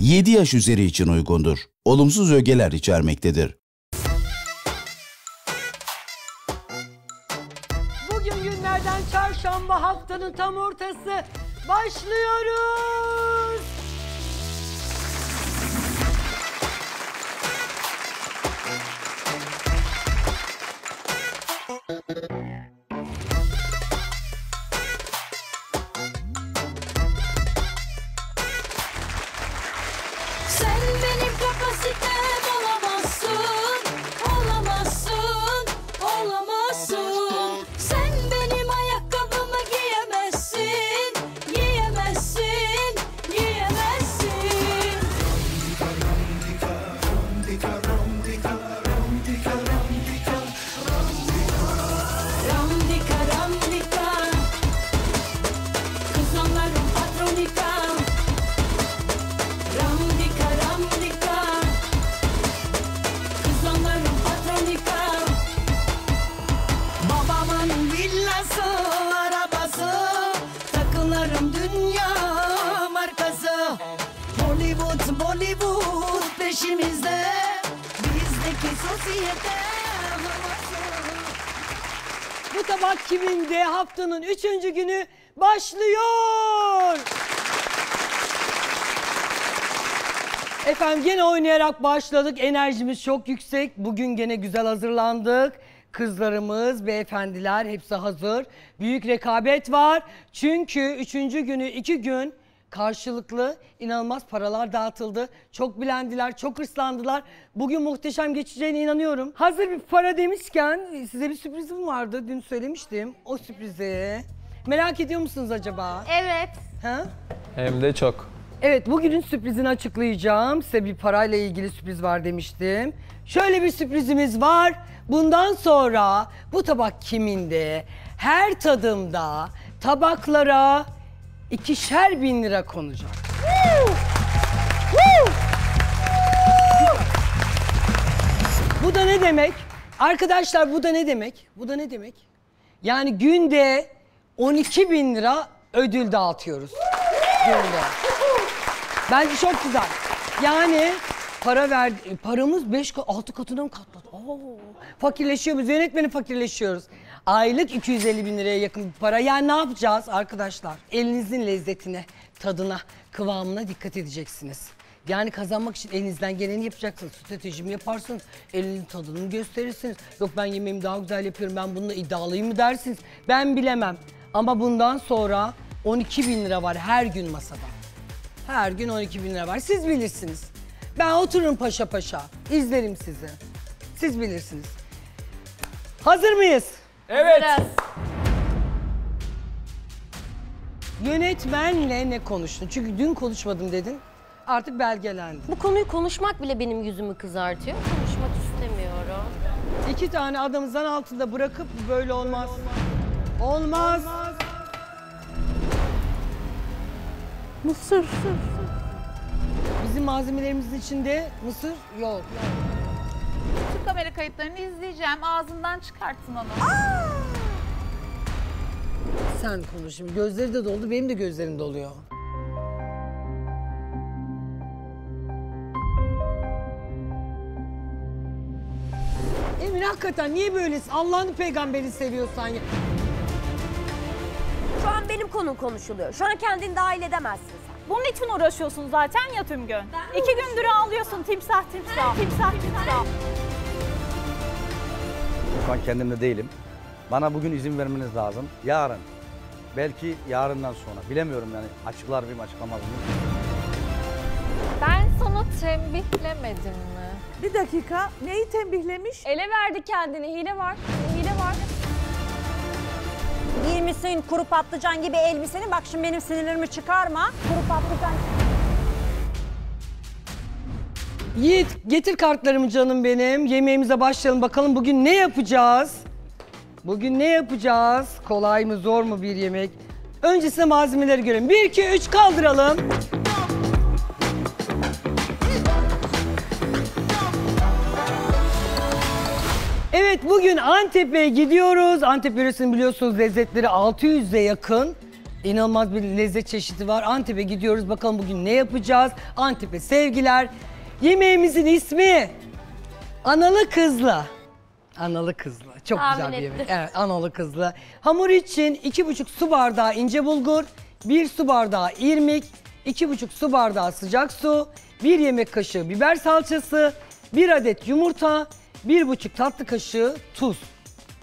7 yaş üzeri için uygundur. Olumsuz ögeler içermektedir. Bugün günlerden çarşamba haftanın tam ortası. Başlıyoruz. Sen Haftanın üçüncü günü başlıyor. Efendim gene oynayarak başladık. Enerjimiz çok yüksek. Bugün gene güzel hazırlandık. Kızlarımız, beyefendiler hepsi hazır. Büyük rekabet var. Çünkü üçüncü günü iki gün karşılıklı inanılmaz paralar dağıtıldı. Çok bilendiler, çok hırslandılar. Bugün muhteşem geçeceğine inanıyorum. Hazır bir para demişken size bir sürprizim vardı. Dün söylemiştim o sürprizi. Merak ediyor musunuz acaba? Evet. Ha? Hem de çok. Evet bugünün sürprizini açıklayacağım. Size bir parayla ilgili sürpriz var demiştim. Şöyle bir sürprizimiz var. Bundan sonra bu tabak kimindi? Her tadımda tabaklara ikişer bin lira konacak. Bu da ne demek? Arkadaşlar bu da ne demek? Bu da ne demek? Yani günde 12 bin lira ödül dağıtıyoruz. Günde. Bence çok güzel. Yani para ver, paramız 5 6 katına mı katladı? Oo, fakirleşiyoruz. Yönetmeni fakirleşiyoruz. Aylık 250 bin liraya yakın bir para. Yani ne yapacağız arkadaşlar? Elinizin lezzetine, tadına, kıvamına dikkat edeceksiniz. Yani kazanmak için elinizden geleni yapacaksınız. Stratejimi yaparsınız. Elinin tadını gösterirsiniz. Yok ben yemeğimi daha güzel yapıyorum. Ben bununla iddialıyım mı dersiniz. Ben bilemem. Ama bundan sonra 12 bin lira var her gün masada. Her gün 12 bin lira var. Siz bilirsiniz. Ben otururum paşa paşa. izlerim sizi. Siz bilirsiniz. Hazır mıyız? Evet. Yönetmenle ne konuştun? Çünkü dün konuşmadım dedin. Artık belgelendi. Bu konuyu konuşmak bile benim yüzümü kızartıyor. Konuşmak istemiyorum. İki tane adamı zan altında bırakıp böyle olmaz. Olmaz. Mısır. Bizim malzemelerimizin içinde mısır yok. Şu kamera kayıtlarını izleyeceğim. Ağzından çıkartın onu. Sen konuş şimdi. Gözleri de doldu, benim de gözlerim doluyor. Emir hakikaten niye böylesin? Allah'ını peygamberini seviyorsan ya. Şu an benim konum konuşuluyor. Şu an kendini dahil edemezsin. Bunun için uğraşıyorsun zaten ya tüm gün. İki gündür ağlıyorsun timsah timsah. Timsah timsah. Şu an kendimde değilim. Bana bugün izin vermeniz lazım. Yarın. Belki yarından sonra. Bilemiyorum yani. Açıklar mıyım, açıklamaz mıyım? Ben sana tembihlemedim mi? Bir dakika. Neyi tembihlemiş? Ele verdi kendini. Hile var. Hile var. Giymişsin kuru patlıcan gibi elbiseni. Bak şimdi benim sinirlerimi çıkarma. Kuru patlıcan. Yiğit getir kartlarımı canım benim. Yemeğimize başlayalım bakalım bugün ne yapacağız? Bugün ne yapacağız? Kolay mı zor mu bir yemek? Öncesinde malzemeleri görelim. 1, 2, 3 kaldıralım. Evet bugün Antep'e gidiyoruz. Antep yöresinin biliyorsunuz lezzetleri 600'e yakın. İnanılmaz bir lezzet çeşidi var. Antep'e gidiyoruz. Bakalım bugün ne yapacağız? Antep'e sevgiler. Yemeğimizin ismi Analı Kızlı. Analı Kızlı. Çok Tahmin güzel bir ettim. yemek. Evet, analı kızlı. Hamur için 2,5 su bardağı ince bulgur, 1 su bardağı irmik, 2,5 su bardağı sıcak su, 1 yemek kaşığı biber salçası, 1 adet yumurta, 1,5 tatlı kaşığı tuz.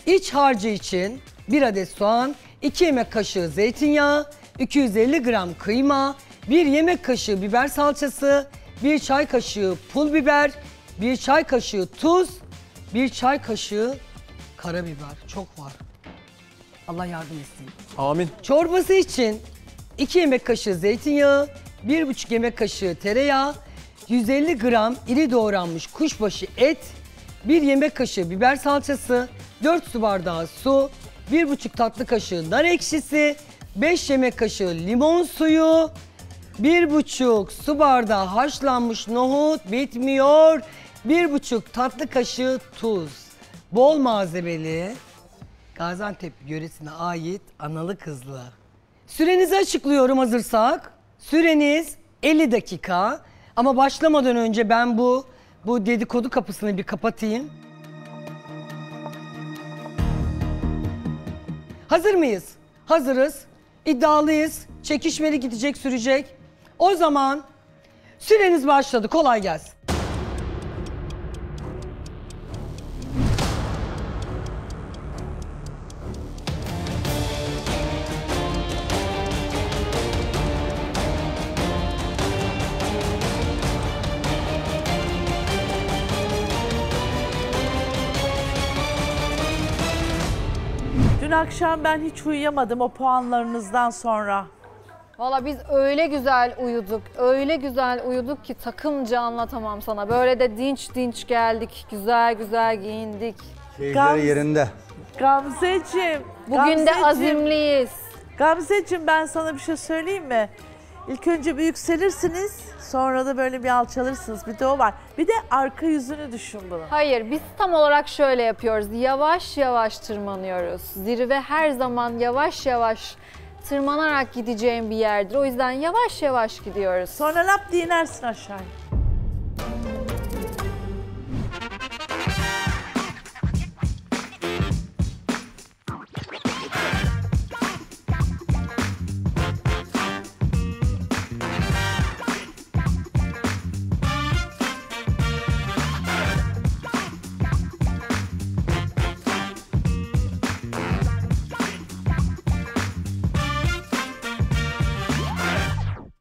İç harcı için 1 adet soğan, 2 yemek kaşığı zeytinyağı, 250 gram kıyma, 1 yemek kaşığı biber salçası, 1 çay kaşığı pul biber, 1 çay kaşığı tuz, 1 çay kaşığı karabiber. Çok var. Allah yardım etsin. Amin. Çorbası için 2 yemek kaşığı zeytinyağı, 1,5 yemek kaşığı tereyağı, 150 gram iri doğranmış kuşbaşı et, 1 yemek kaşığı biber salçası, 4 su bardağı su, 1,5 tatlı kaşığı nar ekşisi, 5 yemek kaşığı limon suyu, 1,5 su bardağı haşlanmış nohut bitmiyor, 1,5 tatlı kaşığı tuz. Bol malzemeli, Gaziantep yöresine ait analı kızlı. Sürenizi açıklıyorum hazırsak. Süreniz 50 dakika. Ama başlamadan önce ben bu bu dedikodu kapısını bir kapatayım. Hazır mıyız? Hazırız. İddialıyız. Çekişmeli gidecek, sürecek. O zaman süreniz başladı. Kolay gelsin. Akşam ben hiç uyuyamadım o puanlarınızdan sonra. Valla biz öyle güzel uyuduk, öyle güzel uyuduk ki takımca anlatamam sana. Böyle de dinç dinç geldik, güzel güzel giyindik. Keyifleri Gamze- yerinde. Gamzeciğim. Bugün de Gamzeciğim, azimliyiz. Gamzeciğim ben sana bir şey söyleyeyim mi? İlk önce bir yükselirsiniz sonra da böyle bir alçalırsınız. Bir de o var. Bir de arka yüzünü düşün bunu. Hayır, biz tam olarak şöyle yapıyoruz. Yavaş yavaş tırmanıyoruz. Zirve her zaman yavaş yavaş tırmanarak gideceğim bir yerdir. O yüzden yavaş yavaş gidiyoruz. Sonra lap diye inersin aşağıya.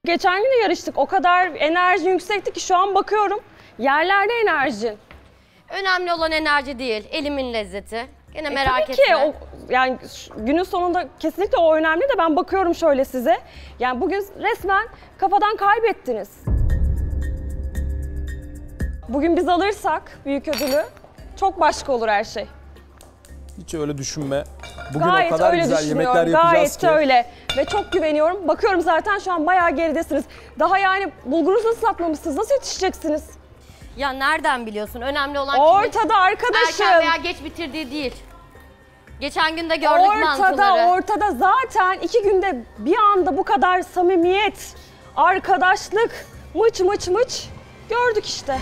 Geçen gün de yarıştık. O kadar enerji yüksekti ki şu an bakıyorum. Yerlerde enerji. Önemli olan enerji değil, elimin lezzeti. Gene E, merak tabii etme. ki o, yani günün sonunda kesinlikle o önemli de ben bakıyorum şöyle size. Yani bugün resmen kafadan kaybettiniz. Bugün biz alırsak büyük ödülü çok başka olur her şey. Hiç öyle düşünme. Bugün gayet o kadar öyle güzel düşünüyorum. yemekler yapacağız Gayet ki. öyle. Ve çok güveniyorum. Bakıyorum zaten şu an bayağı geridesiniz. Daha yani bulgurunuzu nasıl satmamışsınız? Nasıl yetişeceksiniz? Ya nereden biliyorsun? Önemli olan Ortada kimin arkadaşım. erken veya geç bitirdiği değil. Geçen gün de gördük ortada, mantıları. ortada zaten iki günde bir anda bu kadar samimiyet, arkadaşlık, mıç mıç mıç gördük işte.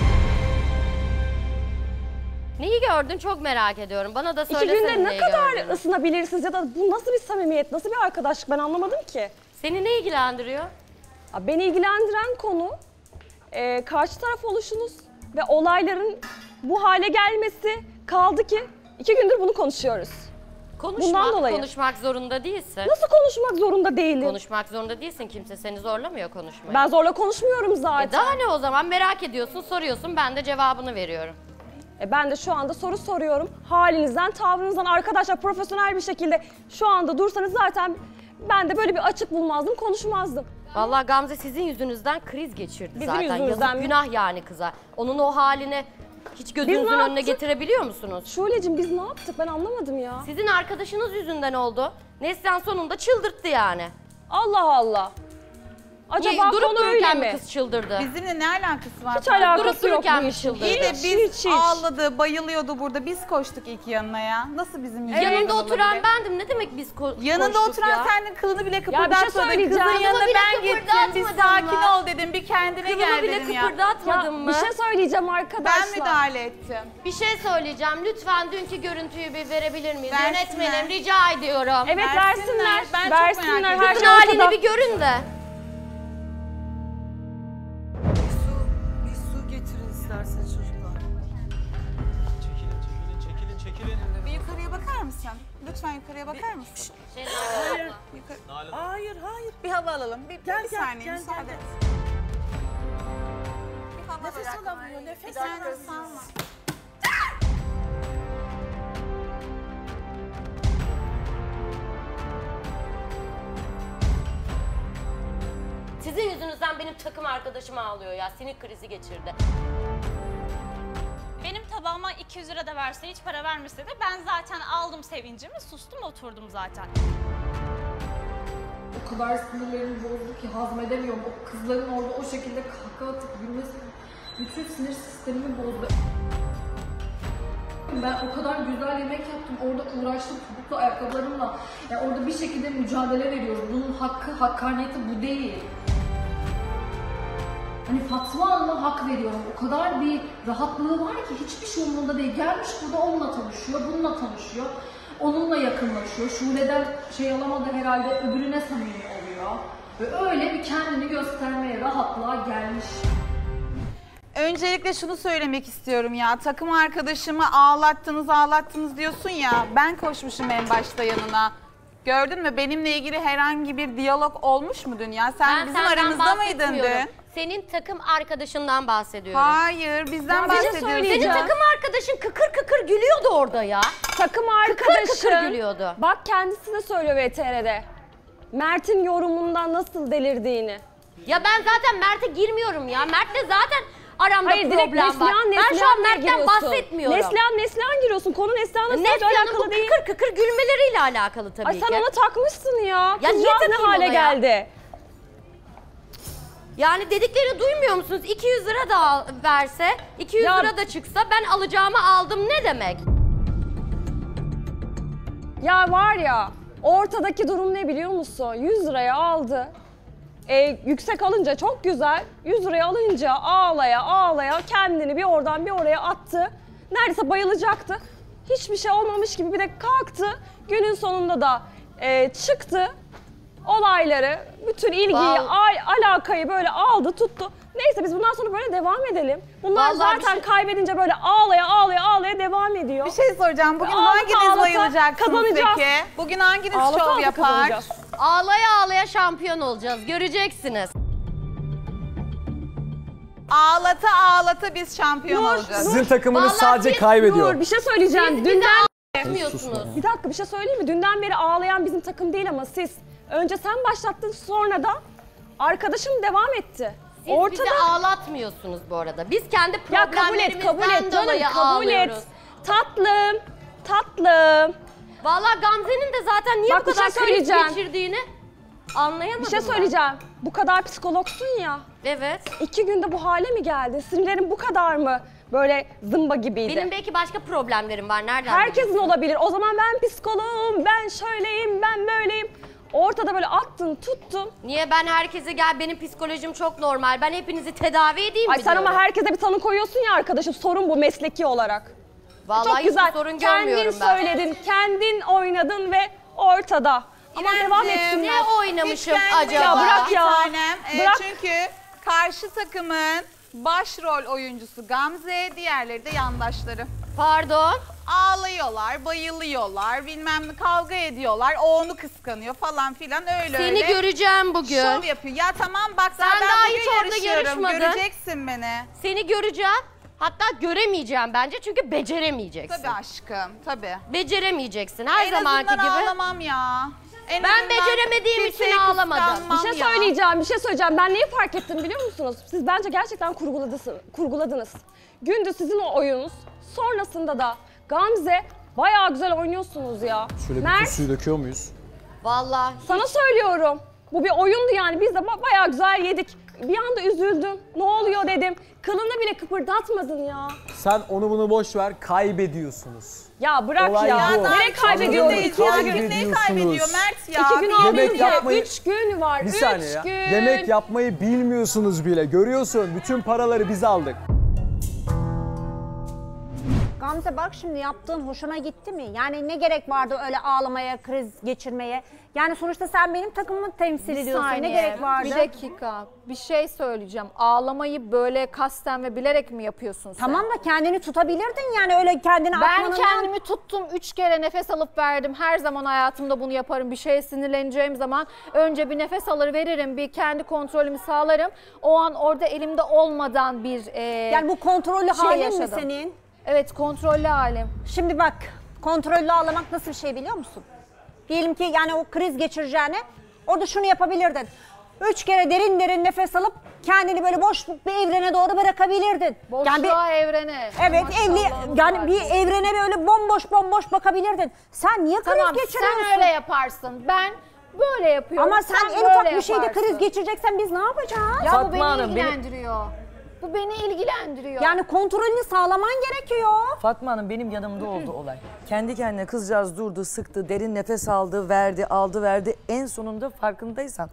Neyi gördün çok merak ediyorum. Bana da İki söylesene günde ne kadar gördüğünü. ısınabilirsiniz ya da bu nasıl bir samimiyet, nasıl bir arkadaşlık ben anlamadım ki. Seni ne ilgilendiriyor? Ya beni ilgilendiren konu e, karşı taraf oluşunuz ve olayların bu hale gelmesi kaldı ki iki gündür bunu konuşuyoruz. Konuşmak, Bundan dolayı. konuşmak zorunda değilsin. Nasıl konuşmak zorunda değilim? Konuşmak zorunda değilsin. Kimse seni zorlamıyor konuşmaya. Ben zorla konuşmuyorum zaten. E daha ne o zaman merak ediyorsun, soruyorsun. Ben de cevabını veriyorum. E ben de şu anda soru soruyorum. Halinizden, tavrınızdan arkadaşlar profesyonel bir şekilde şu anda dursanız zaten ben de böyle bir açık bulmazdım, konuşmazdım. Vallahi Gamze sizin yüzünüzden kriz geçirdi Bizim zaten. yüzümüzden Yazık mi? günah yani kıza. Onun o halini hiç gözünüzün ne önüne yaptık? getirebiliyor musunuz? Şule'cim biz ne yaptık ben anlamadım ya. Sizin arkadaşınız yüzünden oldu. Neslihan sonunda çıldırttı yani. Allah Allah. Acaba Ki durup konu öyle dururken mi? mi kız çıldırdı? Bizimle ne alakası var? Hiç alakası Durup yok dururken bu mi işin. çıldırdı? İyi de Hiç, biz hiç, hiç. ağladı, bayılıyordu burada. Biz koştuk ilk yanına ya. Nasıl bizim yüzümüz Yanında oturan bendim. Ne demek biz ko- Yanında koştuk oturan ya? senin kılını bile şey kıpırdatmadın. Kızın söyleyeceğim. yanına Kılımı bile ben gittim. Bir kıpırdatmadın sakin mı? ol dedim. Bir kendine Kılımı gel bile dedim ya. kıpırdatmadın mı? Bir şey söyleyeceğim arkadaşlar. Ben müdahale ettim. Bir şey söyleyeceğim. Lütfen dünkü görüntüyü bir verebilir miyiz? Versinler. Yönetmenim rica ediyorum. Evet Versinler. versinler. Ben çok merak versinler. ediyorum. Her Kızın şey halini ortada. bir görün de. Mısın? Lütfen yukarıya bakar mısın? Hayır. Hayır, hayır. Bir hava alalım. Bir, bir saniye müsaade et. Bir hava nefes alamıyor, nefes alamıyor. salma. Sizin yüzünüzden benim takım arkadaşım ağlıyor ya. Sinir krizi geçirdi. Benim tabağıma 200 lira da verse hiç para vermese de ben zaten aldım sevincimi sustum oturdum zaten. O kadar sinirlerim bozdu ki hazmedemiyorum. O kızların orada o şekilde kahkaha atıp gülmesi bütün sinir sistemimi bozdu. Ben o kadar güzel yemek yaptım. Orada uğraştım topuklu ayakkabılarımla. Yani orada bir şekilde mücadele veriyoruz. Bunun hakkı, hakkaniyeti bu değil. Hani Fatma Hanım'a hak veriyorum. O kadar bir rahatlığı var ki hiçbir şey umurunda değil. Gelmiş burada onunla tanışıyor, bununla tanışıyor. Onunla yakınlaşıyor. Şule'den şey alamadı herhalde öbürüne samimi oluyor. Ve öyle bir kendini göstermeye rahatlığa gelmiş. Öncelikle şunu söylemek istiyorum ya. Takım arkadaşımı ağlattınız ağlattınız diyorsun ya. Ben koşmuşum en başta yanına. Gördün mü benimle ilgili herhangi bir diyalog olmuş mu dün ya? Sen Ben bizim senden aramızda mıydın bahsetmiyorum. dün? Senin takım arkadaşından bahsediyorum. Hayır bizden bir şey bahsediyorsun. söyleyeceğim. Senin takım arkadaşın kıkır kıkır gülüyordu orada ya. Takım Kıkır kıkır arkadaşım. gülüyordu. Bak kendisi de söylüyor VTR'de. Mert'in yorumundan nasıl delirdiğini. Ya ben zaten Mert'e girmiyorum ya. Mert'le zaten aramda Hayır direkt problem var. Neslihan ben şu an Neslihan'la Mert'ten giriyorsun. bahsetmiyorum. Neslihan Neslihan giriyorsun. Konu Neslihan'la sadece Neslihan'ın alakalı değil. kıkır kıkır gülmeleriyle alakalı tabii Ay sen ki. ona takmışsın ya. Ya niye Kızcağız ne takayım hale ona ya? geldi? Yani dediklerini duymuyor musunuz? 200 lira da al- verse, 200 Ya- lira da çıksa ben alacağımı aldım ne demek? Ya var ya ortadaki durum ne biliyor musun? 100 liraya aldı. E, yüksek alınca çok güzel. 100 liraya alınca ağlaya ağlaya kendini bir oradan bir oraya attı. Neredeyse bayılacaktı. Hiçbir şey olmamış gibi bir de kalktı. Günün sonunda da e, çıktı. Olayları, bütün ilgiyi, Vallahi- al- alakayı böyle aldı, tuttu. Neyse biz bundan sonra böyle devam edelim. Bunlar Vallahi zaten şey- kaybedince böyle ağlaya ağlaya ağlaya devam ediyor. Bir şey soracağım. Bugün Ağlata hanginiz ağlata bayılacaksınız kazanacağız. peki? Bugün hanginiz Ağlata şov yapar? Ağlaya ağlaya şampiyon olacağız. Göreceksiniz. Ağlata ağlata biz şampiyon olacağız. Sizin takımınız Vallahi sadece siz- kaybediyor. Dur bir şey söyleyeceğim. Siz Dünden bir dakika bir şey söyleyeyim mi? Dünden beri ağlayan bizim takım değil ama siz. Önce sen başlattın sonra da arkadaşım devam etti. Siz Ortada bizi ağlatmıyorsunuz bu arada. Biz kendi ya kabul et kabul problemlerimizden et canım dolayı kabul ağlıyoruz. et. Tatlım tatlım. Vallahi Gamze'nin de zaten niye Bak bu bir kadar şey kriz geçirdiğini anlayamadım Bir şey ben. söyleyeceğim. Bu kadar psikologsun ya. Evet. İki günde bu hale mi geldi? Sinirlerin bu kadar mı böyle zımba gibiydi? Benim belki başka problemlerim var. Nereden Herkesin olabilir. O zaman ben psikoloğum, ben şöyleyim, ben böyleyim. Ortada böyle attın, tuttun. Niye ben herkese gel benim psikolojim çok normal. Ben hepinizi tedavi edeyim Ay mi sen ama diyorum. herkese bir tanı koyuyorsun ya arkadaşım. Sorun bu mesleki olarak. Vallahi Çok güzel. sorun kendin görmüyorum ben. söyledin, kendin oynadın ve ortada. Ama İremciğim, devam etsinler. Ne oynamışım Hiç kendine acaba? Ya bırak ya. tanem. Ee, Bırak. Çünkü karşı takımın başrol oyuncusu Gamze, diğerleri de yandaşları. Pardon. Ağlıyorlar, bayılıyorlar, bilmem ne kavga ediyorlar. O onu kıskanıyor falan filan öyle Seni öyle. göreceğim bugün. Şov yapıyor. Ya tamam bak Sen ben daha hiç orada yarışmadın. Göreceksin beni. Seni göreceğim. Hatta göremeyeceğim bence çünkü beceremeyeceksin. Tabii aşkım, tabii. Beceremeyeceksin her en zamanki azından gibi. ağlamam ya. En Ben beceremediğim için ağlamadım. Bir şey ya. söyleyeceğim, bir şey söyleyeceğim. Ben neyi fark ettim biliyor musunuz? Siz bence gerçekten kurguladınız. kurguladınız. Gündüz sizin o oyunuz. Sonrasında da Gamze bayağı güzel oynuyorsunuz ya. Şöyle bir Mert, suyu döküyor muyuz? Vallahi sana söylüyorum. Bu bir oyundu yani. Biz de ba- bayağı güzel yedik. Bir anda üzüldüm. Ne oluyor dedim. Kılını bile kıpırdatmadın ya. Sen onu bunu boş ver kaybediyorsunuz. Ya bırak Olay ya. bu. Nereye kaybediyorum? Anladın mı? İki gün. Kaybediyorsunuz. Ne kaybediyor Mert ya? İki gün aldınız Yemek ya. yapmayı- Üç gün var. Bir üç saniye ya. gün. Yemek yapmayı bilmiyorsunuz bile. Görüyorsun bütün paraları biz aldık. Gamze bak şimdi yaptığın hoşuna gitti mi? Yani ne gerek vardı öyle ağlamaya, kriz geçirmeye? Yani sonuçta sen benim takımımı temsil ediyorsun. Ne gerek vardı? Bir dakika. Bir şey söyleyeceğim. Ağlamayı böyle kasten ve bilerek mi yapıyorsun sen? Tamam da kendini tutabilirdin yani öyle kendini Ben atmanından- kendimi tuttum. Üç kere nefes alıp verdim. Her zaman hayatımda bunu yaparım. Bir şeye sinirleneceğim zaman önce bir nefes alır veririm. Bir kendi kontrolümü sağlarım. O an orada elimde olmadan bir e, Yani bu kontrollü şey halin mi yaşadım. senin? Evet kontrollü halim. Şimdi bak kontrollü ağlamak nasıl bir şey biliyor musun? Diyelim ki yani o kriz geçireceğine orada şunu yapabilirdin. Üç kere derin derin nefes alıp kendini böyle boşluk bir evrene doğru bırakabilirdin. Boşluğa bir- evrene. Evet evli yani bir evrene böyle bomboş bomboş bakabilirdin. Sen niye kriz Tamam geçiriyorsun? sen öyle yaparsın. Ben böyle yapıyorum. Ama sen, en böyle ufak bir şeyde yaparsın. kriz geçireceksen biz ne yapacağız? Ya bu beni ilgilendiriyor. Bu beni ilgilendiriyor. Yani kontrolünü sağlaman gerekiyor. Fatma Hanım benim yanımda oldu olay. Kendi kendine kızcağız durdu, sıktı, derin nefes aldı, verdi, aldı, verdi. En sonunda farkındaysan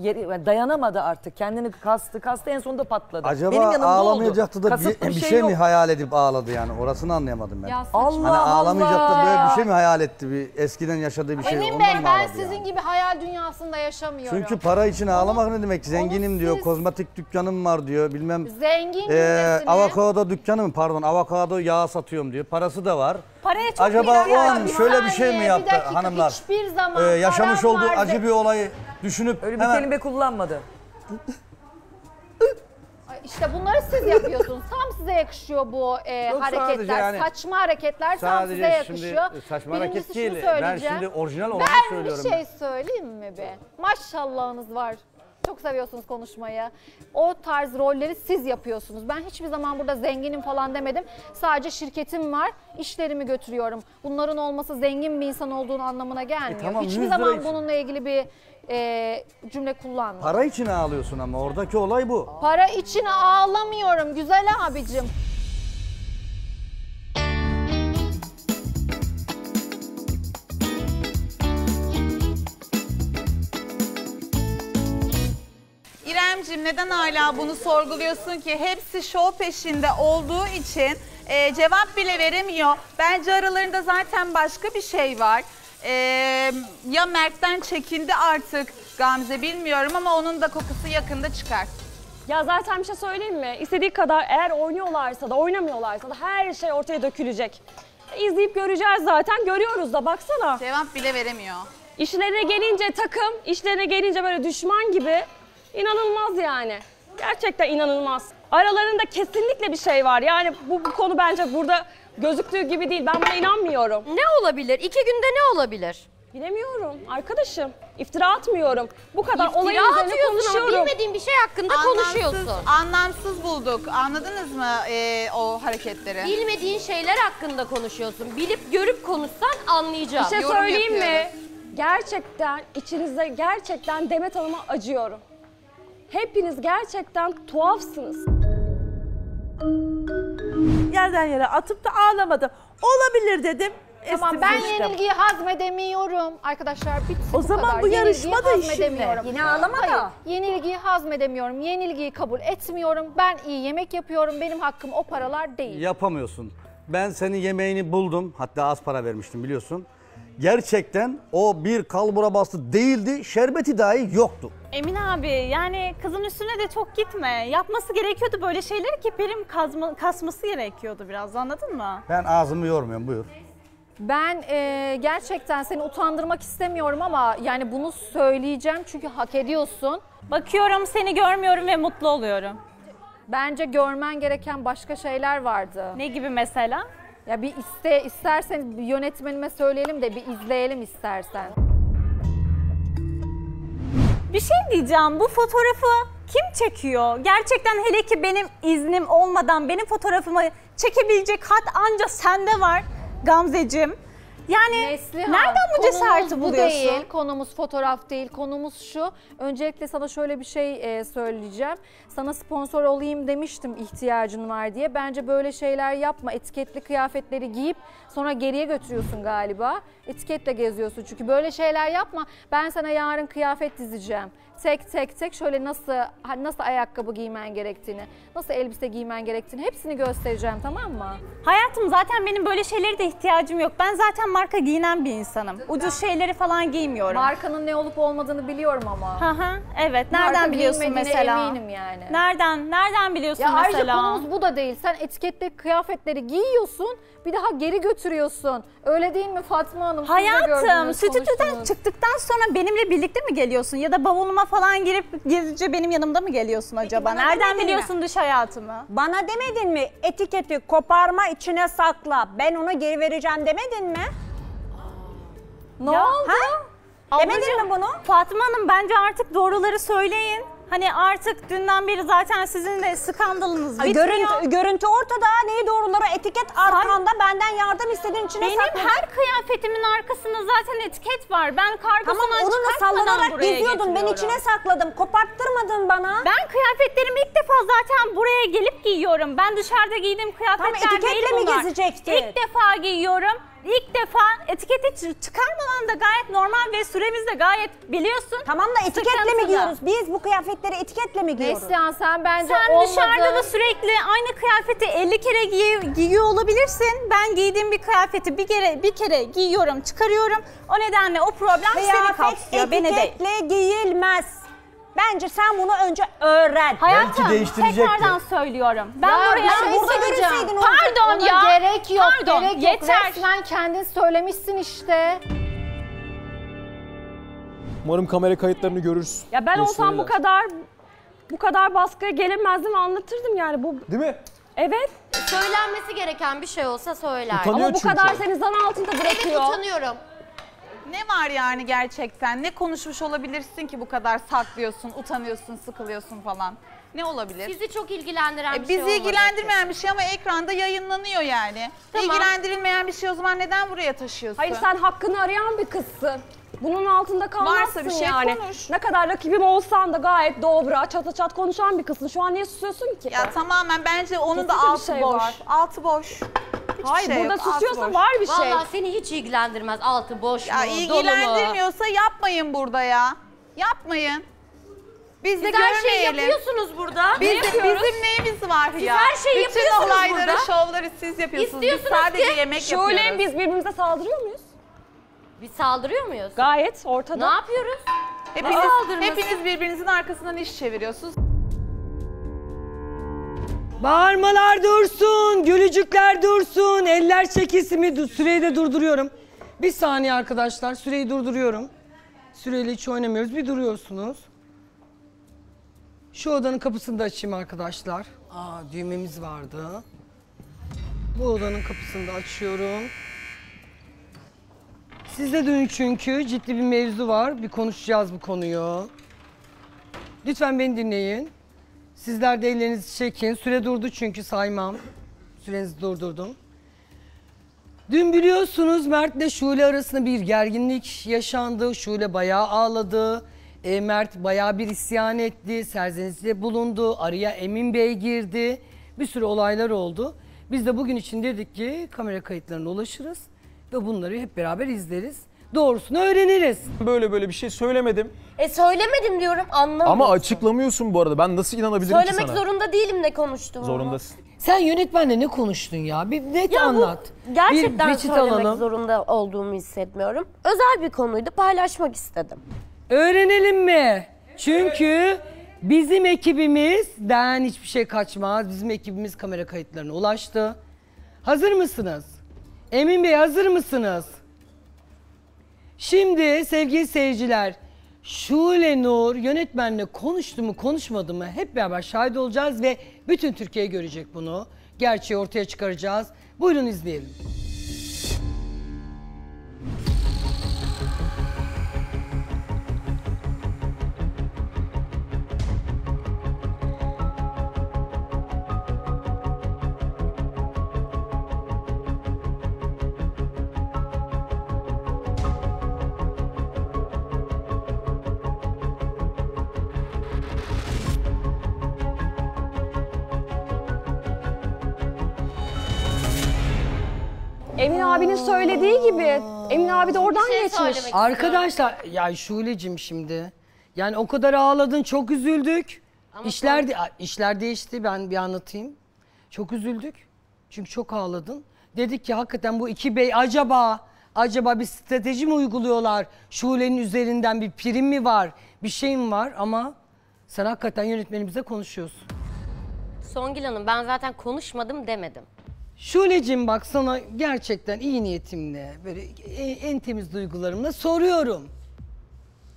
yeri, yani dayanamadı artık. Kendini kastı, kastı en sonunda patladı. Acaba benim yanımda ağlamayacaktı oldu. da Kasıtlı bir, bir şey, mi yok. hayal edip ağladı yani? Orasını anlayamadım ben. Ya. Allah Hani ağlamayacaktı Allah. böyle bir şey mi hayal etti? Bir eskiden yaşadığı bir şey Emin ondan Bey mı ben sizin yani? gibi hayal dünyasında yaşamıyorum. Çünkü para için ağlamak ne demek? Zenginim diyor, siz- kozmetik dükkanım var diyor, bilmem Zengin cümlesini- avokado dükkanı mı pardon avokado yağı satıyorum diyor. Parası da var. Paraya çok Acaba o an şöyle bir şey mi yaptı bir dakika, hanımlar? hiçbir zaman Ee, yaşamış olduğu acı bir olayı düşünüp Öyle bir hemen kelime kullanmadı. İşte bunları siz yapıyorsunuz. Tam size yakışıyor bu e, Yok, hareketler. yani- Saçma hareketler tam size şimdi yakışıyor. saçma Birincisi hareket değil. Ben şimdi orijinal olanı Ben söylüyorum. bir şey söyleyeyim mi be? Maşallahınız var. Çok seviyorsunuz konuşmayı. O tarz rolleri siz yapıyorsunuz. Ben hiçbir zaman burada zenginim falan demedim. Sadece şirketim var, işlerimi götürüyorum. Bunların olması zengin bir insan olduğunu anlamına gelmiyor. E tamam, hiçbir 100 lira zaman için. bununla ilgili bir e, cümle kullanmadım. Para için ağlıyorsun ama oradaki olay bu. Para için ağlamıyorum güzel abicim. İremcim neden hala bunu sorguluyorsun ki? Hepsi şov peşinde olduğu için e, cevap bile veremiyor. Bence aralarında zaten başka bir şey var. E, ya Mert'ten çekindi artık Gamze bilmiyorum ama onun da kokusu yakında çıkar. Ya zaten bir şey söyleyeyim mi? İstediği kadar eğer oynuyorlarsa da oynamıyorlarsa da her şey ortaya dökülecek. İzleyip göreceğiz zaten. Görüyoruz da baksana. Cevap bile veremiyor. İşlerine gelince takım, işlerine gelince böyle düşman gibi inanılmaz yani. Gerçekten inanılmaz. Aralarında kesinlikle bir şey var. Yani bu, bu konu bence burada gözüktüğü gibi değil. Ben buna inanmıyorum. Ne olabilir? İki günde ne olabilir? Bilemiyorum arkadaşım. İftira atmıyorum. Bu kadar İftira olayın üzerine atıyorsun ama konuşuyorum. bilmediğin bir şey hakkında Anlamsız, konuşuyorsun. anlamsız bulduk. Anladınız mı e, o hareketleri? Bilmediğin şeyler hakkında konuşuyorsun. Bilip görüp konuşsan anlayacağım. Bir şey Yorum söyleyeyim mi? yapıyoruz. Gerçekten içinizde gerçekten Demet Hanım'a acıyorum. Hepiniz gerçekten tuhafsınız. Yerden yere atıp da ağlamadım. Olabilir dedim. Tamam estim ben geçtim. yenilgiyi hazmedemiyorum. Arkadaşlar bitsin O bu zaman kadar. bu yarışma da işinde. Yine ağlama da. Hayır, yenilgiyi hazmedemiyorum. Yenilgiyi kabul etmiyorum. Ben iyi yemek yapıyorum. Benim hakkım o paralar değil. Yapamıyorsun. Ben senin yemeğini buldum. Hatta az para vermiştim biliyorsun. Gerçekten o bir kalbura bastı değildi. Şerbeti dahi yoktu. Emin abi yani kızın üstüne de çok gitme. Yapması gerekiyordu böyle şeyleri ki benim kazma, kasması gerekiyordu biraz anladın mı? Ben ağzımı yormuyorum buyur. Ben e, gerçekten seni utandırmak istemiyorum ama yani bunu söyleyeceğim çünkü hak ediyorsun. Bakıyorum seni görmüyorum ve mutlu oluyorum. Bence görmen gereken başka şeyler vardı. Ne gibi mesela? Ya bir iste istersen bir yönetmenime söyleyelim de bir izleyelim istersen. Bir şey diyeceğim bu fotoğrafı kim çekiyor? Gerçekten hele ki benim iznim olmadan benim fotoğrafımı çekebilecek hat anca sende var Gamzeciğim. Yani Neslihan, nereden bu konumuz cesareti bu buluyorsun? değil, konumuz fotoğraf değil, konumuz şu. Öncelikle sana şöyle bir şey e, söyleyeceğim. Sana sponsor olayım demiştim ihtiyacın var diye. Bence böyle şeyler yapma. Etiketli kıyafetleri giyip sonra geriye götürüyorsun galiba. Etiketle geziyorsun çünkü böyle şeyler yapma. Ben sana yarın kıyafet dizeceğim. Tek tek tek şöyle nasıl ha- nasıl ayakkabı giymen gerektiğini, nasıl elbise giymen gerektiğini hepsini göstereceğim tamam mı? Hayatım zaten benim böyle şeylere de ihtiyacım yok. Ben zaten marka giyinen bir insanım. Ucuz şeyleri falan giymiyorum. Markanın ne olup olmadığını biliyorum ama. Hı hı. Evet. Marka Nereden biliyorsun giyinmediğine mesela? eminim yani. Nereden? Nereden biliyorsun Ya ayrıca mesela? konumuz bu da değil. Sen etiketli kıyafetleri giyiyorsun, bir daha geri götürüyorsun. Öyle değil mi Fatma Hanım? Hayatım, stüdyodan çıktıktan sonra benimle birlikte mi geliyorsun? Ya da bavuluma falan girip gizlice benim yanımda mı geliyorsun acaba? bana Nereden demedin biliyorsun dış hayatımı? Bana demedin mi etiketi koparma içine sakla ben ona geri vereceğim demedin mi? Ne oldu? Ha? Demedin mi bunu? Fatma Hanım bence artık doğruları söyleyin. Hani artık dünden beri zaten sizin de skandalınız Ay, bitmiyor. görüntü, görüntü ortada. Neyi doğruları etiket arkanda benden yardım istediğin için Benim her kıyafetimin arkasında zaten etiket var. Ben kargosundan Tamam onunla sallanarak geziyordun. Ben içine sakladım. Koparttırmadın bana. Ben kıyafetlerimi ilk defa zaten buraya gelip giyiyorum. Ben dışarıda giydiğim kıyafetler Tamam, etiketle değil mi bunlar. gezecektin? İlk defa giyiyorum. İlk defa etiketi çı- çıkarmaman da gayet normal ve süremiz de gayet biliyorsun. Tamam da etiketle mi giyiyoruz? Biz bu kıyafetleri etiketle mi giyiyoruz? Neslihan sen bence Sen olmadı. dışarıda da sürekli aynı kıyafeti 50 kere giy- giyiyor olabilirsin. Ben giydiğim bir kıyafeti bir kere bir kere giyiyorum, çıkarıyorum. O nedenle o problem seni Kıyafet kapsıyor, beni değil. etiketle giyilmez. Bence sen bunu önce öğren. Hayatım değiştirecekti. tekrardan söylüyorum. Ben Ya buraya şey burada söyleyeceğim. görünseydin olacak. Pardon Ona ya. gerek yok, Pardon, gerek yok. yeter. Resmen kendin söylemişsin işte. Umarım kamera kayıtlarını görürsün. Ya ben olsam bu Gösterirler. kadar bu kadar baskıya gelemezdim anlatırdım yani bu. Değil mi? Evet. Söylenmesi gereken bir şey olsa söyler. Utanıyor Ama bu çünkü. kadar seni zan altında Evet bırakıyor. utanıyorum. Ne var yani gerçekten? Ne konuşmuş olabilirsin ki bu kadar saklıyorsun, utanıyorsun, sıkılıyorsun falan? Ne olabilir? Sizi çok ilgilendiren E, bir şey bizi olmadığı ilgilendirmeyen bir şey ama ekranda yayınlanıyor yani. Tamam. İlgilendirilmeyen bir şey o zaman neden buraya taşıyorsun? Hayır sen hakkını arayan bir kızsın. Bunun altında kalmazsın Varsa bir şey yani. konuş. Ne kadar rakibim olsan da gayet dobra, çata çat konuşan bir kızsın. Şu an niye susuyorsun ki? Ya tamamen bence onun da Kesinlikle bir altı şey boş. var. Altı boş. Hiçbir Hayır şey burada yok, altı susuyorsa boş. var bir şey. Vallahi seni hiç ilgilendirmez. Altı boş Ya mu, dolu mu? ilgilendirmiyorsa yapmayın burada ya. Yapmayın. Biz de Siz her şeyi görmeyelim. yapıyorsunuz burada. Biz Ne de, bizim neyimiz var Siz ya? her şeyi Bütün yapıyorsunuz olayları, burada. şovları siz yapıyorsunuz. Biz İstiyorsunuz sadece ki yemek Şöyle yapıyoruz. biz birbirimize saldırıyor muyuz? Biz saldırıyor muyuz? Gayet Ne ortada. yapıyoruz? Hepiniz, Ne hepiniz birbirinizin arkasından iş çeviriyorsunuz. Bağırmalar dursun, gülücükler dursun, eller çekilsin. Süreyi de durduruyorum. Bir saniye arkadaşlar, süreyi durduruyorum. Süreyle hiç oynamıyoruz. Bir duruyorsunuz. Şu odanın kapısını da açayım arkadaşlar. Aa düğmemiz vardı. Bu odanın kapısını da açıyorum. Sizde dün çünkü ciddi bir mevzu var. Bir konuşacağız bu konuyu. Lütfen beni dinleyin. Sizler de ellerinizi çekin. Süre durdu çünkü saymam. Sürenizi durdurdum. Dün biliyorsunuz Mert'le Şule arasında bir gerginlik yaşandı. Şule bayağı ağladı. E, Mert bayağı bir isyan etti. Serzenizde bulundu. Araya Emin Bey girdi. Bir sürü olaylar oldu. Biz de bugün için dedik ki kamera kayıtlarına ulaşırız. Ve bunları hep beraber izleriz. Doğrusunu öğreniriz. Böyle böyle bir şey söylemedim. E söylemedim diyorum anlamıyorsun. Ama açıklamıyorsun bu arada. Ben nasıl inanabilirim ki Söylemek sana? zorunda değilim ne konuştuğumu. Zorundasın. Sen yönetmenle ne konuştun ya? Bir net Ya anlat. bu gerçekten bir reçete söylemek alalım. zorunda olduğumu hissetmiyorum. Özel bir konuydu paylaşmak istedim. Öğrenelim mi? Çünkü bizim ekibimizden hiçbir şey kaçmaz. Bizim ekibimiz kamera kayıtlarına ulaştı. Hazır mısınız? Emin Bey hazır mısınız? Şimdi sevgili seyirciler, Şule Nur yönetmenle konuştu mu konuşmadı mı hep beraber şahit olacağız ve bütün Türkiye görecek bunu. Gerçeği ortaya çıkaracağız. Buyurun izleyelim. Emin abinin söylediği gibi. Emin abi de oradan şey geçmiş. söylemek Arkadaşlar ya Şule'cim şimdi. Yani o kadar ağladın çok üzüldük. işler, de, işler değişti ben bir anlatayım. Çok üzüldük. Çünkü çok ağladın. Dedik ki hakikaten bu iki bey acaba acaba bir strateji mi uyguluyorlar? Şule'nin üzerinden bir prim mi var? Bir şey mi var? Ama sen hakikaten yönetmenimize konuşuyorsun. Songül Hanım ben zaten konuşmadım demedim. Şule'cim bak sana gerçekten iyi niyetimle, böyle e- en temiz duygularımla soruyorum.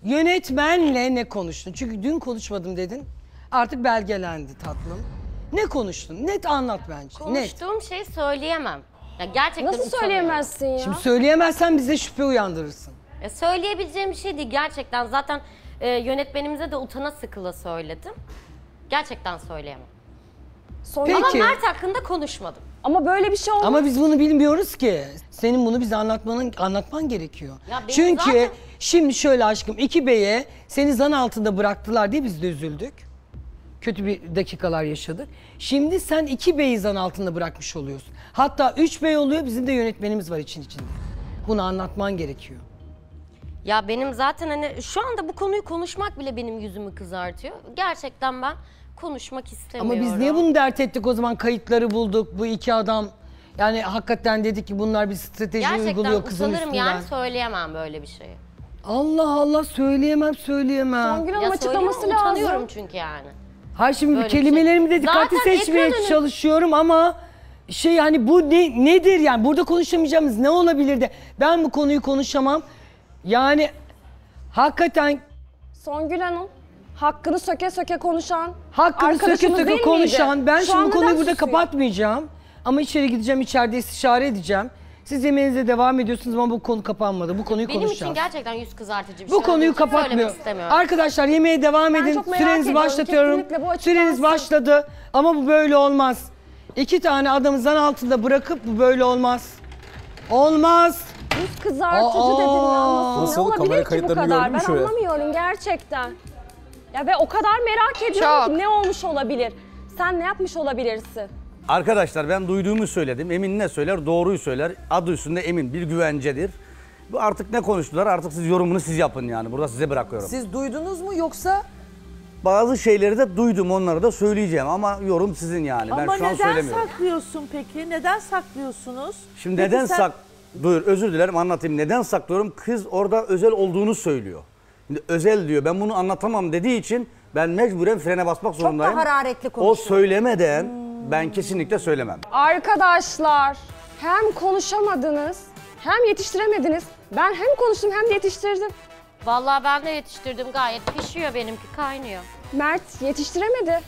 Yönetmenle ne konuştun? Çünkü dün konuşmadım dedin. Artık belgelendi tatlım. Ne konuştun? Net anlat bence. Net. Konuştuğum şeyi söyleyemem. Ya gerçekten Nasıl utanıyorum. söyleyemezsin ya? Şimdi söyleyemezsen bize şüphe uyandırırsın. Ya söyleyebileceğim bir şey değil gerçekten. Zaten e, yönetmenimize de utana sıkıla söyledim. Gerçekten söyleyemem. Peki. Ama Mert hakkında konuşmadım. Ama böyle bir şey olmaz. Ama biz bunu bilmiyoruz ki. Senin bunu bize anlatmanın anlatman gerekiyor. Çünkü zaten- şimdi şöyle aşkım iki beye seni zan altında bıraktılar diye biz de üzüldük. Kötü bir dakikalar yaşadık. Şimdi sen iki beyi zan altında bırakmış oluyorsun. Hatta üç bey oluyor bizim de yönetmenimiz var için içinde. Bunu anlatman gerekiyor. Ya benim zaten hani şu anda bu konuyu konuşmak bile benim yüzümü kızartıyor. Gerçekten ben konuşmak Ama istemiyorum. biz niye bunu dert ettik o zaman kayıtları bulduk bu iki adam. Yani hakikaten dedik ki bunlar bir strateji Gerçekten uyguluyor kızın utanırım üstünden. yani söyleyemem böyle bir şeyi. Allah Allah söyleyemem söyleyemem. Songül Ya Hanım açıklaması söyleyemem, lazım. utanıyorum çünkü yani. Hayır şimdi Böyle bir şey. kelimelerimi de dikkatli Zaten seçmeye ekran önü- çalışıyorum ama şey hani bu ne, nedir yani burada konuşamayacağımız ne olabilir de ben bu konuyu konuşamam. Yani hakikaten Songül Hanım hakkını söke söke konuşan hakkını söke arkadaşımız söke değil konuşan miydi? ben Şu şimdi an bu konuyu neden burada susuyor? kapatmayacağım. Ama içeri gideceğim içeride istişare edeceğim. Siz yemeğinize devam ediyorsunuz ama bu konu kapanmadı. Bu konuyu Benim konuşacağız. için gerçekten yüz kızartıcı bir Bu şey. konuyu olduğu için kapatmıyor. İstemiyorum. Arkadaşlar yemeğe devam Ben edin. çok merak Sürenizi ediyorum. başlatıyorum. Kesinlikle bu açıklansın. Süreniz başladı ama bu böyle olmaz. İki tane adamı zan altında bırakıp bu böyle olmaz. Olmaz. Yüz kızartıcı Aa! dedin ya. Nasıl, Nasıl? ne olabilir Kamera ki bu kayıtlarını kadar? gördün mü Ben şuraya? anlamıyorum gerçekten. Ya ve o kadar merak ediyorum ki ne olmuş olabilir? Sen ne yapmış olabilirsin? Arkadaşlar ben duyduğumu söyledim. Emin ne söyler? Doğruyu söyler. Adı üstünde Emin bir güvencedir. Bu artık ne konuştular? Artık siz yorumunu siz yapın yani. Burada size bırakıyorum. Siz duydunuz mu yoksa Bazı şeyleri de duydum onları da söyleyeceğim ama yorum sizin yani. ben Ama şu an neden söylemiyorum. saklıyorsun peki? Neden saklıyorsunuz? Şimdi Peki neden sen- sak... Buyur özür dilerim anlatayım. Neden saklıyorum? Kız orada özel olduğunu söylüyor. Özel diyor. Ben bunu anlatamam dediği için ben mecburen frene basmak zorundayım. hararetli O konuşuyor. söylemeden ben kesinlikle söylemem. Arkadaşlar hem konuşamadınız hem yetiştiremediniz. Ben hem konuştum hem de yetiştirdim. Vallahi ben de yetiştirdim gayet pişiyor benimki kaynıyor. Mert yetiştiremedi.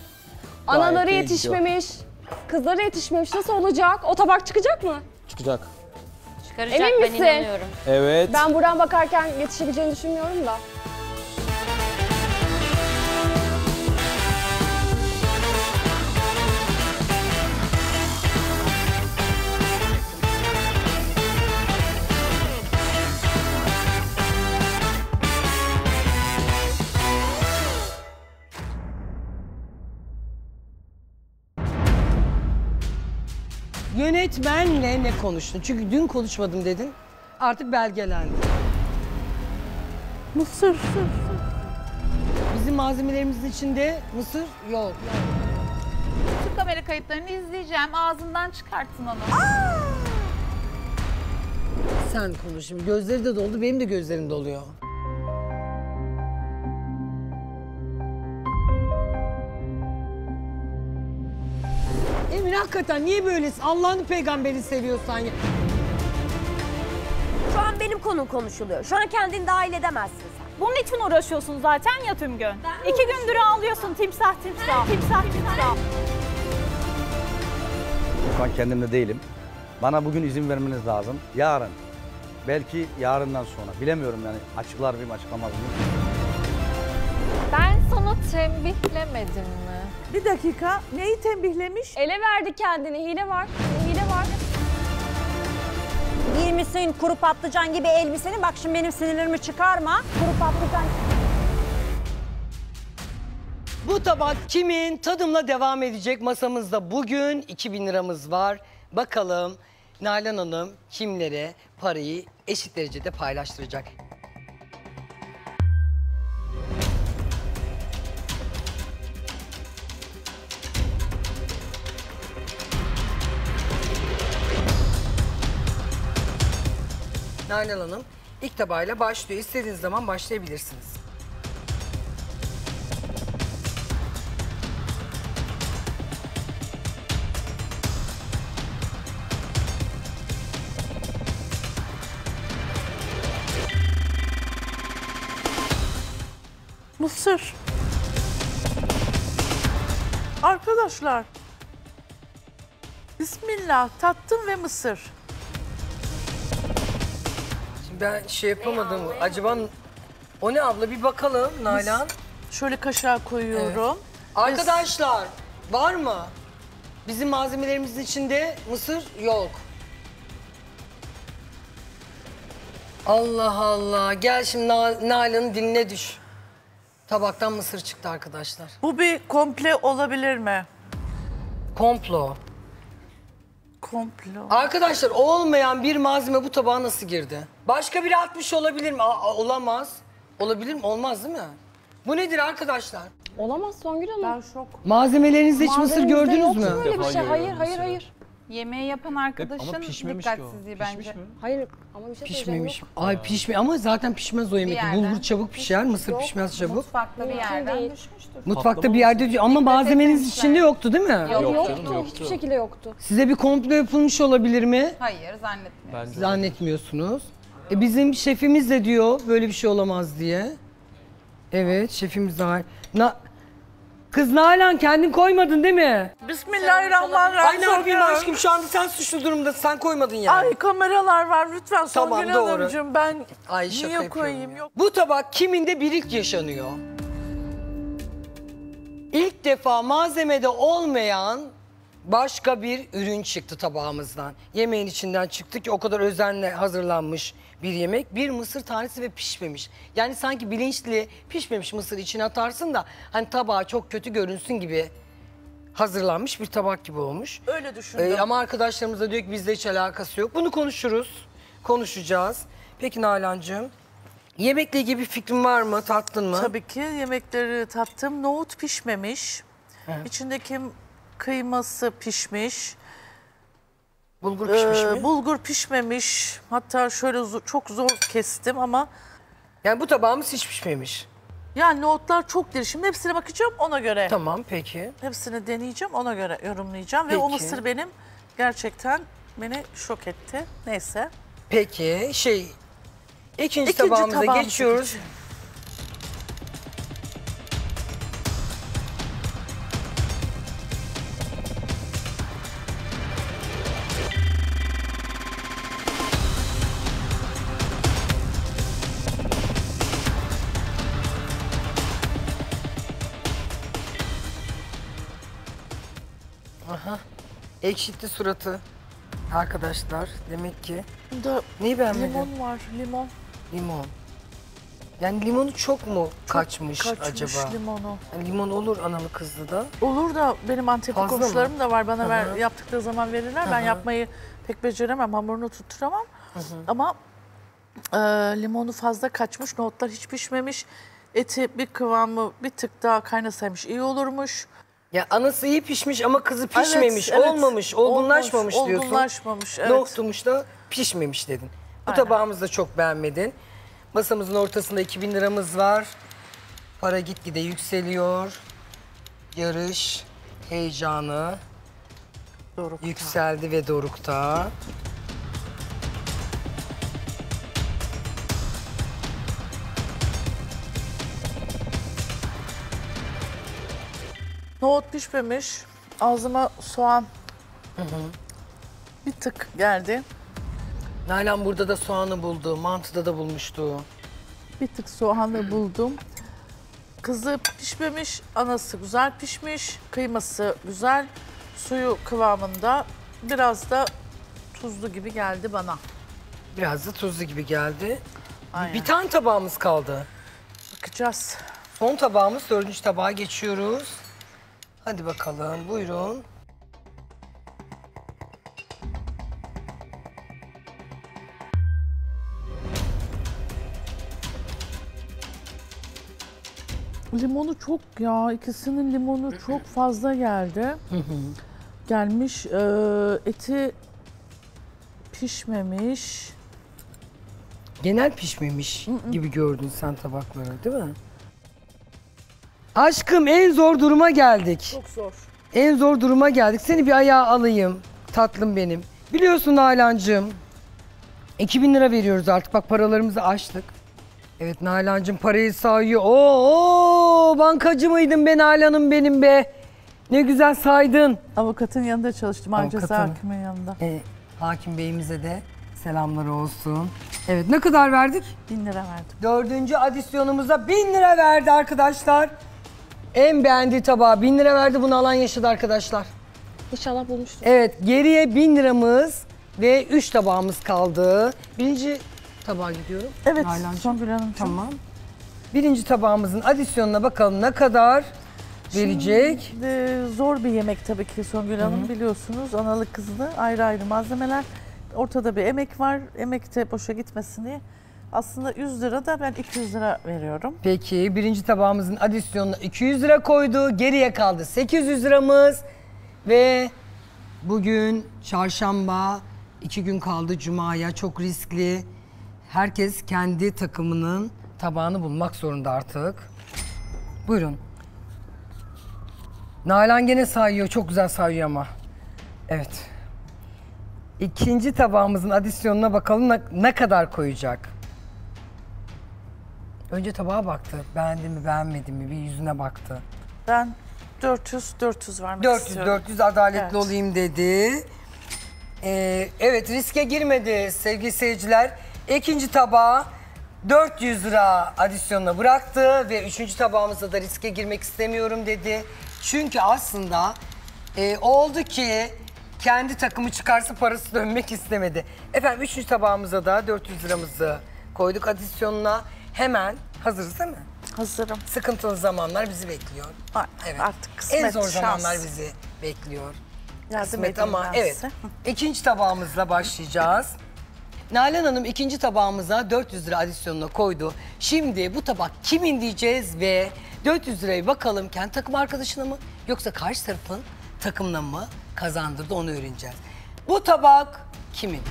Anaları iyi yetişmemiş. Kızları yetişmemiş. Nasıl olacak? O tabak çıkacak mı? Çıkacak. Çıkaracak Emin ben misin? inanıyorum. Evet. Ben buradan bakarken yetişebileceğini düşünmüyorum da. Yönetmenle ne konuştun? Çünkü dün konuşmadım dedin. Artık belgelendi. Mısır. Bizim malzemelerimizin içinde mısır yok. Şu kamera kayıtlarını izleyeceğim. Ağzından çıkartın onu. Sen konuş şimdi. Gözleri de doldu, benim de gözlerim doluyor. Emir hakikaten niye böylesin? Allah'ını peygamberi seviyorsan ya. Şu an benim konum konuşuluyor. Şu an kendini dahil edemezsin sen. Bunun için uğraşıyorsun zaten ya tüm gün. İki gündür ağlıyorsun timsah timsah. Timsah timsah. Şu an kendimde değilim. Bana bugün izin vermeniz lazım. Yarın. Belki yarından sonra. Bilemiyorum yani. Açıklar mıyım açıklamaz mıyım? Ben sana tembihlemedim mi? Bir dakika. Neyi tembihlemiş? Ele verdi kendini. Hile var. Hile var. Giymişsin kuru patlıcan gibi elbiseni. Bak şimdi benim sinirlerimi çıkarma. Kuru patlıcan. Bu tabak kimin? Tadımla devam edecek masamızda. Bugün 2000 liramız var. Bakalım Nalan Hanım kimlere parayı eşit derecede paylaştıracak? Nalan Hanım ilk tabağıyla başlıyor. İstediğiniz zaman başlayabilirsiniz. Mısır. Arkadaşlar. Bismillah tattım ve mısır. Ben şey yapamadım. Acaba o ne abla bir bakalım Nalan. Şöyle kaşar koyuyorum. Arkadaşlar var mı? Bizim malzemelerimizin içinde mısır yok. Allah Allah. Gel şimdi Na- Nalan'ın diline düş. Tabaktan mısır çıktı arkadaşlar. Bu bir komple olabilir mi? Komplo. Komplo. Arkadaşlar olmayan bir malzeme bu tabağa nasıl girdi? Başka biri atmış olabilir mi? Aa, olamaz. Olabilir mi? Olmaz değil mi? Bu nedir arkadaşlar? Olamaz Songül Hanım. Ben şok. Malzemelerinizde hiç mısır gördünüz yoktu mü? Öyle bir şey. Hayır, hayır, hayır. Yemeği yapan arkadaşın dikkatsizliği bence. Hayır ama bir şey söyleyeceğim. Pişmemiş. Ay pişme ama zaten pişmez o yemek. Bulgur çabuk pişer, mısır Yok, pişmez çabuk. Mutfakta bir yerden değil. düşmüştür. Mutfakta bir yerde ama malzemeniz içinde yoktu değil mi? Yok, yoktu. Hiçbir şekilde yoktu. Size bir komplo yapılmış olabilir mi? Hayır zannetmiyorum. Zannetmiyorsunuz. E bizim şefimiz de diyor böyle bir şey olamaz diye. Evet şefimiz de. Na Kız Nalan kendin koymadın değil mi? Bismillahirrahmanirrahim. Ay ne yapayım Songül aşkım şu anda sen suçlu durumdasın. Sen koymadın yani. Ay kameralar var lütfen Tamam, Songül doğru. Hanımcığım ben Ay şaka niye yapıyorum koyayım ya. yok. Bu tabak kiminde bir ilk yaşanıyor. İlk defa malzemede olmayan başka bir ürün çıktı tabağımızdan. Yemeğin içinden çıktı ki o kadar özenle hazırlanmış bir yemek. Bir mısır tanesi ve pişmemiş. Yani sanki bilinçli pişmemiş mısır içine atarsın da hani tabağı çok kötü görünsün gibi hazırlanmış bir tabak gibi olmuş. Öyle düşündüm. Ee, ama arkadaşlarımız da diyor ki bizde hiç alakası yok. Bunu konuşuruz, konuşacağız. Peki Nalan'cığım, yemekle ilgili bir fikrin var mı? Tattın mı? Tabii ki yemekleri tattım. Nohut pişmemiş. Evet. İçindeki kıyması pişmiş. Bulgur pişmiş Ee, mi? Bulgur pişmemiş. Hatta şöyle zo- çok zor kestim ama Yani bu tabağımız hiç pişmemiş. yani nohutlar çok diri. Şimdi hepsine bakacağım ona göre. Tamam peki. Hepsini deneyeceğim ona göre yorumlayacağım. Ve o Peki. mısır benim gerçekten beni şok etti. Neyse. Peki şey ikinci, tabağımıza tabağımıza geçiyoruz. geçelim. Ekşitti suratı. Arkadaşlar demek ki. Bunda Neyi beğenmedin? limon var limon. Limon. Yani limonu çok mu kaçmış, Kaçmış acaba? limonu. Yani limon olur analı kızlı da. Olur da benim Antepli Fazla mı? komşularım da var. Bana ver, Hı hı. yaptıkları zaman verirler. Ben Hı hı. yapmayı pek beceremem. Hamurunu tutturamam. Ama e, limonu fazla kaçmış. Nohutlar hiç pişmemiş. Eti bir kıvamı bir tık daha kaynasaymış iyi olurmuş. Ya anası iyi pişmiş ama kızı pişmemiş, Evet, evet. olmamış, olgunlaşmamış Olmuş, diyorsun. olgunlaşmamış, evet. Nohutumuş da pişmemiş dedin. Bu Aynen. tabağımızı da çok beğenmedin. Masamızın ortasında 2000 liramız var. Para gitgide yükseliyor. Yarış heyecanı Dorukta. yükseldi ve dorukta. Nohut pişmemiş. Ağzıma soğan bir tık geldi. Nalan burada da soğanı buldu, mantıda da bulmuştu. Bir tık soğanı buldum. Kızı pişmemiş, anası güzel pişmiş, kıyması güzel, suyu kıvamında. Biraz da tuzlu gibi geldi bana. Biraz da tuzlu gibi geldi. Aynen. Bir tane tabağımız kaldı. Bakacağız. Son tabağımız, dördüncü tabağa geçiyoruz. Hadi bakalım buyurun. Limonu çok ya ikisinin limonu çok fazla geldi. Gelmiş e, eti pişmemiş. Genel pişmemiş gibi gördün sen tabakları değil mi? Aşkım en zor duruma geldik. Çok zor. En zor duruma geldik. Seni bir ayağa alayım. Tatlım benim. Biliyorsun Nalan'cığım. 2000 lira veriyoruz artık. Bak paralarımızı açtık. Evet Nalan'cığım parayı sayıyor. Oo, bankacı mıydın be Nalan'ım benim be. Ne güzel saydın. Avukatın yanında çalıştım. Avukatın. hakimin yanında. Ee, hakim beyimize de selamlar olsun. Evet ne kadar verdik? 1000 lira verdim. Dördüncü adisyonumuza 1000 lira verdi arkadaşlar. En beğendiği tabağa 1000 lira verdi. Bunu alan yaşadı arkadaşlar. İnşallah bulmuştur. Evet geriye 1000 liramız ve 3 tabağımız kaldı. Birinci tabağa gidiyorum. Evet Nalan'cığım. Songül Hanımcığım. Tamam. Birinci tabağımızın adisyonuna bakalım ne kadar verecek. Şimdi, zor bir yemek tabii ki Songül Hanım biliyorsunuz. Analı kızlı ayrı ayrı malzemeler. Ortada bir emek var. Emek de boşa gitmesin diye. Aslında 100 lira da ben 200 lira veriyorum. Peki birinci tabağımızın adisyonuna 200 lira koydu. Geriye kaldı 800 liramız. Ve bugün çarşamba, iki gün kaldı cumaya çok riskli. Herkes kendi takımının tabağını bulmak zorunda artık. Buyurun. Nalan gene sayıyor. Çok güzel sayıyor ama. Evet. İkinci tabağımızın adisyonuna bakalım ne, ne kadar koyacak. Önce tabağa baktı. Beğendi mi beğenmedi mi bir yüzüne baktı. Ben 400 400 vermek 400 istiyorum. 400 adaletli Evet. olayım dedi. Ee, evet riske girmedi sevgili seyirciler. İkinci tabağı 400 lira adisyonuna bıraktı ve üçüncü tabağımızda da riske girmek istemiyorum dedi. Çünkü aslında e, oldu ki kendi takımı çıkarsa parası dönmek istemedi. Efendim üçüncü tabağımıza da 400 liramızı koyduk adisyonuna. Hemen hazırız değil mi? Hazırım. Sıkıntılı zamanlar bizi bekliyor. Evet. Artık kısmet, En zor şans. zamanlar bizi bekliyor. Yardım Kısmet ama ben evet. size. İkinci tabağımızla başlayacağız. Nalan Hanım ikinci tabağımıza 400 lira adisyonuna koydu. Şimdi bu tabak kimin diyeceğiz ve 400 lirayı bakalım kendi takım arkadaşına mı yoksa karşı tarafın takımına mı kazandırdı onu öğreneceğiz. Bu tabak kimin?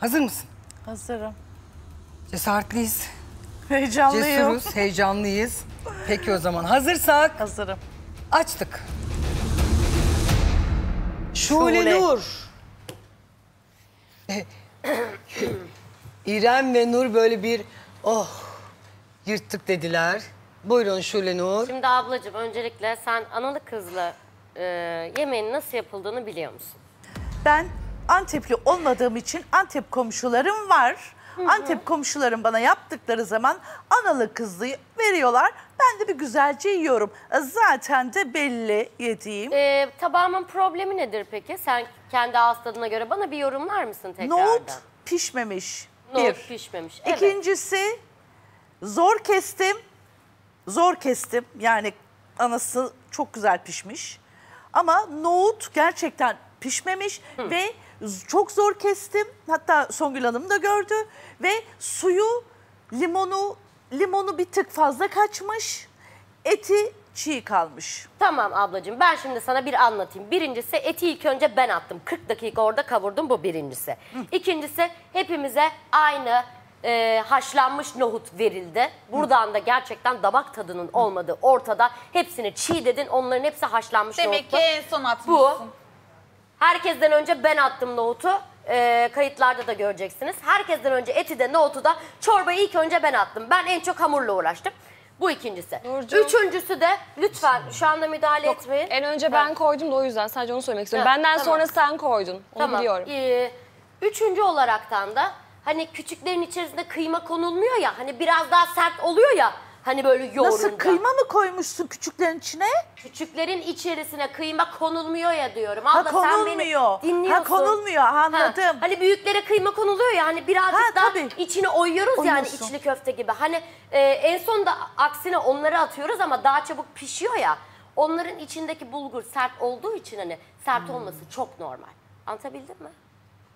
Hazır mısın? Hazırım. Cesaretliyiz. Heyecanlıyım. Cesuruz, heyecanlıyız. Peki o zaman hazırsak Hazırım. açtık. Şule Şule. Nur. İrem ve Nur böyle bir oh yırttık dediler. Buyurun Şule Nur. Şimdi ablacığım öncelikle sen analı kızlı e, yemeğin nasıl yapıldığını biliyor musun? Ben Antepli olmadığım için Antep komşularım var. Antep komşularım bana yaptıkları zaman analı kızlı veriyorlar. Ben de bir güzelce yiyorum. Zaten de belli yediğim. E, tabağımın problemi nedir peki? Sen kendi ağız tadına göre bana bir yorumlar mısın tekrardan? Nohut pişmemiş. Nohut bir. pişmemiş. Evet. İkincisi zor kestim. Zor kestim. Yani anası çok güzel pişmiş. Ama nohut gerçekten pişmemiş ve z- çok zor kestim. Hatta Songül Hanım da gördü ve suyu limonu limonu bir tık fazla kaçmış. Eti çiğ kalmış. Tamam ablacığım ben şimdi sana bir anlatayım. Birincisi eti ilk önce ben attım. 40 dakika orada kavurdum bu birincisi. İkincisi hepimize aynı e, haşlanmış nohut verildi. Buradan da gerçekten damak tadının olmadığı ortada. Hepsini çiğ dedin onların hepsi haşlanmış Demek nohuttu. ki en son atmışsın. Bu. Herkesten önce ben attım nohutu. Ee, kayıtlarda da göreceksiniz. Herkesten önce eti de nohutu da çorbayı ilk önce ben attım. Ben en çok hamurla uğraştım. Bu ikincisi. Üçüncüsü de lütfen şu anda müdahale etmeyin. En önce ben koydum da o yüzden sadece onu söylemek istiyorum. Ha, Benden tamam. sonra sen koydun. Onu biliyorum. Ee, üçüncü olaraktan da hani küçüklerin içerisinde kıyma konulmuyor ya hani biraz daha sert oluyor ya. Hani Hani böyle yoğurunca. Nasıl kıyma mı koymuşsun küçüklerin içine? Küçüklerin içerisine kıyma konulmuyor ya diyorum. Ha, Abla sen konulmuyor. beni dinliyorsun. Ha, konulmuyor, anladım. Ha, hani büyüklere kıyma konuluyor ya hani birazcık daha içine oyuyoruz yani Oyuyorsun. içli köfte gibi. Hani e, en son da aksine onları atıyoruz ama daha çabuk pişiyor ya. Onların içindeki bulgur sert olduğu için hani sert Hmm. olması çok normal. Anlatabildim mi?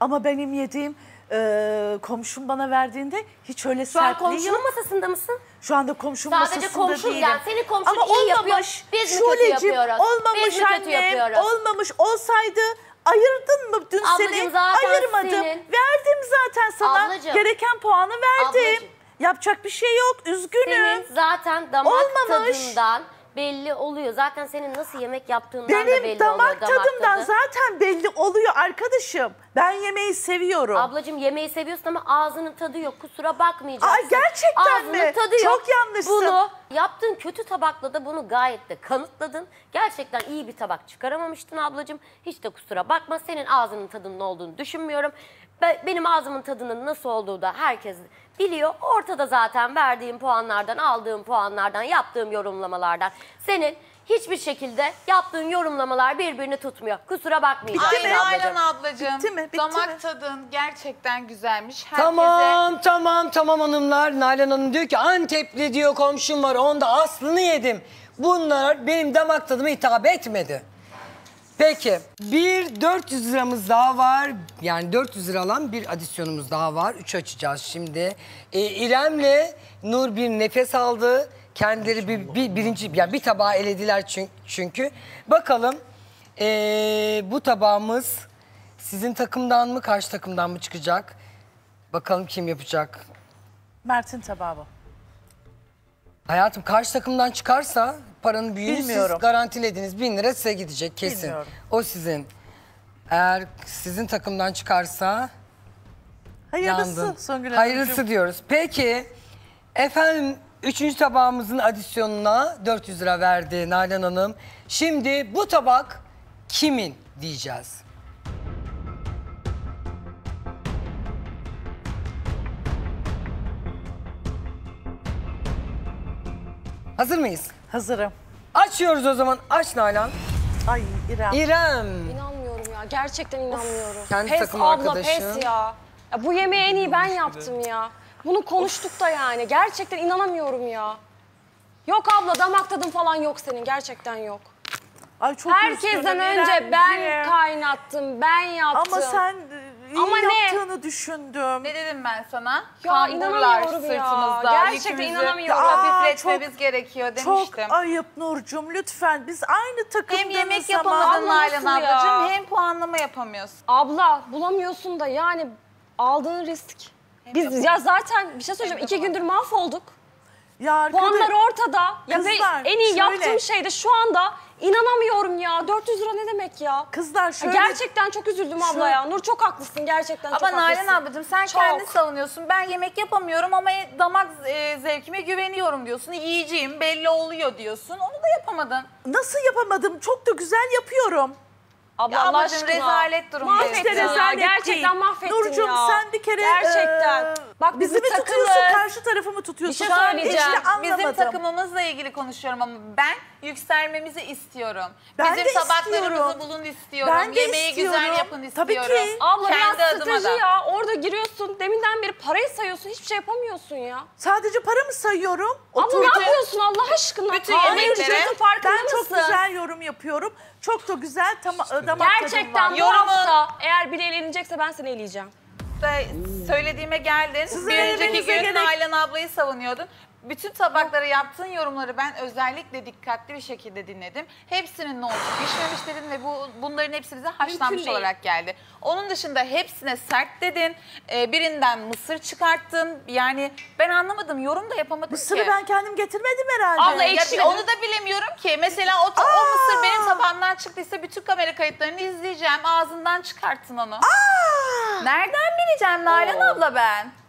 Ama benim yediğim e, komşum bana verdiğinde hiç öyle Şu an sertliği komşunun yok. masasında mısın? Şu anda komşum Sadece masasında komşun değilim. yani senin komşun Ama iyi yapıyor, olmamış. biz mi kötü yapıyoruz? olmamış Biz mi kötü annem, yapıyoruz? olmamış olsaydı ayırdın mı dün Ablacığım seni? zaten Ayırmadım. senin- Verdim zaten sana. Ablacığım. Gereken puanı verdim. Ablacığım. Yapacak bir şey yok. Üzgünüm. Senin zaten damak Olmamış. tadından belli oluyor. Zaten senin nasıl yemek yaptığından da belli Benim damak oluyor damak tadımdan tadı. zaten belli oluyor arkadaşım. Ben yemeği seviyorum. Ablacığım yemeği seviyorsun ama ağzının tadı yok. Kusura bakmayacaksın. Ay, gerçekten Ağzının mi? tadı yok. Çok yanlışsın. Bunu yaptığın kötü tabakla da bunu gayet de kanıtladın. Gerçekten iyi bir tabak çıkaramamıştın ablacığım. Hiç de kusura bakma. Senin ağzının tadının olduğunu düşünmüyorum. Be- Benim ağzımın tadının nasıl olduğu da herkes biliyor. Ortada zaten verdiğim puanlardan, aldığım puanlardan, yaptığım yorumlamalardan. Senin hiçbir şekilde yaptığın yorumlamalar birbirini tutmuyor. Kusura bakmayacaksın Aynen ablacığım. Aynen ablacığım. Bitti mi? Bitti Damak mi? tadın gerçekten güzelmiş. Herkese... Tamam tamam tamam hanımlar. Nalan Hanım diyor ki Antepli diyor komşum var onda aslını yedim. Bunlar benim damak tadıma hitap etmedi. Peki bir 400 liramız daha var. Yani 400 lira alan bir adisyonumuz daha var. Üç açacağız şimdi. Ee, İrem'le Nur bir nefes aldı. Kendileri bir, bir birinci yani bir tabağı elediler çünkü. çünkü. Bakalım ee, bu tabağımız sizin takımdan mı karşı takımdan mı çıkacak? Bakalım kim yapacak? Mert'in tabağı bu. Hayatım karşı takımdan çıkarsa paranın büyüğünü Bilmiyorum. siz garantilediniz. Bin lira size gidecek kesin. Bilmiyorum. O sizin. Eğer sizin takımdan çıkarsa Hayırlısı yandın. Songül Hayırlısı diyoruz. Peki efendim üçüncü tabağımızın adisyonuna 400 lira verdi Nalan Hanım. Şimdi bu tabak kimin diyeceğiz. Hazır mıyız? Hazırım. Açıyoruz o zaman. Aç Nalan. Ay İrem. İrem. İnanmıyorum ya. Gerçekten inanmıyorum. Kendi pes takım abla arkadaşın. pes ya. ya. Bu yemeği en iyi ben yaptım ya. Bunu konuştuk da yani. Gerçekten inanamıyorum ya. Yok abla damak tadın falan yok senin. Gerçekten yok. Ay çok Herkesten üzgünüm önce ben kaynattım, ben yaptım. Ama sen iyi Ama ne? yaptığını düşündüm. Ne dedim ben sana? Ya Kamburlar inanamıyorum ya. sırtımızda. Gerçekten yükümüzü inanamıyorum. Hafifletmemiz Çok- gerekiyor demiştim. Çok ayıp Nurcum lütfen biz aynı takımdanız Hem yemek ama. yapamadın Nalan ablacığım hem puanlama yapamıyorsun. Abla bulamıyorsun da yani aldığın risk. Biz ya zaten bir şey söyleyeceğim. iki gündür mahvolduk. Ya arkadaş- Puanlar ortada. Ya Kızlar, en iyi şöyle. yaptığım şey de şu anda inanamıyorum ya. 400 lira ne demek ya? Kızlar Ya şöyle. Gerçekten çok üzüldüm abla Şöyle- ya. Nur çok haklısın gerçekten Ama çok haklısın. Nalan ablacığım sen Çok. kendini savunuyorsun. Ben yemek yapamıyorum ama damak e, zevkime güveniyorum diyorsun. Yiyeceğim belli oluyor diyorsun. Onu da yapamadın. Nasıl yapamadım? Çok da güzel yapıyorum. Abla Ya Allah ablacığım, aşkına. rezalet durumdayız Mahvettin ya. rezalet Gerçekten değil. mahvettin Nurcum ya. sen bir kere Gerçekten. e, Bak bizi bizi mi tutuyorsun takımız. karşı tarafı mı tutuyorsun? Bir şey söyleyeceğim. İşte Bizim anlamadım. takımımızla ilgili konuşuyorum ama ben yükselmemizi istiyorum. Ben Bizim de tabaklarımızı istiyorum. bulun istiyorum. Ben de Yemeği istiyorum. güzel yapın Tabii istiyorum. ki. Abla Kendi biraz adıma strateji da. ya. Orada giriyorsun. Deminden beri parayı sayıyorsun. Hiçbir şey yapamıyorsun ya. Sadece para mı sayıyorum? Abla ne yapıyorsun Allah aşkına? Bütün Pahalı yemeklere ücretin farkında Ben çok mısın? güzel yorum yapıyorum. Çok da güzel tam, damak tadım Gerçekten var. bu Yorumun- hafta eğer biri eğlenecekse ben seni eleyeceğim. Da söylediğime geldin. Sizin bir önceki elinize gün gerek- Nalan ablayı savunuyordun. Bütün tabaklara yaptığın yorumları ben özellikle dikkatli bir şekilde dinledim. Hepsinin ne oldu pişmemiş dedin ve bu bunların hepsi bize haşlanmış değil. olarak geldi. Onun dışında hepsine sert dedin. Ee, birinden mısır çıkarttın. Yani ben anlamadım. Yorum da yapamadım Mısırı ki. ben kendim getirmedim herhalde. Abla, Ya ekşi bir- onu da bilemiyorum ki. Mesela o, ta- o mısır benim tabağımdan çıktıysa bütün kamera kayıtlarını izleyeceğim. Ağzından çıkarttın onu. Nereden bileceğim Nalan abla ben?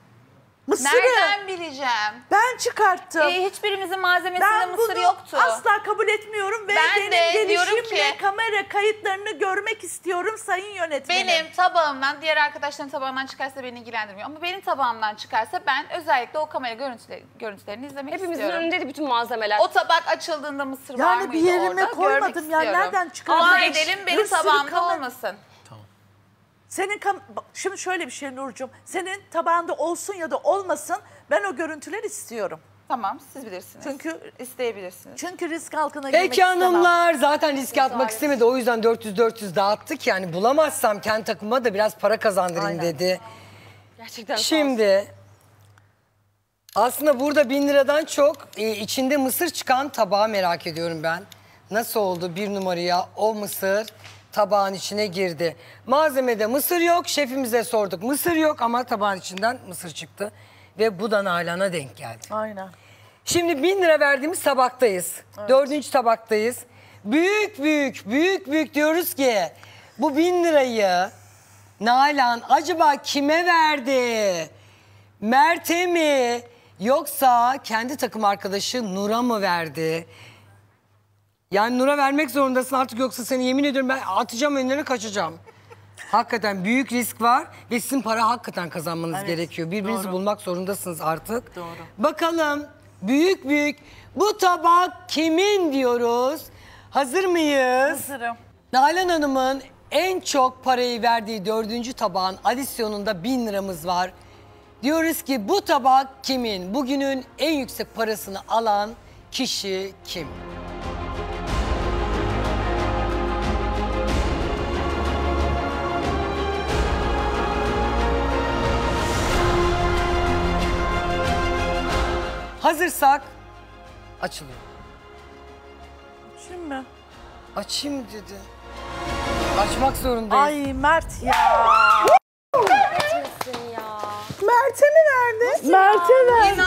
Mısırı. Nereden bileceğim? Ben çıkarttım. Ee, hiçbirimizin malzemesinde ben mısır bunu yoktu. asla kabul etmiyorum ve Ben benim de diyorum gelişimle ki- kamera kayıtlarını görmek istiyorum sayın yönetmenim. Benim tabağımdan, diğer arkadaşların tabağından çıkarsa beni ilgilendirmiyor. Ama benim tabağımdan çıkarsa ben özellikle o kamera görüntüleri, görüntülerini izlemek Hepimizin istiyorum. önündeydi bütün malzemeler. O tabak açıldığında mısır var Yani mıydı bir yerime orada? koymadım ya, nereden çıkardın? Ama edelim benim tabağımda kamer- olmasın. Senin kam- şimdi şöyle bir şey Nurcuğum. Senin tabağında olsun ya da olmasın ben o görüntüleri istiyorum. Tamam siz bilirsiniz. Çünkü isteyebilirsiniz. Çünkü risk altına girmek Peki istemem. hanımlar zaten riske atmak istemedi. O yüzden 400-400 dağıttık yani bulamazsam kendi takıma da biraz para kazandırayım dedi. Gerçekten Şimdi aslında burada bin liradan çok e, içinde mısır çıkan tabağı merak ediyorum ben. Nasıl oldu bir numaraya o mısır tabağın içine girdi. Malzemede mısır yok şefimize sorduk mısır yok ama tabağın içinden mısır çıktı. Ve bu da Nalan'a denk geldi. Aynen. Şimdi bin lira verdiğimiz tabaktayız. Dördüncü tabaktayız. Büyük büyük büyük büyük diyoruz ki bu bin lirayı Nalan acaba kime verdi? Mert'e mi? Yoksa kendi takım arkadaşı Nur'a mı verdi? Yani Nur'a vermek zorundasın artık yoksa seni yemin ediyorum ben atacağım önlerine kaçacağım. Hakikaten büyük risk var ve sizin para hakikaten kazanmanız Evet, gerekiyor. Birbirinizi doğru. bulmak zorundasınız artık. Doğru. Bakalım büyük büyük bu tabak kimin diyoruz? Hazır mıyız? Hazırım. Nalan Hanım'ın en çok parayı verdiği dördüncü tabağın adisyonunda bin liramız var. Diyoruz ki bu tabak kimin? Bugünün en yüksek parasını alan kişi kim? Hazırsak açılıyor. Şimdi. Açayım dedi. Açmak zorundayız. Ay Mert ya. Mert'e mi verdin? Mert'e verdi.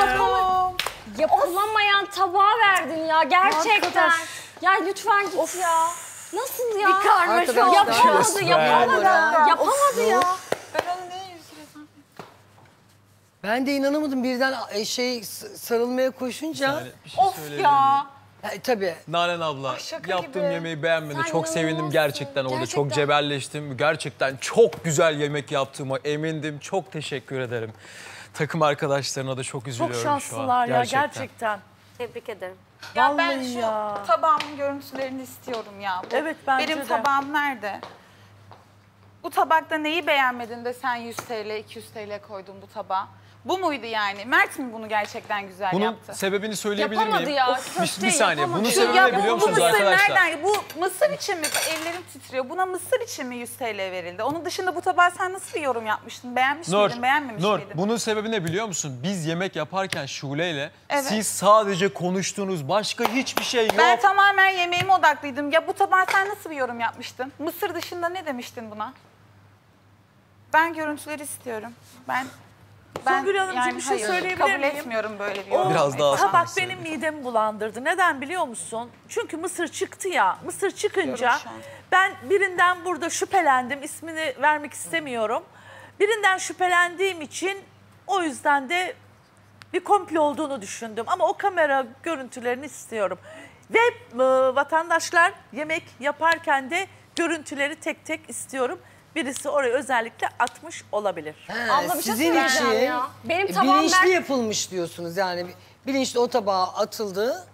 Yapama, yapılamayan tabağa verdin ya gerçekten. Arkadaş. Ya lütfen git ya. Nasıl ya? Bir karmaşa oldu. Yapamadı, Resmen. yapamadı. Ya. Yapamadı ya. Ben de inanamadım birden e, şey sarılmaya koşunca. Of ya. E, tabii. Nalan abla şaka yaptığım gibi. yemeği beğenmedi. Sen çok sevindim gerçekten orada. Çok Gerçekten. cebelleştim. Gerçekten çok güzel yemek yaptığıma emindim. Çok teşekkür ederim. Takım arkadaşlarına da çok üzülüyorum Çok şu an. şanslılar ya gerçekten. Tebrik ederim. Ya ben Vallahi şu ya. tabağımın görüntülerini istiyorum ya. Bu, Evet, bence Benim de. tabağım nerede? Bu tabakta neyi beğenmedin de sen 100 TL, 200 TL koydun bu tabağa? Bu muydu yani? Mert mi bunu gerçekten güzel Bunun yaptı? sebebini söyleyebilir Yapamadı miyim? ya, Of, bir, köfteyi bir saniye. yapamadı. Bunun sebebini ya biliyor bu, bu musunuz mısır arkadaşlar? nereden? Bu mısır için mi? Ellerim titriyor. Buna mısır için mi 100 TL verildi? Onun dışında bu tabağa sen nasıl bir yorum yapmıştın? Beğenmiş Nur, miydin, beğenmemiş Nur, miydin? bunun sebebi ne biliyor musun? Biz yemek yaparken Şule ile Evet. siz sadece konuştuğunuz başka hiçbir şey yok. Ben tamamen yemeğime odaklıydım. Ya bu tabağa sen nasıl bir yorum yapmıştın? Mısır dışında ne demiştin buna? Ben görüntüleri istiyorum. Ben ben Songül Hanımcığım bir şey hayır, söyleyebilir kabul miyim? etmiyorum böyle bir yorum. Biraz daha tabak benim midemi bulandırdı. Neden biliyor musun? Çünkü mısır çıktı ya. Mısır çıkınca ben birinden burada şüphelendim. İsmini vermek istemiyorum. Birinden şüphelendiğim için o yüzden de bir komplo olduğunu düşündüm. Ama o kamera görüntülerini istiyorum. Ve e, vatandaşlar yemek yaparken de görüntüleri tek tek istiyorum. Birisi oraya özellikle atmış olabilir. He, Abla bir şey sizin söyleyeceğim için ya. Benim e, tabağım bilinçli Mert- yapılmış diyorsunuz yani. Bilinçli o tabağa atıldı.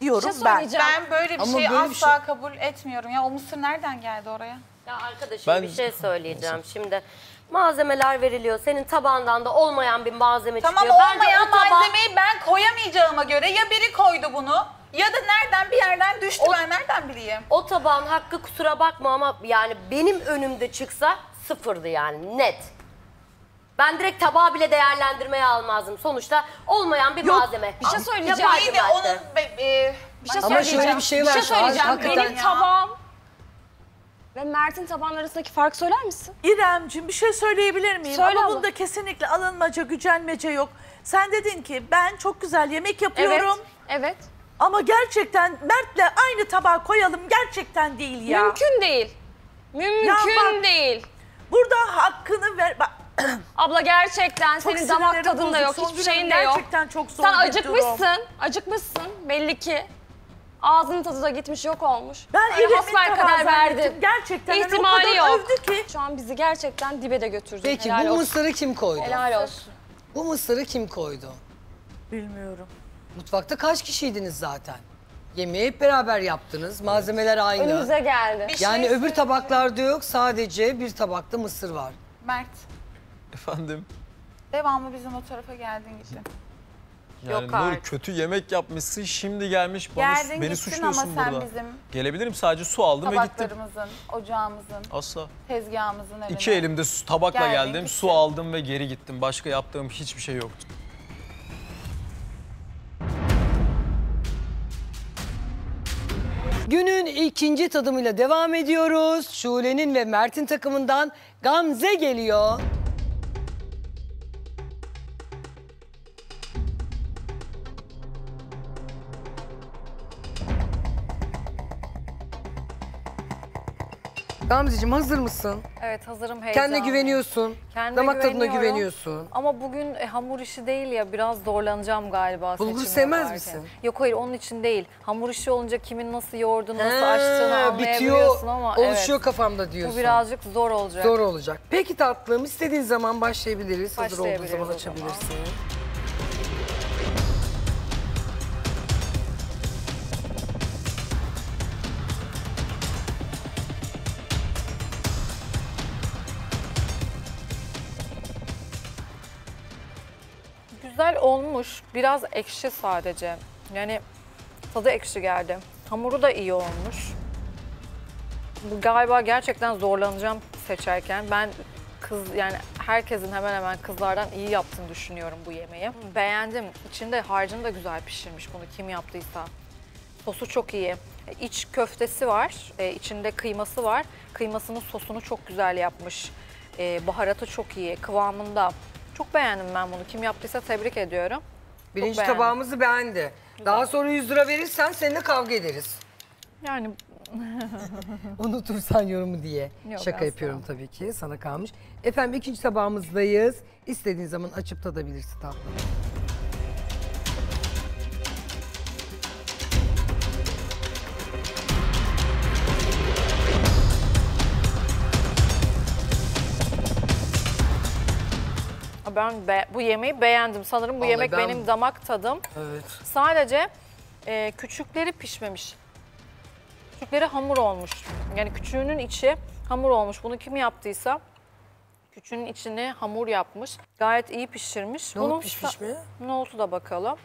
Diyorum şey ben. söyleyeceğim. Ben böyle bir Ama şeyi böyle bir asla kabul etmiyorum. Ya o mısır nereden geldi oraya? Ya arkadaşım Ben- bir şey söyleyeceğim şimdi. Malzemeler veriliyor. Senin tabağından da olmayan bir malzeme Tamam çıkıyor. Bence olmayan o tabağı- malzemeyi ben koyamayacağıma göre ya biri koydu bunu ya da nereden bir yerden düştü O- ben nereden bileyim? O tabağın hakkı kusura bakma ama yani benim önümde çıksa sıfırdı yani net. Ben direkt tabağı bile değerlendirmeye almazdım. Sonuçta olmayan bir malzeme. bir şey söyleyeceğim. Yapardı İyi de belki. onun be- e, Bir şey Ama söyleyeceğim. şöyle bir şey var. Bir şey şu an söyleyeceğim. hakikaten- Benim tabağım ve Mert'in tabağının arasındaki farkı söyler misin? İremciğim bir şey söyleyebilir miyim? Söyle Ama abla. bunda kesinlikle alınmaca, gücenmece yok. Sen dedin ki ben çok güzel yemek yapıyorum. Evet. Ama gerçekten Mert'le aynı tabağa koyalım gerçekten değil ya. Mümkün değil. Mümkün Ya bak- değil. Burada hakkını ver. Bak Abla gerçekten Çok senin damak sinirlerim tadın da yok, hiçbir şeyin de yok. gerçekten çok zor Sen bir acıkmışsın, durum. acıkmışsın belli ki. Ağzının tadı da gitmiş yok olmuş. Ben Öyle elimin hasbelkader tabağı zannettim. Gerçekten hani o İhtimali kadar yok. övdü ki. Şu an bizi gerçekten dibe de götürdün. Peki Helal bu olsun. mısırı kim koydu? Helal olsun. Bu mısırı kim koydu? Bilmiyorum. Mutfakta kaç kişiydiniz zaten? Yemeği hep beraber yaptınız. Malzemeler aynı. Önümüze geldi. Bir şey Yani öbür söyleyeyim. tabaklarda yok. Sadece bir tabakta mısır var. Mert, Efendim? devamlı bizim o tarafa geldin gittin. Yani Yok Nur artık. kötü yemek yapmışsın şimdi gelmiş bana Geldin beni suçluyorsun ama sen burada. bizim Gelebilirim sadece su aldım ve gittim. tabaklarımızın, ocağımızın, Asla. tezgahımızın önüne. İki elimde su, tabakla Geldin, geldim, gittin. su aldım ve geri gittim. Başka yaptığım hiçbir şey yoktu. Günün ikinci tadımıyla devam ediyoruz. Şule'nin ve Mert'in takımından Gamze geliyor. Gamzeciğim hazır mısın? Evet hazırım heyecanlı. Kendine güveniyorsun. Kendime Damak tadına güveniyorsun. Ama bugün e, hamur işi değil ya biraz zorlanacağım galiba Bulgur sevmez yaparken. misin? Yok hayır onun için değil. Hamur işi olunca kimin nasıl yoğurduğunu, nasıl Ha, açtığını bitiyor, anlayabiliyorsun ama oluşuyor evet. kafamda diyorsun. Bu birazcık zor olacak. Zor olacak. Peki tatlım istediğin zaman başlayabiliriz. Hazır olduğun Başlayabiliriz zaman o zaman. Olmuş. Biraz ekşi sadece. Yani tadı ekşi geldi. Hamuru da iyi olmuş. Bu galiba gerçekten zorlanacağım seçerken. Ben kız yani herkesin hemen hemen kızlardan iyi yaptığını düşünüyorum bu yemeği. Beğendim. İçinde harcını da güzel pişirmiş bunu kim yaptıysa. Sosu çok iyi. İç köftesi var. e, içinde kıyması var. Kıymasının sosunu çok güzel yapmış. E, baharatı çok iyi. Kıvamında. Çok beğendim ben bunu. Kim yaptıysa tebrik ediyorum. Birinci beğendim. tabağımızı beğendi. Daha sonra 100 lira verirsen seninle kavga ederiz. Yani Unutursan yorumu diye. Yok, Şaka asla. yapıyorum tabii ki. Sana kalmış. Efendim ikinci tabağımızdayız. İstediğin zaman açıp tadabilirsin tatlım. Ben be- bu yemeği beğendim. Sanırım bu Vallahi yemek ben- benim damak tadım. Evet. Sadece e, küçükleri pişmemiş. Küçükleri hamur olmuş. Yani küçüğünün içi hamur olmuş. Bunu kim yaptıysa küçüğünün içini hamur yapmış. Gayet iyi pişirmiş. Nohut Bunun pişmiş sa- mi? Nohutu da bakalım.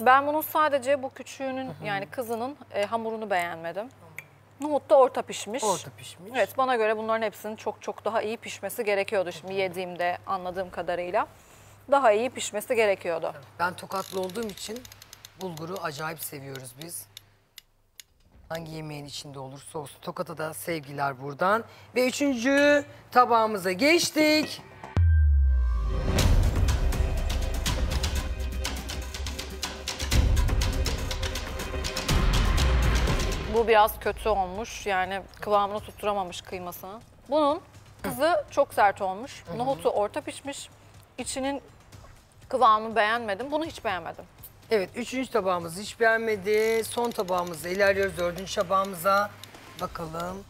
Ben bunun sadece bu küçüğünün yani kızının e, hamurunu beğenmedim. Nohut da orta pişmiş. Orta pişmiş. Evet bana göre bunların hepsinin çok çok daha iyi pişmesi gerekiyordu şimdi yediğimde anladığım kadarıyla. Daha iyi pişmesi gerekiyordu. Ben tokatlı olduğum için bulguru acayip seviyoruz biz. Hangi yemeğin içinde olursa olsun. Tokat'a da sevgiler buradan. Ve üçüncü tabağımıza geçtik. Bu biraz kötü olmuş. Yani kıvamını tutturamamış kıymasını. Bunun kızı çok sert olmuş. Nohutu orta pişmiş. İçinin kıvamını beğenmedim. Bunu hiç beğenmedim. Evet üçüncü tabağımızı hiç beğenmedi. Son tabağımıza ilerliyoruz dördüncü tabağımıza. Bakalım.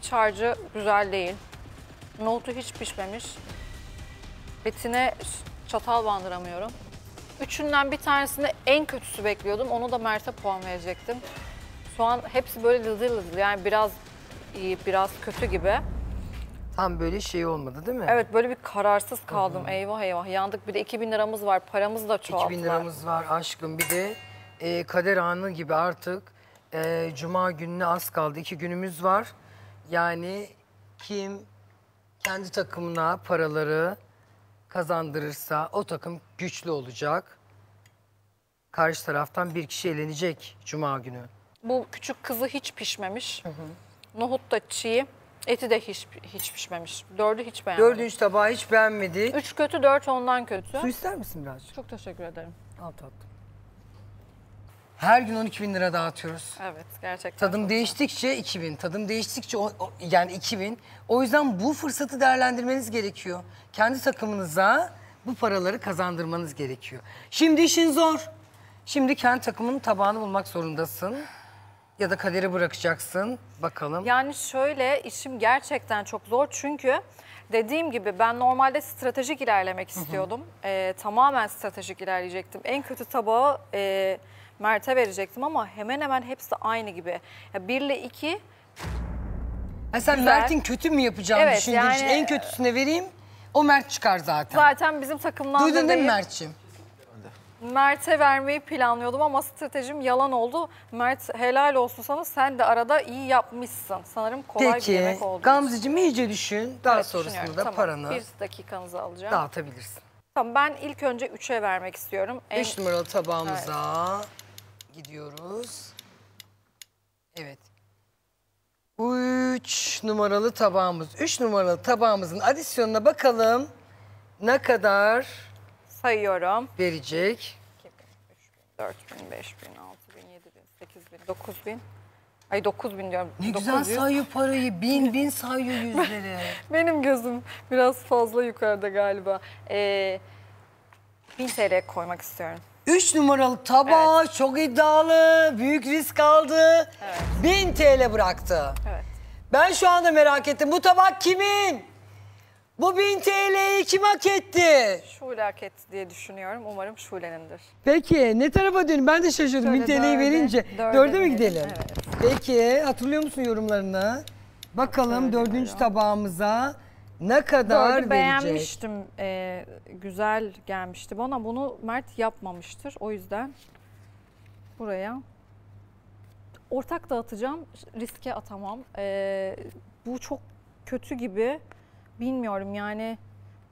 İç harcı güzel değil. Nohutu hiç pişmemiş. Etine çatal bandıramıyorum. Üçünden bir tanesini en kötüsü bekliyordum. Onu da Mert'e puan verecektim. Şu an hepsi böyle lızır lızır. Yani biraz iyi, biraz kötü gibi. Tam böyle şey olmadı değil mi? Evet böyle bir kararsız kaldım. Eyvah eyvah yandık. Bir de 2000 liramız var. Paramızı da çoğalttılar. 2000 liramız var aşkım. Bir de e, kader anı gibi artık e, cuma gününe az kaldı. İki günümüz var. Yani kim kendi takımına paraları kazandırırsa o takım güçlü olacak. Karşı taraftan bir kişi elenecek cuma günü. Bu küçük kızı hiç pişmemiş. Nohut da çiğ. Eti de hiç hiç pişmemiş. Dördü hiç beğenmedim. Dördüncü tabağı hiç beğenmedik. Üç kötü, dört ondan kötü. Su ister misin birazcık? Çok teşekkür ederim. Al tatlım. Her gün 12 bin lira dağıtıyoruz. Evet gerçekten. Tadım değiştikçe 2000, tadım değiştikçe o, o- yani 2000. O yüzden bu fırsatı değerlendirmeniz gerekiyor. Kendi takımınıza bu paraları kazandırmanız gerekiyor. Şimdi işin zor. Şimdi kendi takımının tabağını bulmak zorundasın. Ya da kaderi bırakacaksın. Bakalım. Yani şöyle işim gerçekten çok zor çünkü dediğim gibi ben normalde stratejik ilerlemek istiyordum. Ee, tamamen stratejik ilerleyecektim. En kötü tabağı e, Mert'e verecektim ama hemen hemen hepsi aynı gibi. Ya 1 ile 2 Ha sen Güzel. Mert'in kötü mü yapacağını Evet, düşündüğün için yani- en kötüsüne vereyim. O Mert çıkar zaten. zaten bizim takımdan Duydun değil mi. Mert'ciğim? Mert'e vermeyi planlıyordum ama stratejim yalan oldu. Mert helal olsun sana sen de arada iyi yapmışsın. Sanırım kolay bir Peki yemek oldu. Gamzeciğim iyice düşün. Daha Evet, sonrasında düşünüyorum. da Tamam, paranı Bir dakikanızı alacağım. dağıtabilirsin. Tamam ben ilk önce 3'e vermek istiyorum. En- 5 numaralı tabağımıza gidiyoruz. Evet. 3 numaralı tabağımız. 3 numaralı tabağımızın adisyonuna bakalım ne kadar sayıyorum. verecek. 4000, 5000, 6000, 7000, 8000, 9000. Ay 9000 diyorum. Ne güzel 900. sayıyor parayı. Bin bin sayıyor yüzleri. Benim gözüm biraz fazla yukarıda galiba. Ee, 1000 TL koymak istiyorum. 3 numaralı tabağı çok iddialı. Büyük risk aldı. 1000 TL bıraktı. Evet. Ben şu anda merak ettim. Bu tabak kimin? Bu 1000 TL'yi kim hak etti? Şule hak etti diye düşünüyorum. Umarım Şule'nindir. Peki ne tarafa dönün? Ben de şaşırdım. 1000 Şöyle TL'yi verince. dörde Dörde mi gidelim, gidelim? Peki hatırlıyor musun yorumlarını? Bakalım dördüncü tabağımıza ne kadar Dördü verecek? beğenmiştim. Ee, güzel gelmişti bana. Bunu Mert yapmamıştır. O yüzden buraya ortak dağıtacağım. Riske atamam. Ee, bu çok kötü gibi. Bilmiyorum yani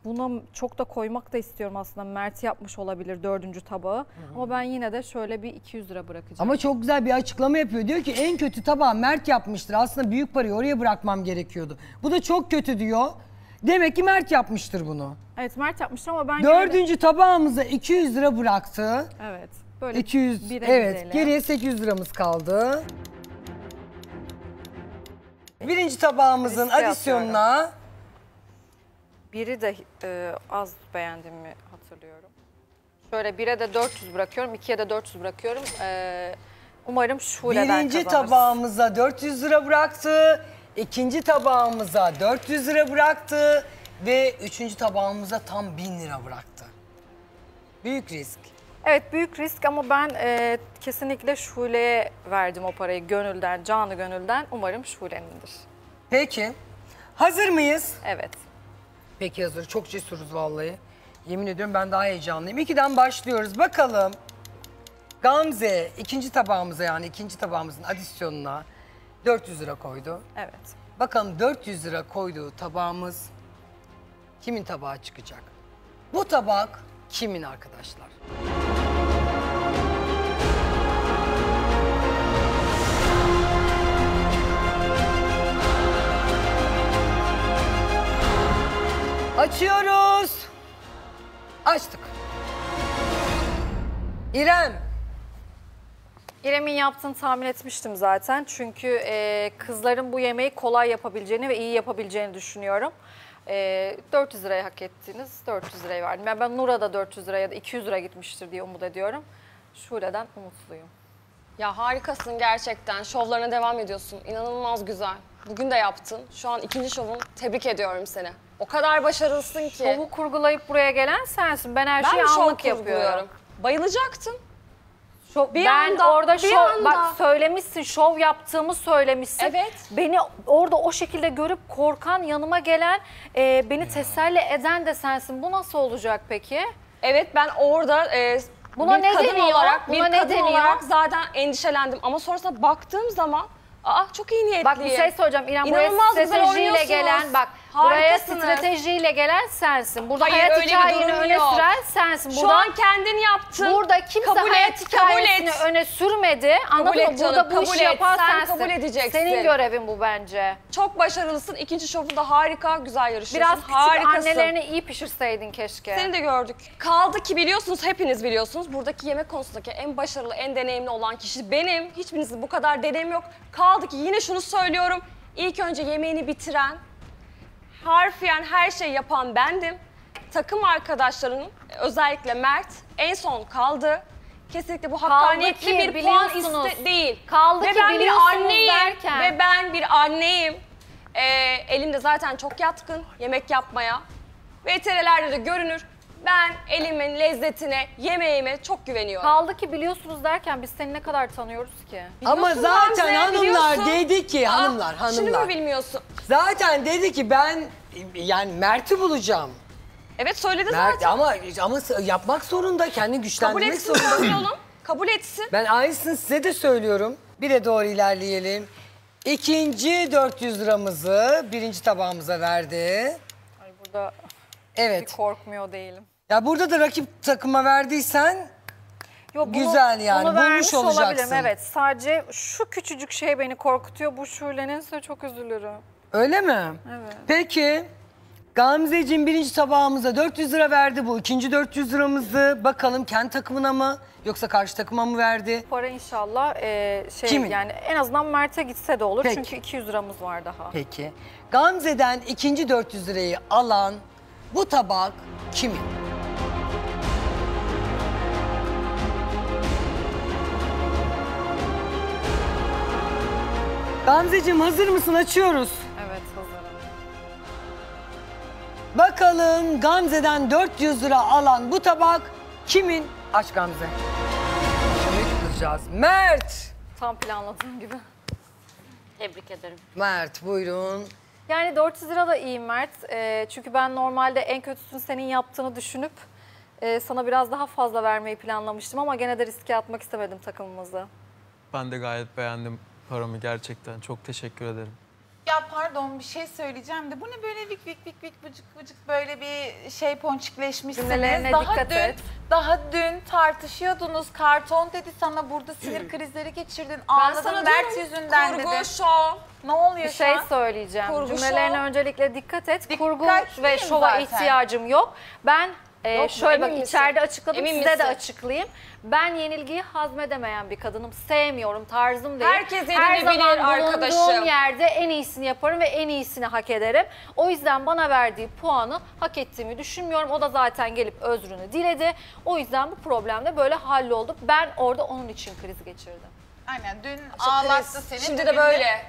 buna çok da koymak da istiyorum aslında. Mert yapmış olabilir dördüncü tabağı. Ama ben yine de şöyle bir 200 lira bırakacağım. Ama çok güzel bir açıklama yapıyor. Diyor ki en kötü tabağı Mert yapmıştır. Aslında büyük parayı oraya bırakmam gerekiyordu. Bu da çok kötü diyor. Demek ki Mert yapmıştır bunu. Evet Mert yapmıştır ama ben yine de- Dördüncü tabağımıza 200 lira bıraktı. Evet. Böyle 200 bire evet geriye 800 liramız kaldı. Birinci tabağımızın Riske adisyonuna Biri de e, az beğendiğimi hatırlıyorum. Şöyle bire de 400 bırakıyorum, ikiye de 400 bırakıyorum. E, umarım Şule'den birinci kazanırız. tabağımıza 400 lira bıraktı. İkinci tabağımıza 400 lira bıraktı ve üçüncü tabağımıza tam 1000 lira bıraktı. Büyük risk. Evet büyük risk ama ben e, kesinlikle Şule'ye verdim o parayı gönülden, canı gönülden. Umarım Şule'nindir. Peki. Hazır mıyız? Evet. Peki hazır. Çok cesuruz vallahi. Yemin ediyorum ben daha heyecanlıyım. İkiden başlıyoruz. Bakalım. Gamze ikinci tabağımıza yani ikinci tabağımızın adisyonuna 400 lira koydu. Evet. Bakalım 400 lira koyduğu tabağımız kimin tabağı çıkacak? Bu tabak kimin arkadaşlar? Açıyoruz. Açtık. İrem. İrem'in yaptığını tahmin etmiştim zaten. Çünkü e, kızların bu yemeği kolay yapabileceğini ve iyi yapabileceğini düşünüyorum. E, 400 liraya hak ettiniz. 400 liraya verdim. Yani ben Nur'a da 400 liraya ya da 200 lira gitmiştir diye umut ediyorum. Şule'den umutluyum. Ya harikasın gerçekten. Şovlarına devam ediyorsun. İnanılmaz güzel. Bugün de yaptın. Şu an ikinci şovun. Tebrik ediyorum seni. O kadar başarılısın ki. Şovu kurgulayıp buraya gelen sensin. Ben her Ben şeyi anlık yapıyorum. Bayılacaktın. Şov, Bir ben anda, orada bir şov, anda. bak söylemişsin, şov yaptığımı söylemişsin. Evet. Beni orada o şekilde görüp korkan, yanıma gelen, e, beni teselli eden de sensin. Bu nasıl olacak peki? Evet ben orada e, Buna bir ne kadın deniyor? olarak, Buna bir ne kadın deniyor? olarak zaten endişelendim. Ama sonrasında baktığım zaman aa çok iyi niyetliyim. Bak bir şey söyleyeceğim İrem buraya stratejiyle gelen bak buraya Harikasınız. stratejiyle gelen sensin. Burada Hayır, hayat öyle bir hikayeni durum öne yok. süren sensin. sensin. Şu Burada, an kendin yaptın. Burada kimse Kabul hayat et, kabul hikayesini et. öne sürmedi. Anladın et mı? canım, Burada bu kabul işi et. yapan Sen sensin. kabul edeceksin. Senin görevin bu bence. Çok başarılısın. İkinci şovunda harika, güzel yarışıyorsun. Biraz küçük Harikasın. annelerini iyi pişirseydin keşke. Seni de gördük. Kaldı ki biliyorsunuz, hepiniz biliyorsunuz. Buradaki yemek konusundaki en başarılı, en deneyimli olan kişi benim. Hiçbirinizin bu kadar deneyim yok. Kaldı ki yine şunu söylüyorum. İlk önce yemeğini bitiren, harfiyen her şeyi yapan bendim. Takım arkadaşlarının, özellikle Mert, en son kaldı. Kesinlikle bu hakkaniyetli ki bir puan biliyorsunuz. iste değil. Kaldı ve ki ben bir anneyim derken. ve ben bir anneyim. Ee, elimde zaten çok yatkın yemek yapmaya. VTR'lerde de görünür. Ben elimin lezzetine, yemeğime çok güveniyorum. Kaldı ki biliyorsunuz derken biz seni ne kadar tanıyoruz ki? Ama Biliyorsun zaten Gamze, hanımlar biliyorsun. dedi ki Aa, hanımlar Şimdi hanımlar. mi bilmiyorsun? Zaten dedi ki ben yani Mert'i bulacağım. Evet söyledi Mert zaten. ama ama yapmak zorunda, kendini Kabul güçlendirmek etsin zorunda. Gamze oğlum. Kabul etsin. Ben aynısını size de söylüyorum. Bire doğru ilerleyelim. İkinci 400 liramızı birinci tabağımıza verdi. Ay burada Evet. bir korkmuyor değilim. Ya burada da rakip takıma verdiysen Yo, bunu- güzel yani bunu bulmuş olacaksın. olabilirim evet. Sadece şu küçücük şey beni korkutuyor. Bu şulenirse çok üzülürüm. Öyle mi? Evet. Peki. Gamzeciğim birinci tabağımıza 400 lira verdi bu. ikinci 400 liramızı bakalım kendi takımına mı yoksa karşı takıma mı verdi? Para inşallah e, şey Kimin? yani en azından Mert'e gitse de olur. Peki. Çünkü 200 liramız var daha. Peki. Gamze'den ikinci 400 lirayı alan bu tabak kimin? Gamzeciğim hazır mısın? Açıyoruz. Bakalım Gamze'den 400 lira alan bu tabak kimin? Aç Gamze. Şimdi kızacağız. Mert. Tam planladığım gibi. Tebrik ederim. Mert buyurun. Yani 400 lira da iyi Mert. E, çünkü ben normalde en kötüsünü senin yaptığını düşünüp e, sana biraz daha fazla vermeyi planlamıştım ama gene de riske atmak istemedim takımımızı. Ben de gayet beğendim paramı gerçekten. Çok teşekkür ederim. Ya pardon bir şey söyleyeceğim de bu ne böyle vik vik vik vik vıcık vıcık böyle bir şey ponçikleşmişsiniz. Cümlelerine daha dikkat dün, et. Daha dün tartışıyordunuz. Karton dedi sana burada sinir krizleri geçirdin. Ağladın sana Mert diyorum, yüzünden kurgu, dedi. şov. Ne oluyor Bir şu şey an? söyleyeceğim. Kurgu Cümlelerine şov. öncelikle dikkat et. Kurgu ve şova zaten. ihtiyacım yok. Ben e, Yok mu? şöyle bak Emin misin? içeride açıkladım Emin size de misin? açıklayayım. Ben yenilgiyi hazmedemeyen bir kadınım. Sevmiyorum, tarzım değil. Herkes Her yenilebilir zaman arkadaşım. bulunduğum yerde en iyisini yaparım ve en iyisini hak ederim. O yüzden bana verdiği puanı hak ettiğimi düşünmüyorum. O da zaten gelip özrünü diledi. O yüzden bu problem de böyle halloldu. Ben orada onun için kriz geçirdim. Aynen dün İşte ağlattı seni. Şimdi bugün de böyle.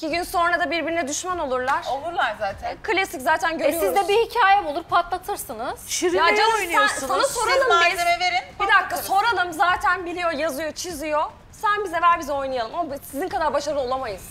İki gün sonra da birbirine düşman olurlar. Olurlar zaten. Klasik zaten E görüyoruz. siz de bir hikaye bulur patlatırsınız. Ya canım sen, sana Siz soralım biz. malzeme verin. Bir dakika soralım zaten biliyor, yazıyor, çiziyor. Sen bize ver biz oynayalım ama biz sizin kadar başarılı olamayız.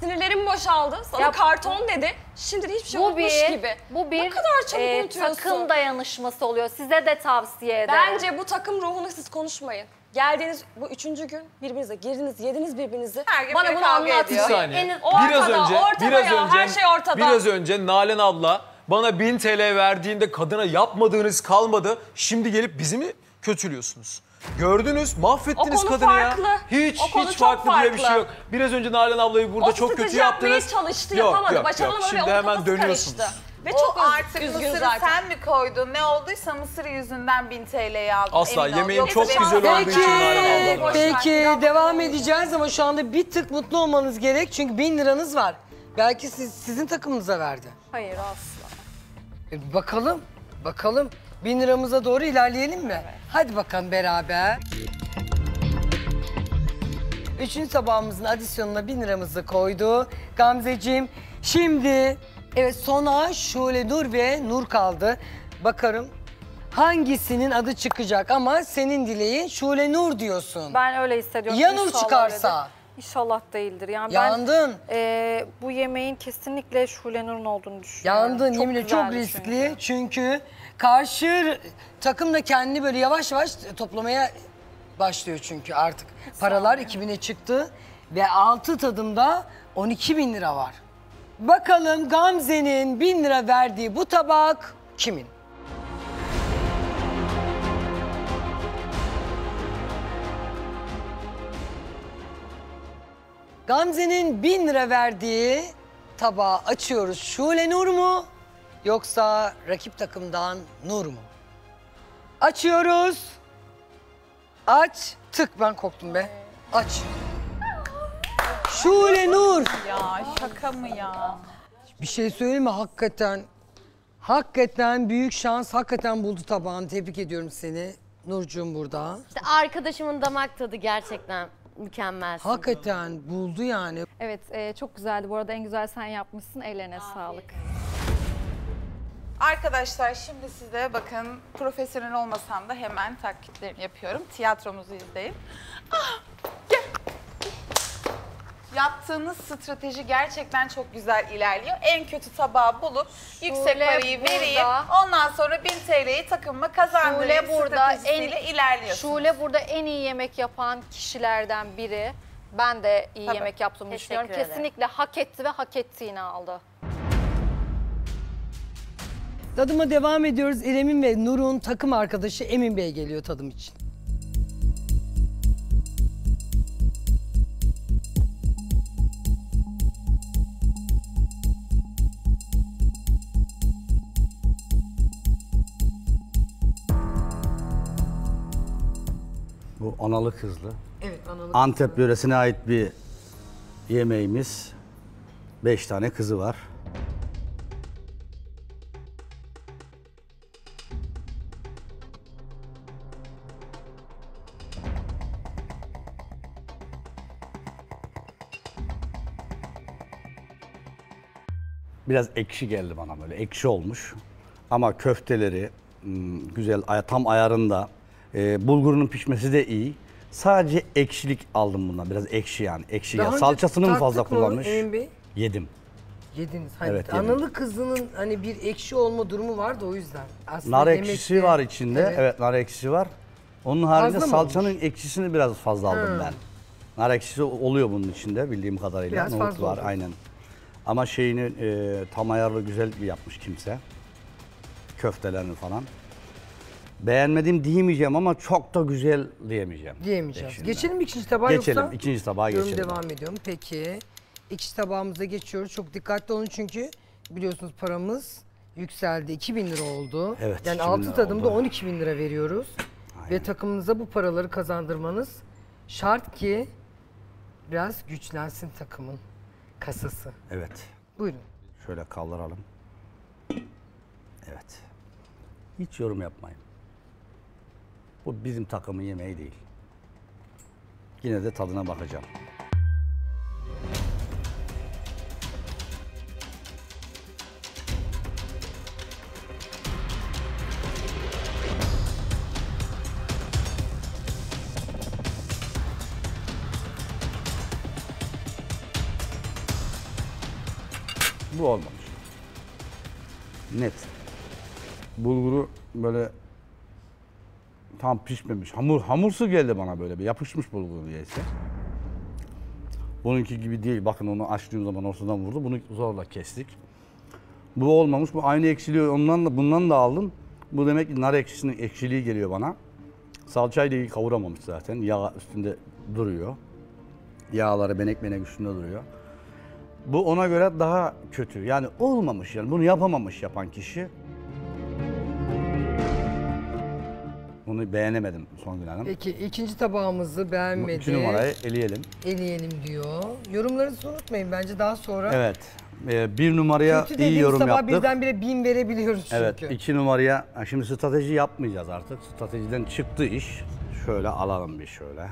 Sinirlerim boşaldı. Sana Ya- karton dedi. Şimdi de hiçbir şey Bu bir, gibi. bu bir Ne kadar çabuk e, unutuyorsun. takım dayanışması oluyor. Size de tavsiye ederim. Bence bu takım ruhunu siz konuşmayın. Geldiğiniz bu üçüncü gün birbirinize girdiniz, yediniz birbirinizi. Her gün Bana biri bunu kavga ediyor. Bir saniye. En- ortada, biraz önce, ortada biraz ya, önce, her şey ortada. Biraz önce Nalan abla bana 1000 TL verdiğinde kadına yapmadığınız kalmadı. Şimdi gelip bizi mi kötülüyorsunuz? Gördünüz, mahvettiniz kadını farklı. ya. Hiç, O konu hiç çok farklı, diye bir şey farklı. yok. Biraz önce Nalan ablayı burada O çok kötü yaptınız. çalıştı, yapamadı, başaramadı ve Şimdi onun hemen dönüyorsunuz. karıştı. Ve Bu çok artık üzgün mısırı zaten. sen mi koydun? Ne olduysa mısır yüzünden 1000 TL'ye aldın. Asla, emin ol. yemeğin Yoksa çok güzel olduğu Peki, için Nalan abla. peki devam edeceğiz ama şu anda bir tık mutlu olmanız gerek çünkü 1000 liranız var. Belki siz, sizin takımınıza verdi. Hayır asla. E, bakalım, bakalım. 1000 liramıza doğru ilerleyelim mi? Hadi bakalım beraber. Üçüncü tabağımızın adisyonuna 1000 liramızı koydu. Gamzeciğim şimdi evet sona Şule Nur ve Nur kaldı. Bakarım hangisinin adı çıkacak ama senin dileğin Şule Nur diyorsun. Ben öyle hissediyorum. Ya Nur İnşallah çıkarsa? öyledir. İnşallah değildir. Yani Yandın. ben e, bu yemeğin kesinlikle Şule Nur'un olduğunu düşünüyorum. Yandın yemin ederim çok güzeldi riskli çünkü karşı takım da kendini böyle yavaş yavaş toplamaya başlıyor çünkü artık. Paralar 2000'e çıktı ve altı tadımda 12 bin lira var. Bakalım Gamze'nin 1000 lira verdiği bu tabak kimin? Gamze'nin 1000 lira verdiği tabağı açıyoruz. Şule Nur mu yoksa rakip takımdan Nur mu? Açıyoruz. Aç. Tık ben korktum be. Aç. Şule Nur. Ya şaka mı ya? Bir şey söyleyeyim mi? Hakikaten, hakikaten büyük şans. Hakikaten buldu tabağını. Tebrik ediyorum seni. Nurcuğum burada. İşte arkadaşımın damak tadı gerçekten mükemmel. Hakikaten buldu yani. Evet e, çok güzeldi. Bu arada en güzel sen yapmışsın. Ellerine sağlık. Arkadaşlar şimdi size bakın profesyonel olmasam da hemen taklitlerimi yapıyorum. Tiyatromuzu izleyin. Ah, gel. Yaptığınız strateji gerçekten çok güzel ilerliyor. En kötü tabağı bulup yüksek Şule parayı burada. vereyim. Ondan sonra 1000 TL'yi takımıma kazandırayım Şule burada en stratejisiyle ilerliyorsunuz. Şule burada en iyi yemek yapan kişilerden biri. Ben de iyi Tabii. yemek yaptığımı Teşekkür düşünüyorum. ederim. Kesinlikle hak etti ve hak ettiğini aldı. Tadıma devam ediyoruz. İrem'in ve Nur'un takım arkadaşı Emin Bey geliyor tadım için. Bu analı kızlı. Evet, analı Antep yöresine ait bir yemeğimiz. Beş tane kızı var. Biraz ekşi geldi bana böyle. Ekşi olmuş. Ama köfteleri hmm, güzel, tam ayarında. Ee, bulgurunun pişmesi de iyi. Sadece ekşilik aldım bundan. Biraz ekşi yani. Ekşi Daha ya. önce Salçasını mı fazla tattık mı kullanmış? Emin Bey? Yedim. Yediniz. Hani Evet, yedim. analı kızının hani bir ekşi olma durumu vardı o yüzden. Aslında Nar yemekte- ekşisi var içinde. Evet. nar ekşisi var. Onun haricinde mı salçanın ekşisini biraz fazla aldım ben. Nar ekşisi oluyor bunun içinde bildiğim kadarıyla. Biraz Nohut fazla var oldu. aynen. Ama şeyini e, tam ayarlı güzel bir yapmış kimse. Köftelerini falan. Beğenmedim diyemeyeceğim ama çok da güzel diyemeyeceğim. Diyemeyeceğiz. Eşinden. Geçelim ikinci tabağa Geçelim, yoksa? ikinci tabağa Yorum geçelim. devam ediyorum. Peki. İkinci tabağımıza geçiyoruz. Çok dikkatli olun çünkü biliyorsunuz paramız yükseldi. 2000 lira oldu. Evet, Yani 2000 altı lira tadımda oldu. 12 bin lira veriyoruz. Ve takımınıza bu paraları kazandırmanız şart ki biraz güçlensin takımın kasası. Evet. Buyurun. Şöyle kaldıralım. Evet. Hiç yorum yapmayın. Bu bizim takımın yemeği değil. Yine de tadına bakacağım. Bu olmamış. Net. Bulguru böyle tam pişmemiş. Hamur hamursu geldi bana böyle bir yapışmış bulgur diyeyse. Bununki gibi değil. Bakın onu açtığım zaman ortadan vurdu. Bunu zorla kestik. Bu olmamış. Bu aynı eksiliği ondan da bundan da aldım. Bu demek ki nar ekşisinin ekşiliği geliyor bana. Salçayı da iyi kavuramamış zaten. Yağ üstünde duruyor. Yağları benek benek üstünde duruyor. Bu ona göre daha kötü. Yani olmamış yani. Bunu yapamamış yapan kişi. Bunu beğenemedim Songül Hanım. Peki ikinci tabağımızı beğenmedi. İki numarayı eleyelim. Eleyelim diyor. Yorumlarınızı unutmayın bence daha sonra. Evet. Ee, bir numaraya Kötü iyi yorum sabah yaptık. birdenbire bin verebiliyoruz çünkü. Evet. iki numaraya şimdi strateji yapmayacağız artık. Stratejiden çıktı iş. Şöyle alalım bir şöyle.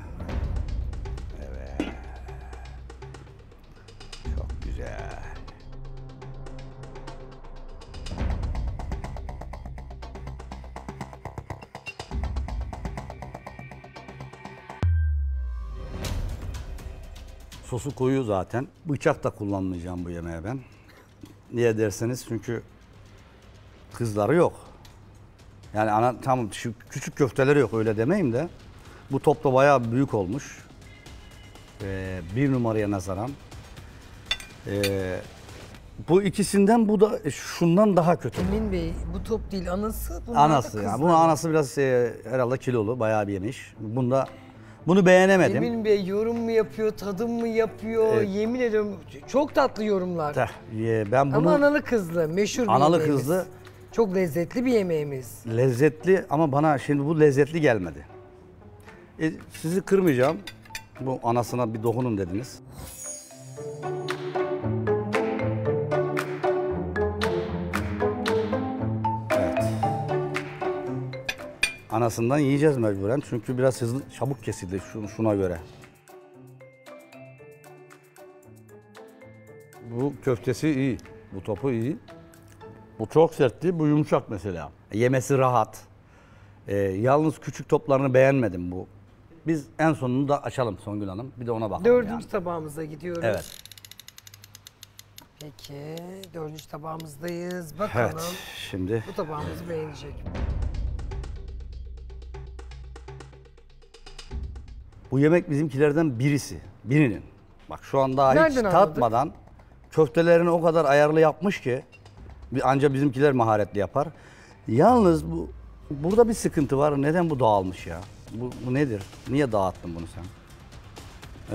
Evet. Çok güzel. Sosu koyu zaten. Bıçak da kullanmayacağım bu yemeğe ben. Niye derseniz çünkü kızları yok. Yani ana tam şu küçük köfteleri yok öyle demeyeyim de. Bu topla bayağı büyük olmuş. Ee, bir numaraya nazaran. Ee, Bu ikisinden bu da şundan daha kötü. Emin Bey bu top değil anası. da Anası ya. kızları. Bunun anası biraz e, herhalde kilolu, bayağı bir yemiş. Bunda bunu beğenemedim. Emin Bey yorum mu yapıyor, tadım mı yapıyor? Evet. Yemin ediyorum çok tatlı yorumlar. Teh, e, ben bunu Ama analı kızlı, meşhur bir Analı yemeğimiz. kızlı. Çok lezzetli bir yemeğimiz. lezzetli ama bana şimdi bu lezzetli gelmedi. E, sizi kırmayacağım. Bu anasına bir dokunun dediniz. Anasından yiyeceğiz mecburen çünkü biraz hızlı çabuk kesildi şu- şuna göre. Bu köftesi iyi. Bu topu iyi. Bu çok sertti, bu yumuşak mesela. Yemesi rahat. Ee, yalnız küçük toplarını beğenmedim bu. Biz en sonunu da açalım Songül Hanım. Bir de ona bakalım Dördüncü yani. tabağımıza gidiyoruz. Evet. Peki, dördüncü tabağımızdayız. Bakalım Evet, şimdi bu tabağımızı beğenecek mi? Bu yemek bizimkilerden birisi. Birinin. Bak şu an daha hiç Nereden anladın? tatmadan köftelerini o kadar ayarlı yapmış ki bir- anca bizimkiler maharetli yapar. Yalnız bu burada bir sıkıntı var. Neden bu dağılmış ya? Bu, bu nedir? Niye dağıttın bunu sen?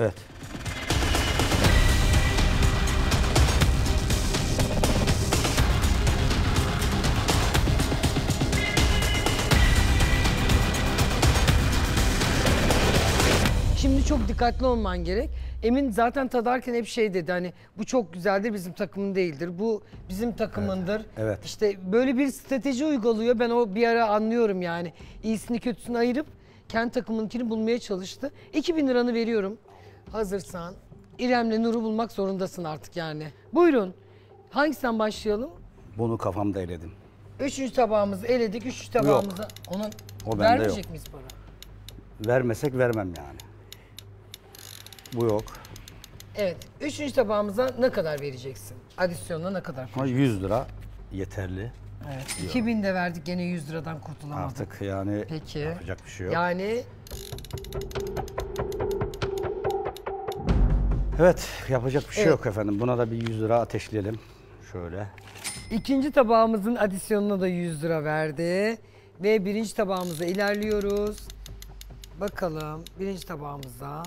Evet. Çok dikkatli olman gerek. Emin zaten tadarken hep şey dedi hani bu çok güzeldir bizim takımın değildir. Bu bizim takımındır. evet. İşte böyle bir strateji uyguluyor. Ben o bir ara anlıyorum yani. İyisini kötüsünü ayırıp kendi takımınkini bulmaya çalıştı. 2000 liranı veriyorum. Hazırsan. İrem'le Nur'u bulmak zorundasın artık yani. Buyurun. Hangisinden başlayalım? Bunu kafamda eledim. Üçüncü tabağımızı eledik. Üçüncü tabağımızı ona O bende vermeyecek yok. miyiz para? Vermesek vermem yani. Bu yok. Evet. Üçüncü tabağımıza ne kadar vereceksin? Adisyonla ne kadar? Ama 100 lira yeterli. Evet. diyorum. 2000 de verdik gene 100 liradan kurtulamadık. Artık yani Peki. yapacak bir şey yok. Yani Evet yapacak bir şey Evet. yok efendim. Buna da bir 100 lira ateşleyelim. Şöyle. ikinci tabağımızın adisyonuna da 100 lira verdi. Ve birinci tabağımıza ilerliyoruz. Bakalım birinci tabağımıza.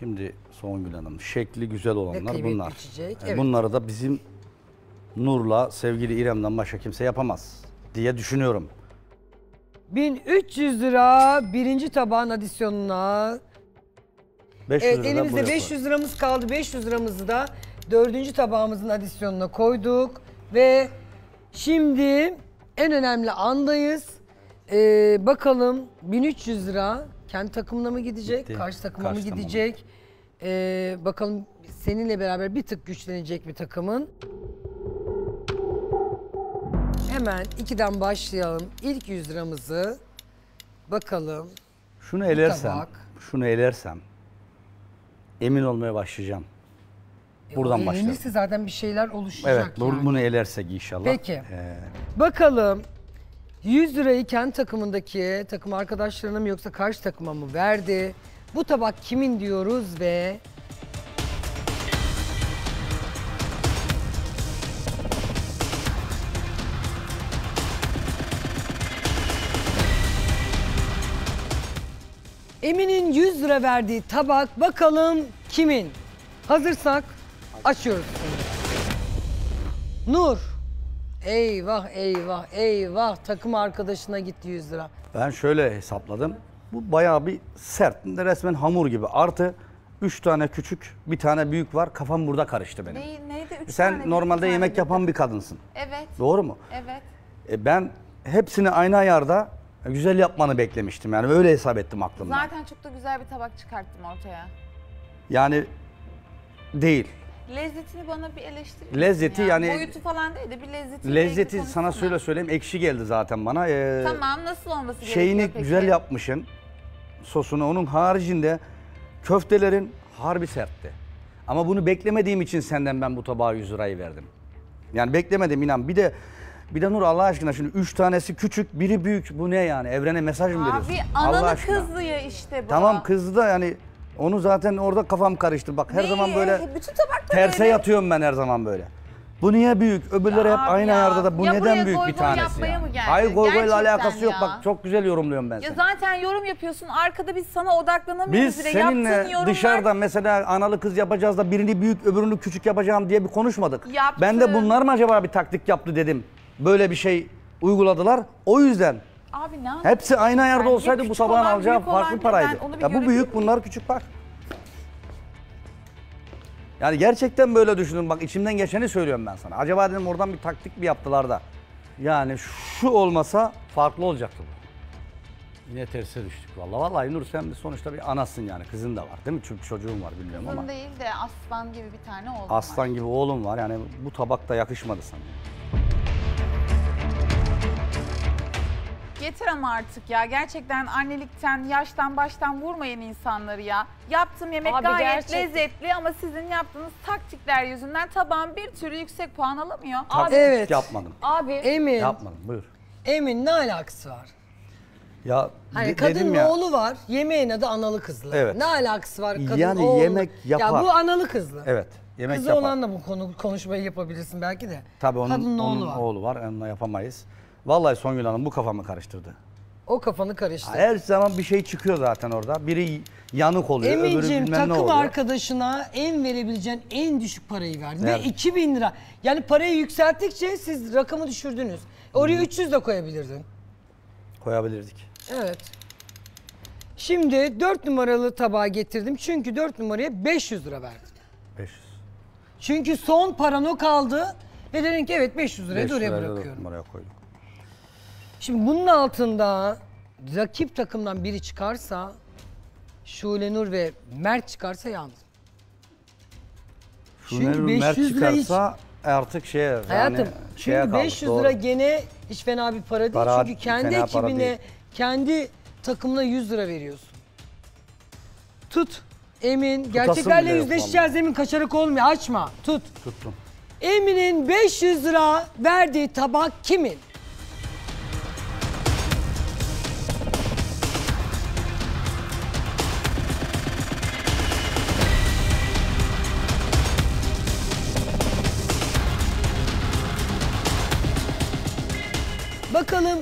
Şimdi Songül Hanım şekli güzel olanlar kıymetli bunlar. E, evet. Bunları da bizim Nur'la sevgili İrem'den başka kimse yapamaz diye düşünüyorum. 1300 lira birinci tabağın adisyonuna. 500 Evet elimizde buraya 500 liramız kaldı. 500 liramızı da dördüncü tabağımızın adisyonuna koyduk. Ve şimdi en önemli andayız. Ee, bakalım 1300 lira kendi takımına mı gidecek, Gitti. karşı takıma mı Karşı takıma. gidecek? Ee, bakalım seninle beraber bir tık güçlenecek bir takımın. Hemen 2'den başlayalım. İlk 100 liramızı bakalım. Şunu elersem, tabak. şunu elersem emin olmaya başlayacağım. Buradan E, başlayalım. zaten bir şeyler oluşacak Evet, yani. bunu elersek inşallah. Peki. Ee, Bakalım 100 lirayı kendi takımındaki takım arkadaşlarına mı yoksa karşı takıma mı verdi? Bu tabak kimin diyoruz ve Emin'in 100 lira verdiği tabak bakalım kimin? Hazırsak açıyoruz. Nur. Eyvah eyvah eyvah takım arkadaşına gitti 100 lira. ben şöyle hesapladım. Bu bayağı bir sert. Resmen hamur gibi. Artı 3 tane küçük, bir tane büyük var. Kafam burada karıştı benim. Ney, neydi? Üç Sen tane, normalde bir tane yemek dedi. yapan bir kadınsın. Evet. Doğru mu? Evet. E ben hepsini aynı ayarda güzel yapmanı beklemiştim. Yani öyle hesap ettim aklımda. Zaten çok da güzel bir tabak çıkarttım ortaya. Yani değil. Lezzetini bana bir eleştirir misin Lezzeti ya? yani- Boyutu falan değil de bir lezzeti. Lezzeti sana şöyle söyleyeyim ekşi geldi zaten bana. Ee, Tamam nasıl olması Şeyini gerekiyor peki? güzel yapmışsın. Sosunu onun haricinde köftelerin harbi sertti. Ama bunu beklemediğim için senden ben bu tabağa 100 lirayı verdim. Yani beklemedim inan. Bir de bir de Nur Allah aşkına şimdi 3 tanesi küçük, biri büyük. Bu ne yani? Evrene mesaj mı veriyorsun? Abi Allah analı aşkına. kızlı ya işte bu. Tamam kızdı da yani onu zaten orada kafam karıştı. Bak her Neyi? zaman böyle Bütün tabaklar terse öyle. yatıyorum ben her zaman böyle. Bu niye büyük? Öbürleri Ya hep abi aynı ya. ayarda da bu Ya neden büyük goy bir goy tanesi yapmaya yani? mı geldin? Hayır goy goyla Gerçekten alakası yok ya. bak çok güzel yorumluyorum ben Ya seni. zaten yorum yapıyorsun. Arkada biz sana odaklanamıyoruz Biz bile. Yaptığın seninle yorumlar... dışarıda mesela analı kız yapacağız da birini büyük öbürünü küçük yapacağım diye bir konuşmadık. Yaptın. Ben de bunlar mı acaba bir taktik yaptı dedim. Böyle bir şey uyguladılar. O yüzden Abi ne yap- hepsi aynı ayarda Yani olsaydı bu tabağın alacağı farklı paraydı. Ya bu büyük bunlar küçük bak. Yani gerçekten böyle düşündüm. Bak içimden geçeni söylüyorum ben sana. Acaba dedim oradan bir taktik mi yaptılar da. Yani şu olmasa farklı olacaktı bu. Yine terse düştük vallahi. Vallahi Nur sen sonuçta bir anasın yani. Kızın da var değil mi? Çünkü çocuğun var bilmiyorum ama. Kızın değil de aslan gibi bir tane oldu. Aslan gibi oğlum var. Yani bu tabakta yakışmadı sana. Yeter ama artık ya. Gerçekten annelikten, yaştan, baştan vurmayın insanları ya. Yaptığım yemek Abi gayet gerçekten. lezzetli ama sizin yaptığınız taktikler yüzünden tabağım bir türlü yüksek puan alamıyor. Taktik evet. yapmadım. Abi. Emin. Yapmadım buyur. Emin ne alakası var? Ya Hani de- dedim ya. oğlu var, yemeğin adı analı kızlı. Evet. Ne alakası var kadın Yani oğlu? yemek yapar. Ya bu analı kızlı. Evet. Yemek Kızı yapar. olan da bu konu konuşmayı yapabilirsin belki de. Tabii onun, Kadının onun oğlu var. oğlu var. Onunla yapamayız. Vallahi Songül Hanım bu kafamı karıştırdı. O kafanı karıştı. Her zaman bir şey çıkıyor zaten orada. Biri yanık oluyor, öbürü Eminciğim bilmem ne takım oluyor. arkadaşına en verebileceğin en düşük parayı verdin. Ve Verdim. 2000 lira. Yani parayı yükselttikçe siz rakamı düşürdünüz. Oraya 300 de koyabilirdin. Koyabilirdik. Evet. Şimdi 4 numaralı tabağı getirdim. Çünkü 4 numaraya 500 lira verdim. 500. Çünkü son paran o kaldı. Ve dedin ki evet 500 lirayı da 500 oraya lirayı da bırakıyorum. Numaraya koydum. Şimdi bunun altında rakip takımdan biri çıkarsa Şule Nur ve Mert çıkarsa yalnız. Çünkü 500 Mert lira hiç- çıkarsa artık şeye Hayatım yani şeye çünkü kaldık, 500 doğru. lira gene hiç fena bir para değil. Para- çünkü kendi ekibine, kendi takımına 100 lira veriyorsun. Tut. Emin. Gerçeklerle yüzleşeceğiz Emin. Kaçarak olmuyor. Açma. Tut. Tuttum. Emin'in 500 lira verdiği tabak kimin?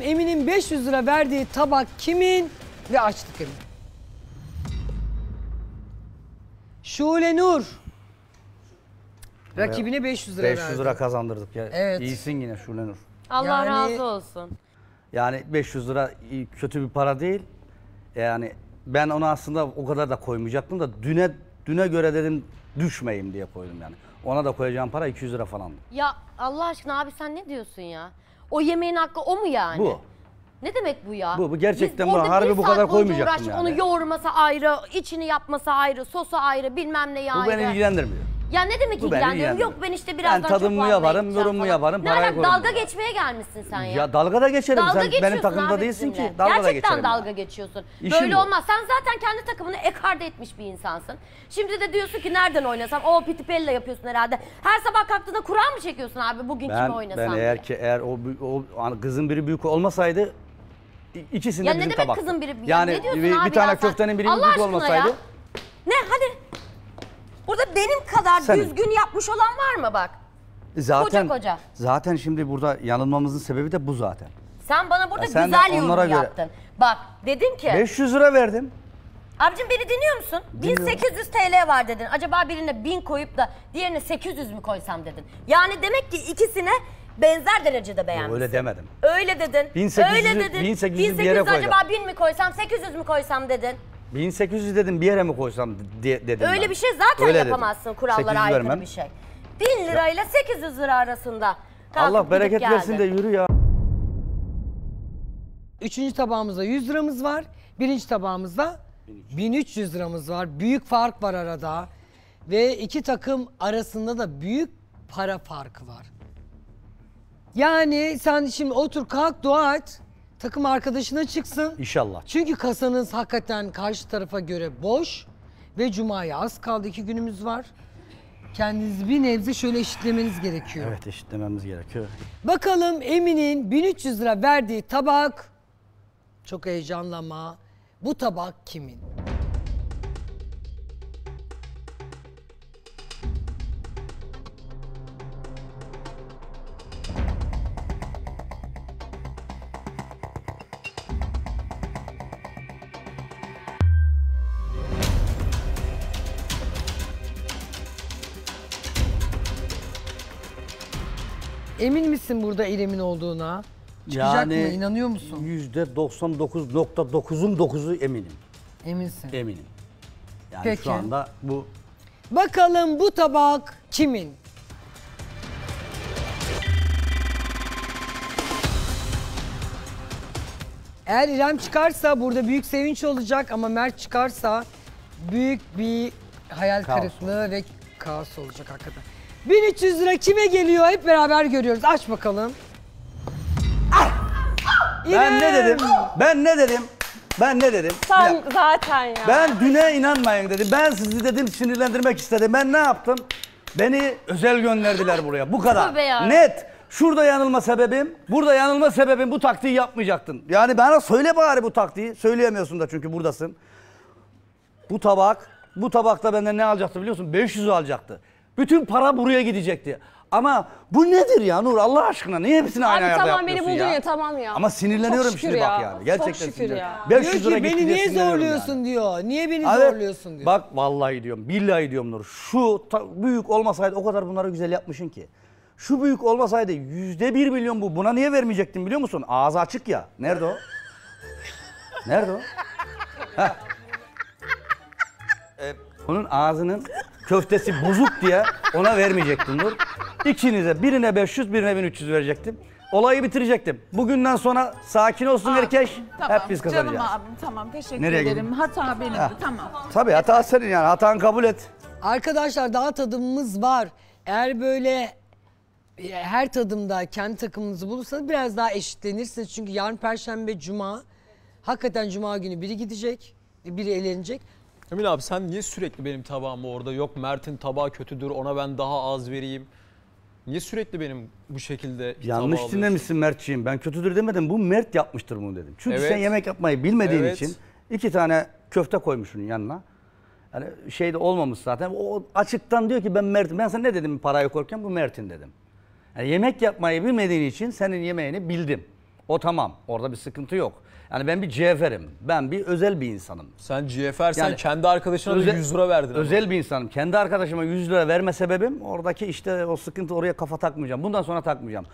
Emin'in 500 lira verdiği tabak kimin? Ve açtık Emin. Şule Nur. Rakibine 500 lira 500 verdi. lira kazandırdık ya. Evet. İyisin yine Şule Nur. Allah Yani- razı olsun. Yani 500 lira iyi- kötü bir para değil. Yani ben onu aslında o kadar da koymayacaktım da düne düne göre dedim düşmeyeyim diye koydum yani. Ona da koyacağım para 200 lira falan. Ya Allah aşkına abi sen ne diyorsun ya? O yemeğin hakkı o mu yani? Bu. Ne demek bu ya? Bu- bu gerçekten Biz bu. Harbi bu kadar koymayacaktım yani. Onu yoğurması ayrı, içini yapması ayrı, sosu ayrı, bilmem Bu ayrı. beni ilgilendirmiyor. Ya ne demek Bu beni ilgilendiriyor? ilgilendirmiyor. Yok ben işte birazdan tadımı çok yaparım, falan. yaparım, Ne parayı alaka, dalga geçmeye gelmişsin sen ya. Ya dalga da geçerim. Dalga Sen benim takımda abi değilsin bizimle. ki. Dalga da Gerçekten geçerim. ya. dalga geçiyorsun. İşim Böyle bu. olmaz. Sen zaten kendi takımını ekarte etmiş bir insansın. Şimdi de diyorsun ki nereden oynasam? O pitipella yapıyorsun herhalde. Her sabah kalktığında Kur'an mı çekiyorsun abi bugün Ben, kime oynasam ben diye? eğer ki eğer o, bü- o an- kızın biri büyük olmasaydı i- ikisinde Ya ne bizim demek tabaktı. kızın biri- ya Yani ne diyorsun bir, abi bir tane sen? köftenin biri Allah büyük aşkına olmasaydı. ya. Ne hadi. Burada benim kadar Senin. düzgün yapmış olan var mı bak? Zaten Koca koca. zaten şimdi burada yanılmamızın sebebi de bu zaten. Sen bana burada Ya sen güzel yorum göre- yaptın. Bak dedin ki 500 lira verdim. Abicim beni dinliyor musun? Dinliyorum. 1800 TL var dedin. Acaba birine 1000 koyup da diğerine 800 mü koysam dedin. Yani demek ki ikisine benzer derecede beğenmişsin. Öyle demedim. Öyle dedin. 1800'ü öyle dedin. 1800'ü bir yere acaba 1000 mi koysam 800 mü koysam dedin. 1800 dedim bir yere mi koysam diye dedim Öyle ben. bir şey zaten Öyle dedim. yapamazsın kurallara 800 aykırı vermem. bir şey. 1000 lirayla 800 lira arasında. Allah bereket versin de yürü ya. Üçüncü tabağımızda 100 liramız var. Birinci tabağımızda 1300 liramız var. Büyük fark var arada. Ve iki takım arasında da büyük para farkı var. Yani sen şimdi otur kalk dua et. Takım arkadaşına çıksın. İnşallah. Çünkü kasanız hakikaten karşı tarafa göre boş. Ve Cuma'ya az kaldı. iki günümüz var. Kendinizi bir nebze şöyle eşitlemeniz gerekiyor. Evet eşitlememiz gerekiyor. Bakalım Emin'in 1300 lira verdiği tabak çok heyecanlama. Bu tabak kimin? Emin misin burada İrem'in olduğuna? Çıkacak mı? İnanıyor musun? Yüzde 99.9'un 9'u eminim. Eminsin. Eminim. Yani Peki. şu anda bu Bakalım bu tabak kimin? Eğer İrem çıkarsa burada büyük sevinç olacak ama Mert çıkarsa büyük bir hayal Kaos kırıklığı ve kaos olacak hakikaten. 1300 lira kime geliyor hep beraber görüyoruz. Aç bakalım. Ben ne dedim? Ben ne dedim? Ben ne dedim? Bir Sen dakika. zaten ya. Ben düne inanmayın dedim. Ben sizi dedim sinirlendirmek istedim. Ben ne yaptım? Beni özel gönderdiler buraya. Bu kadar. Tabii ya. Net. Şurada yanılma sebebim, burada yanılma sebebim bu taktiği yapmayacaktın. Yani bana söyle bari bu taktiği. Söyleyemiyorsun da çünkü buradasın. Bu tabak, bu tabakta benden ne alacaktı biliyor musun? 500 alacaktı. Bütün para buraya gidecekti. Ama bu nedir ya Nur Allah aşkına? Niye hepsini aynı Abi ayarda tamam beni yapıyorsun buldun ya? ya. tamam ya. Ama sinirleniyorum Çok şimdi şükür bak ya. yani. Gerçekten Çok şükür sinirleniyorum. ya. 500 diyor lira ki gitti beni diye niye sinirleniyorum zorluyorsun yani. diyor. Niye beni Abi, zorluyorsun diyor. Bak vallahi diyorum, billahi diyorum Nur. Şu ta- büyük olmasaydı o kadar bunları güzel yapmışsın ki. Şu büyük olmasaydı yüzde bir milyon bu. Buna niye vermeyecektin biliyor musun? Ağzı açık ya. Nerede o? Nerede o? Heh. Ee, onun ağzının köftesi bozuk diye ona vermeyecektin Nur. İkinize birine 500 birine 1300 verecektim. Olayı bitirecektim. Bugünden sonra sakin olsun herkes. Tamam, Hep biz Canım kazanacağız. abim tamam teşekkür Nereye ederim. gideyim? Hata benimdi Ha. tamam. Tabii hata senin yani. Hatanı kabul et. Arkadaşlar daha tadımımız var. Eğer böyle e, her tadımda kendi takımınızı bulursanız biraz daha eşitlenirsiniz. Çünkü yarın Perşembe, Cuma hakikaten Cuma günü biri gidecek, biri elenecek. Emin abi sen niye sürekli benim tabağım orada? Yok Mert'in tabağı kötüdür ona ben daha az vereyim. Niye sürekli benim bu şekilde Yanlış dinlemişsin Mert'ciğim. Ben kötüdür demedim. Bu Mert yapmıştır bunu dedim. Çünkü Evet. sen yemek yapmayı bilmediğin Evet. için iki tane köfte koymuşsun yanına. Yani şey de olmamış zaten. O açıktan diyor ki ben Mert'im. Ben sana ne dedim parayı koyarken bu Mert'in dedim. Yani yemek yapmayı bilmediğin için senin yemeğini bildim. O tamam. Orada bir sıkıntı yok. Yani ben bir cevherim. Ben bir özel bir insanım. Sen GFR sen kendi arkadaşına da 100 lira verdin ama. Özel bir insanım. Kendi arkadaşıma 100 lira verme sebebim oradaki işte o sıkıntı oraya kafa takmayacağım. Bundan sonra takmayacağım.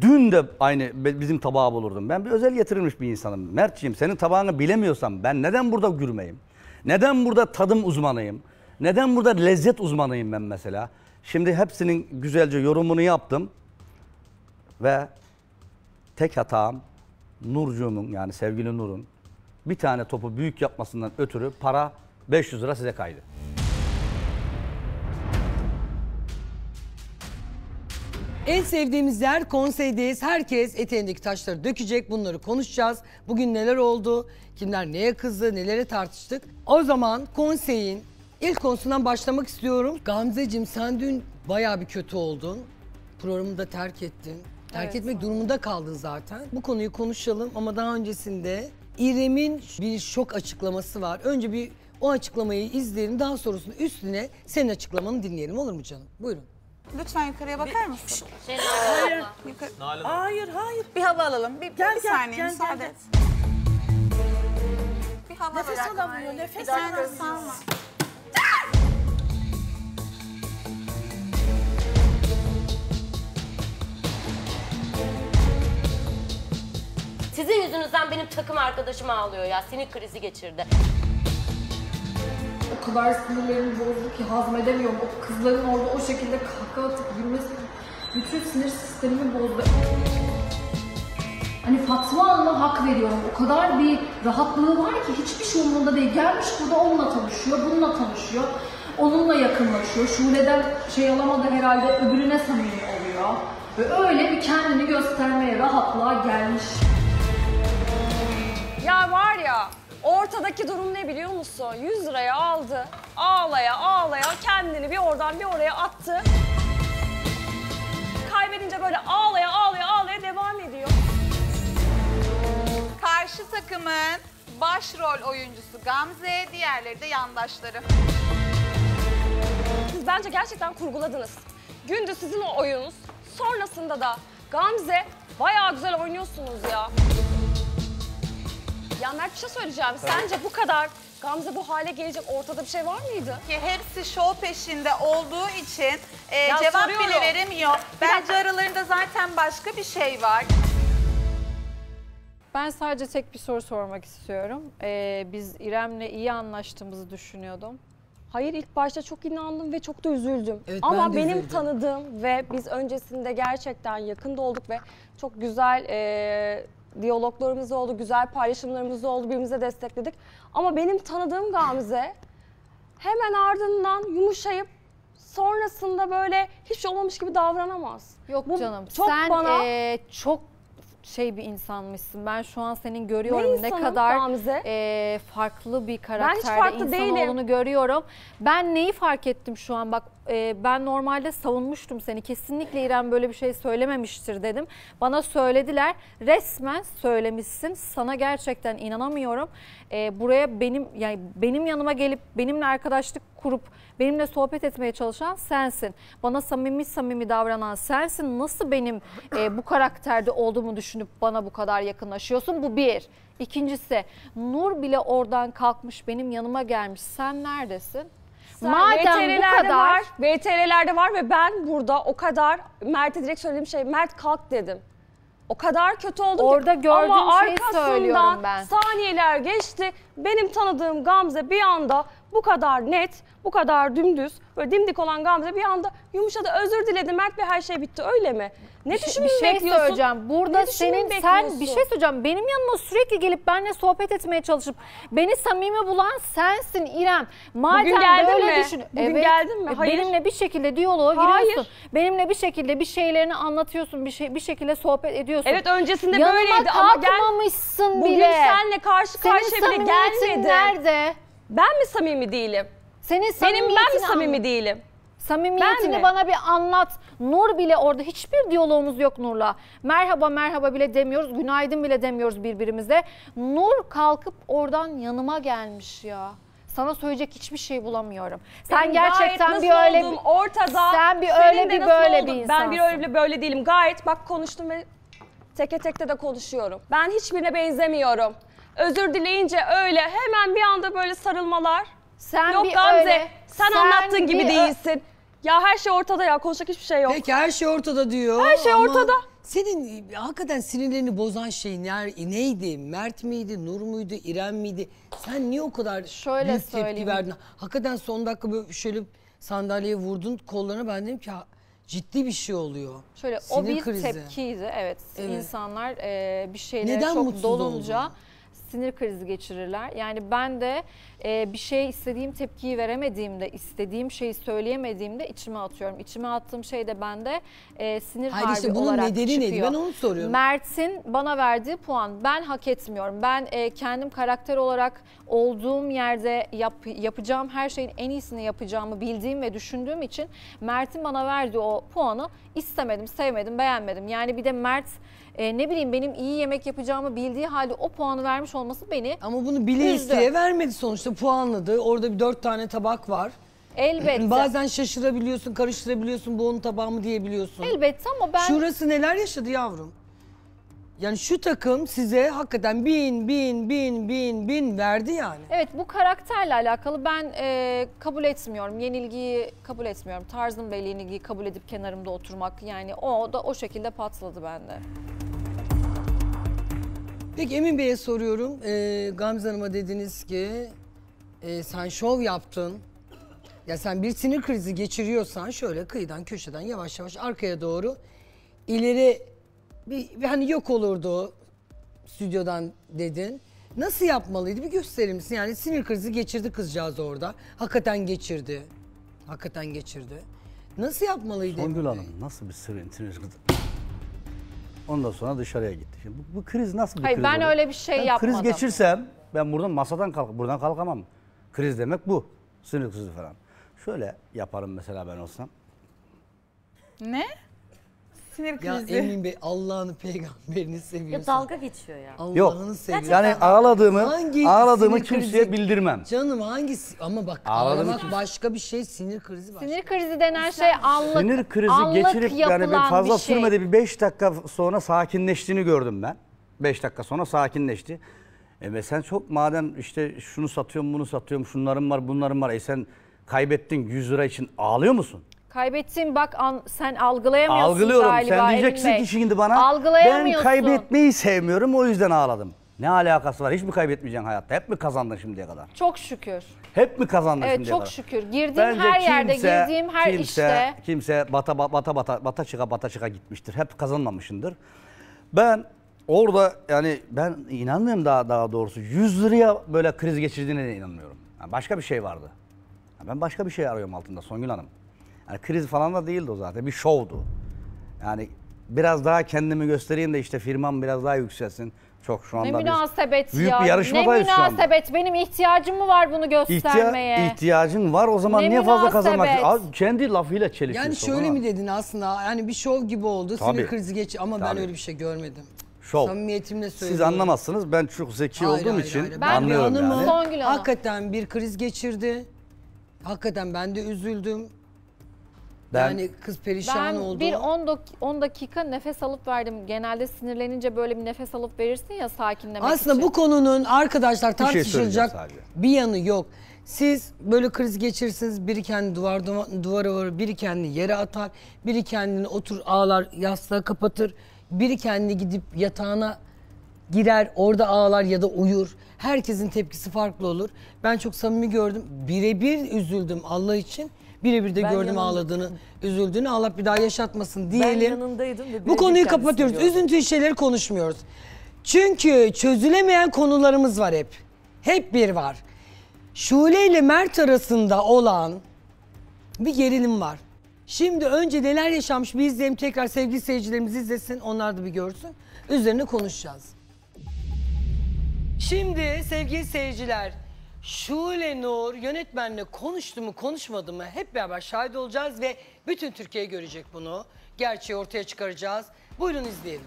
Dün de aynı bizim tabağı bulurdum. Ben bir özel getirilmiş bir insanım. Mertciğim senin tabağını bilemiyorsam ben neden burada gürmeyim? Neden burada tadım uzmanıyım? Neden burada lezzet uzmanıyım ben mesela? Şimdi hepsinin güzelce yorumunu yaptım. Ve tek hatam Nurcuğumun yani sevgili Nur'un bir tane topu büyük yapmasından ötürü para 500 lira size kaydı. En sevdiğimiz yer konseydeyiz. Herkes eteğindeki taşları dökecek. Bunları konuşacağız. Bugün neler oldu? Kimler neye kızdı? Nelere tartıştık? O zaman konseyin ilk konusundan başlamak istiyorum. Gamzeciğim sen dün bayağı bir kötü oldun. Programı da terk ettin. Terk Evet. etmek durumunda kaldın zaten. Bu konuyu konuşalım ama daha öncesinde İrem'in bir şok açıklaması var. Önce bir o açıklamayı izleyelim. Daha sonrasında üstüne senin açıklamanı dinleyelim olur mu canım? Buyurun. Lütfen yukarıya bakar mısın? Hayır. Yukarı- Hayır hayır. Bir hava alalım. Bir, Gel, bir gel, saniye gel, müsaade gel, et. Bir hava Nefes alamıyor, nefes Bir dakika, alamıyor. Sizin yüzünüzden benim takım arkadaşım ağlıyor ya. Sinir krizi geçirdi. O kadar sinirlerimi bozdu ki hazmedemiyorum. O kızların orada o şekilde kahkaha atıp gülmesi bütün sinir sistemimi bozdu. Hani Fatma Hanım'a hak veriyorum. O kadar bir rahatlığı var ki hiçbir şey umurunda değil. Gelmiş burada onunla tanışıyor, bununla tanışıyor. Onunla yakınlaşıyor. Şule'den şey alamadı herhalde öbürüne samimi oluyor. Ve öyle bir kendini göstermeye rahatlığa gelmiş. Ya var ya ortadaki durum ne biliyor musun? 100 liraya aldı. Ağlaya ağlaya kendini bir oradan bir oraya attı. Kaybedince böyle ağlaya ağlaya ağlaya devam ediyor. Karşı takımın başrol oyuncusu Gamze, diğerleri de yandaşları. Siz bence gerçekten kurguladınız. Gündüz sizin o oyununuz. Sonrasında da Gamze bayağı güzel oynuyorsunuz ya. Ya Mert bir şey söyleyeceğim. Sence bu kadar Gamze bu hale gelecek ortada bir şey var mıydı? Ki hepsi şov peşinde olduğu için e, Ya cevap soruyorum. bile veremiyor. Bence aralarında zaten başka bir şey var. Ben sadece tek bir soru sormak istiyorum. Ee, biz İrem'le iyi anlaştığımızı düşünüyordum. Hayır ilk başta çok inandım ve çok da üzüldüm. Evet, Ama ben benim üzüldüm. tanıdığım ve biz öncesinde gerçekten yakında olduk ve çok güzel e, diyaloglarımız oldu, güzel paylaşımlarımız oldu, birbirimize destekledik. Ama benim tanıdığım Gamze hemen ardından yumuşayıp sonrasında böyle hiç şey olmamış gibi davranamaz. Yok Bu canım çok sen bana e, çok şey bir insanmışsın. Ben şu an senin görüyorum ne, insanım kadar e, farklı bir karakterde farklı insan değilim. olduğunu görüyorum. Ben neyi fark ettim şu an bak e, ben normalde savunmuştum seni. Kesinlikle İrem böyle bir şey söylememiştir dedim. Bana söylediler. Resmen söylemişsin. Sana gerçekten inanamıyorum. E, buraya benim yani benim yanıma gelip benimle arkadaşlık kurup benimle sohbet etmeye çalışan sensin. Bana samimi samimi davranan sensin. Nasıl benim e, bu karakterde olduğumu düşünüp bana bu kadar yakınlaşıyorsun? Bu bir. İkincisi Nur bile oradan kalkmış benim yanıma gelmiş. Sen neredesin? Sen Madem bu VTR'lerde kadar var, VTR'lerde var ve ben burada o kadar Mert'e direkt söylediğim şey Mert kalk dedim. O kadar kötü oldum Orada ki. gördüğüm Ama şeyi söylüyorum arkasından ben. saniyeler geçti. Benim tanıdığım Gamze bir anda bu kadar net, bu kadar dümdüz, böyle dimdik olan Gamze bir anda yumuşadı. Özür diledi Mert ve her şey bitti öyle mi? Ne şey, düşünmeyi bir şey bekliyorsun? söyleyeceğim. Burada senin sen bir şey söyleyeceğim. Benim yanıma sürekli gelip benimle sohbet etmeye çalışıp beni samimi bulan sensin İrem. Madem Bugün geldin böyle mi? düşün. Bugün geldin mi? Hayır. Benimle bir şekilde diyaloğa Hayır. giriyorsun. Benimle bir şekilde bir şeylerini anlatıyorsun. Bir şey bir şekilde sohbet ediyorsun. Evet öncesinde Yanıma böyleydi ama kalkmamışsın bugün bile. senle karşı karşıya bile gelmedin. nerede? Ben mi samimi değilim? Senin Benim ben mi samimiyetini samimi değilim? Samimiyetini Ben mi? bana bir anlat. Nur bile orada hiçbir diyalogumuz yok Nur'la. Merhaba merhaba bile demiyoruz. Günaydın bile demiyoruz birbirimize. Nur kalkıp oradan yanıma gelmiş ya. Sana söyleyecek hiçbir şey bulamıyorum. Sen Benim gerçekten bir nasıl öyle olduğum ortada. Sen bir Senin öyle de bir nasıl böyle olduğun- bir Ben bir insansın. öyle böyle değilim. Gayet bak konuştum ve teke tekte de konuşuyorum. Ben hiçbirine benzemiyorum. Özür dileyince öyle hemen bir anda böyle sarılmalar. Sen Yok bir Gamze öyle- sen, sen anlattığın gibi değilsin. Ya her şey ortada ya konuşacak hiçbir şey yok. Peki her şey ortada diyor. Her şey ama ortada. Senin hakikaten sinirlerini bozan şey neydi? Mert miydi, Nur muydu, İrem miydi? Sen niye o kadar Şöyle büyük tepki verdin? Hakikaten son dakika böyle şöyle sandalyeye vurdun kollarına ben dedim ki "Ha, ciddi bir şey oluyor. Şöyle o Sinir bir krizi. tepkiydi. Evet. Evet. İnsanlar e, bir şeylere Neden çok dolunca oldun? Sinir krizi geçirirler. Yani ben de e, bir şey istediğim tepkiyi veremediğimde, istediğim şeyi söyleyemediğimde içime atıyorum. İçime attığım şey de bende e, sinir Hayır harbi işte bunun olarak nedeni neydi? çıkıyor. Ben onu soruyorum. Mert'in bana verdiği puan ben hak etmiyorum. Ben e, kendim karakter olarak olduğum yerde yap- yapacağım her şeyin en iyisini yapacağımı bildiğim ve düşündüğüm için Mert'in bana verdiği o puanı istemedim, sevmedim, beğenmedim. Yani bir de Mert e, ne bileyim benim iyi yemek yapacağımı bildiği halde o puanı vermiş olması beni Ama bunu bile üzdü. isteye vermedi sonuçta puanladı. Orada bir dört tane tabak var. Elbette. Bazen şaşırabiliyorsun, karıştırabiliyorsun bu onun tabağı mı diyebiliyorsun. Elbette ama ben Şurası neler yaşadı yavrum? Yani şu takım size hakikaten bin, bin, bin, bin, bin verdi yani. Evet bu karakterle alakalı ben e, kabul etmiyorum. Yenilgiyi kabul etmiyorum. Tarzım yenilgiyi kabul edip kenarımda oturmak yani o da o şekilde patladı bende. Peki Emin Bey'e soruyorum. Ee, Gamze Hanım'a dediniz ki e, sen şov yaptın. Ya sen bir sinir krizi geçiriyorsan şöyle kıyıdan köşeden yavaş yavaş arkaya doğru ileri bir, bir hani yok olurdu stüdyodan dedin. Nasıl yapmalıydı bir gösterir misin? Yani sinir krizi geçirdi kızcağız orada. Hakikaten geçirdi. Hakikaten geçirdi. Nasıl yapmalıydı? Songül Hanım nasıl bir sinir kızı? Ondan sonra dışarıya gitti. Şimdi bu, bu kriz nasıl bir Hayır, kriz ben olur? öyle bir şey Ben yapmadım. Kriz geçirsem ben buradan masadan kalk buradan kalkamam. Kriz demek bu. Sinir krizi falan. Şöyle yaparım mesela ben olsam. Ne? Sinir Ya krizi. Emin Bey Allah'ını peygamberini seviyorsun. Ya dalga geçiyor ya. Yok. Allah'ını seviyorsun. Yani ağladığımı, Hangi ağladığımı sinir kimseye krizi- bildirmem. Canım hangisi? Ama bak Ağladım ağlamak ki- başka bir şey, sinir krizi başka. Sinir krizi denen şey anlık, Sinir krizi anlık geçirip yani yapılan bir fazla bir şey. sürmedi bir 5 dakika sonra sakinleştiğini gördüm ben. 5 dakika sonra sakinleşti. E ve sen çok madem işte şunu satıyorum bunu satıyorum şunlarım var bunlarım var. E sen kaybettin 100 lira için ağlıyor musun? Kaybettiğim bak an- sen algılayamıyorsun Ağlıyorum. galiba Sen diyeceksin ki şimdi bana ben kaybetmeyi sevmiyorum o yüzden ağladım. Ne alakası var? Hiç mi kaybetmeyeceksin hayatta? Hep mi kazandın şimdiye kadar? Çok şükür. Hep mi kazandın Evet şimdiye çok kadar? şükür. Girdiğim Bence her yerde, kimse- girdiğim her kimse, işte. Kimse bata bata bata bata, bata çıka bata çıka gitmiştir. Hep kazanmamışındır. Ben orada yani ben inanmıyorum daha daha doğrusu 100 liraya böyle kriz geçirdiğine de inanmıyorum. Yani başka bir şey vardı. Yani ben başka bir şey arıyorum altında Songül Hanım. Yani kriz falan da değildi o zaten. Bir şovdu. Yani biraz daha kendimi göstereyim de işte firmam biraz daha yükselsin. Çok şu anda Ne biz münasebet büyük ya. bir ne yarışmadayız şu anda. münasebet. Benim ihtiyacım mı var bunu İhtiya- göstermeye? ihtiyacın var o zaman Ne niye fazla kazanmak? Abi kendi lafıyla çelişiyorsun. Yani şöyle ama. mi dedin aslında? Yani bir şov gibi oldu. Tabii. Sinir krizi geç ama ben Tabii. öyle bir şey görmedim. Şov. Samimiyetimle söylüyorum. Siz anlamazsınız. Ben çok zeki Hayır, olduğum hayır, için hayır. Ben anlıyorum bir hanımım. yani. Hakikaten bir kriz geçirdi. Hakikaten ben de üzüldüm. Ben- yani kız perişan Ben oldu. bir 10 dak- 10 dakika nefes alıp verdim. Genelde sinirlenince böyle bir nefes alıp verirsin ya sakinlemek Aslında için. bu konunun arkadaşlar Bir şey tartışılacak bir yanı yok. Siz böyle kriz geçirirsiniz, biri kendi duvar duvara vurur, biri kendini yere atar, biri kendini otur ağlar, yastığa kapatır, biri kendi gidip yatağına girer, orada ağlar ya da uyur. Herkesin tepkisi farklı olur. Ben çok samimi gördüm. Birebir üzüldüm Allah için. Birebir de Ben gördüm yanında- ağladığını, üzüldüğünü. Allah bir daha yaşatmasın diyelim. Ben yanındaydım ve Bu birebir konuyu kendisini kapatıyoruz. gördüm. Üzüntü şeyleri konuşmuyoruz. Çünkü çözülemeyen konularımız var hep. Hep bir var. Şule ile Mert arasında olan bir gerilim var. Şimdi önce neler yaşanmış bir izleyelim tekrar sevgili seyircilerimiz izlesin onlar da bir görsün. Üzerine konuşacağız. Şimdi sevgili seyirciler Şule Nur yönetmenle konuştu mu konuşmadı mı hep beraber şahit olacağız ve bütün Türkiye görecek bunu. Gerçeği ortaya çıkaracağız. Buyurun izleyelim.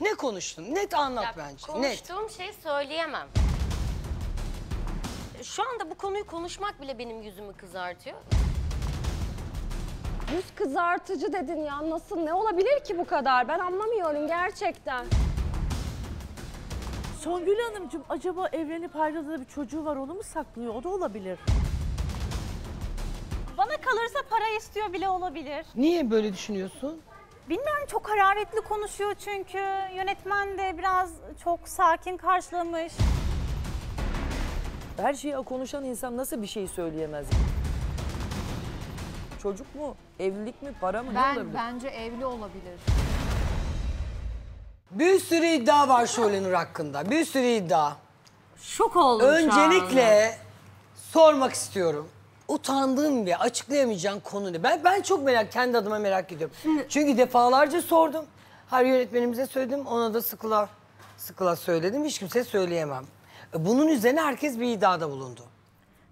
Ne konuştun? Net anlat bence. Net. Konuştuğum şeyi söyleyemem. Şu anda bu konuyu konuşmak bile benim yüzümü kızartıyor. Yüz kızartıcı dedin ya nasıl ne olabilir ki bu kadar ben anlamıyorum gerçekten. Songül Hanımcığım acaba evlenip ayrıldığı bir çocuğu var onu mu saklıyor? O da olabilir. Bana kalırsa para istiyor bile olabilir. Niye böyle düşünüyorsun? Bilmiyorum çok hararetli konuşuyor çünkü. Yönetmen de biraz çok sakin karşılamış. Her şeyi konuşan insan nasıl bir şey söyleyemez? Çocuk mu? Evlilik mi? Para mı? ne Ben olabilir? bence evli olabilir. Bir sürü iddia var Şule Nur hakkında. Bir sürü iddia. Şok oldum şu Öncelikle sormak istiyorum. Utandığın ve açıklayamayacağın konu ne? Ben, ben çok merak, kendi adıma merak ediyorum. Çünkü defalarca sordum. Her yönetmenimize söyledim, ona da sıkıla, sıkıla söyledim. Hiç kimseye söyleyemem. E, Bunun üzerine herkes bir iddiada bulundu.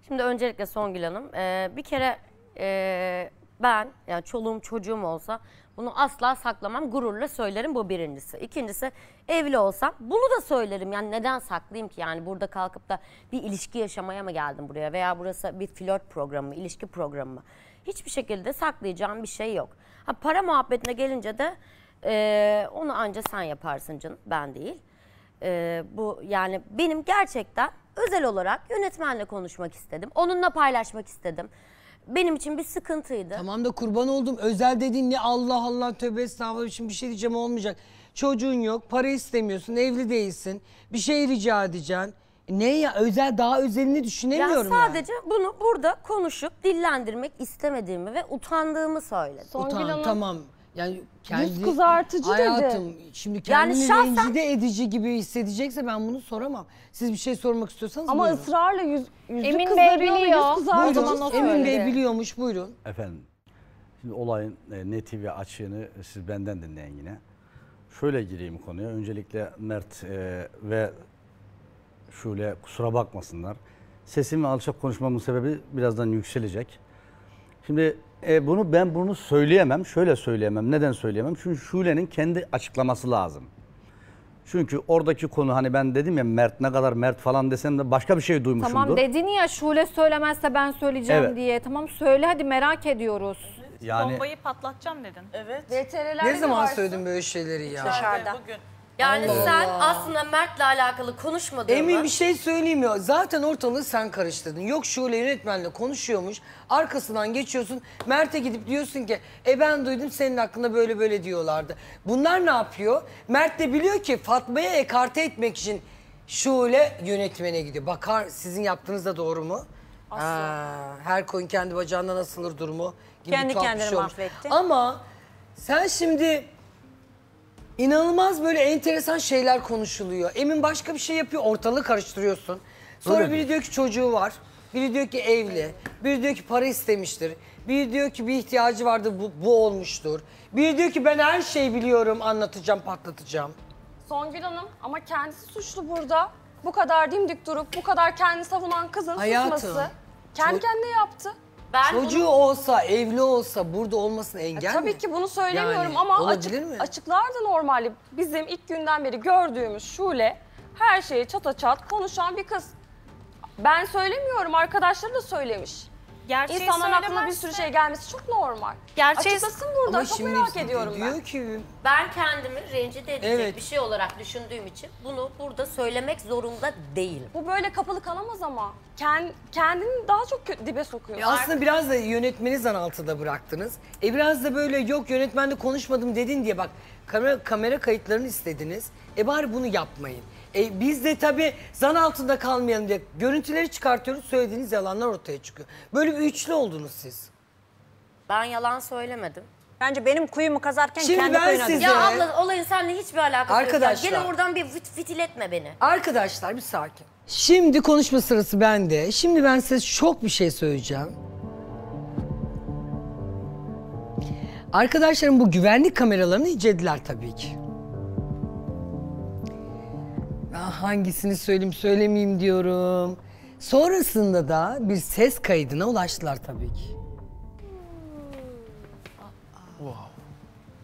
Şimdi öncelikle Songül Hanım, e, bir kere e, ben, yani çoluğum çocuğum olsa bunu asla saklamam, gururla söylerim bu birincisi. İkincisi evli olsam bunu da söylerim. Yani neden saklayayım ki? Yani burada kalkıp da bir ilişki yaşamaya mı geldim buraya? Veya burası bir flört programı mı, ilişki programı mı? Hiçbir şekilde saklayacağım bir şey yok. Ha, para muhabbetine gelince de e, onu anca sen yaparsın canım, ben değil. Ee, bu yani benim gerçekten özel olarak yönetmenle konuşmak istedim. Onunla paylaşmak istedim. Benim için bir sıkıntıydı. Tamam da kurban oldum. Özel dediğin ne Allah Allah tövbe estağfurullah şimdi bir şey diyeceğim olmayacak. Çocuğun yok, para istemiyorsun, evli değilsin. Bir şey rica edeceksin. E Ne ya özel daha özelini düşünemiyorum yani. sadece bunu burada konuşup dillendirmek istemediğimi ve utandığımı söyledim. Utan, tamam. Yani kendi kızartıcı dedi. hayatım, Şimdi Yani kendini şahsen- rencide edici gibi hissedecekse ben bunu soramam. Siz bir şey sormak istiyorsanız Ama buyurun. ısrarla yüz, yüzü Emin Bey kızarıyor biliyor. yüz kızartıcı Buyurun. Emin Bey biliyormuş buyurun. Efendim, şimdi olayın e, neti ve açığını siz benden dinleyin yine. Şöyle gireyim konuya. Öncelikle Mert e, ve Şule kusura bakmasınlar. Sesim ve alçak konuşmamın sebebi birazdan yükselecek. Şimdi e, bunu ben bunu söyleyemem. Şöyle söyleyemem. Neden söyleyemem? Çünkü Şule'nin kendi açıklaması lazım. Çünkü oradaki konu hani ben dedim ya Mert ne kadar Mert falan desen de başka bir şey duymuşumdur. Tamam dedin ya Şule söylemezse ben söyleyeceğim Evet. diye. Tamam söyle hadi merak ediyoruz. Yani- Bombayı patlatacağım dedin. Evet. Ne zaman söyledin böyle şeyleri ya? Dışarıda. Yani Allah sen Allah. aslında Mert'le alakalı konuşmadığını... Emin bir şey söyleyeyim mi? Zaten ortalığı sen karıştırdın. Yok Şule yönetmenle konuşuyormuş. Arkasından geçiyorsun. Mert'e gidip diyorsun ki e ben duydum senin hakkında böyle böyle diyorlardı. Bunlar ne yapıyor? Mert de biliyor ki Fatma'ya ekarte etmek için Şule yönetmene gidiyor. Bakar sizin yaptığınız da doğru mu? Ha, her koyun kendi bacağından asılır durumu gibi Kendi kendini şey mahvetti. Ama sen şimdi İnanılmaz böyle enteresan şeyler konuşuluyor. Emin başka bir şey yapıyor, ortalığı karıştırıyorsun. Sonra Öyle biri değil. diyor ki çocuğu var, biri diyor ki evli, biri diyor ki para istemiştir, biri diyor ki bir ihtiyacı vardı bu, bu olmuştur. Biri diyor ki ben her şeyi biliyorum, anlatacağım, patlatacağım. Songül Hanım ama kendisi suçlu burada. Bu kadar dimdik durup bu kadar kendini savunan kızın Hayatım, susması. Kendi ço- kendine yaptı. Çocuğu olsa, evli olsa burada olmasına engel mi? Tabii ki bunu söylemiyorum Yani ama açık, mi? açıklardı normali. Bizim ilk günden beri gördüğümüz Şule her şeyi çata çat konuşan bir kız. Ben söylemiyorum, arkadaşları da söylemiş. Gerçeği İnsanların aklına bir sürü şey gelmesi çok normal. Gerçeği- Açıklasın burada, Ama çok şimdi merak ediyorum ben. diyor ki Ben kendimi rencide edecek Evet. bir şey olarak düşündüğüm için bunu burada söylemek zorunda değilim. Bu böyle kapalı kalamaz ama. Kend, kendini daha çok dibe sokuyor. E aslında biraz da yönetmeni zan altında bıraktınız. E biraz da böyle yok yönetmenle konuşmadım dedin diye bak kamera, kamera kayıtlarını istediniz. E bari bunu yapmayın. E biz de tabii zan altında kalmayalım diye görüntüleri çıkartıyoruz söylediğiniz yalanlar ortaya çıkıyor. Böyle bir üçlü oldunuz siz. Ben yalan söylemedim. Bence benim kuyumu kazarken Şimdi kendi ben kuyuna size-. Ya abla olayın seninle hiçbir alakası yok. Arkadaşlar. Ya. Gene oradan bir fit, fitiletme beni. Arkadaşlar bir sakin. Şimdi konuşma sırası bende. Şimdi ben size çok bir şey söyleyeceğim. Arkadaşlarım bu güvenlik kameralarını incelediler tabii ki. Ah, hangisini söyleyeyim söylemeyeyim diyorum. Sonrasında da bir ses kaydına ulaştılar tabii ki.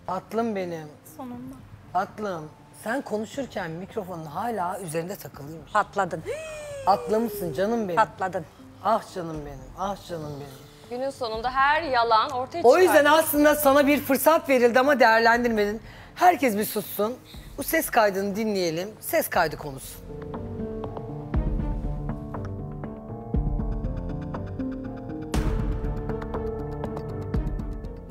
Tatlım benim. Sonunda. Tatlım. Sen konuşurken mikrofonun hala üzerinde takılıymış. Patladın. Atlamışsın canım benim. Patladın. Ah canım benim, ah canım benim. Günün sonunda her yalan ortaya O çıkar. yüzden aslında sana bir fırsat verildi ama değerlendirmedin. Herkes bir sussun. Bu ses kaydını dinleyelim. Ses kaydı konusu.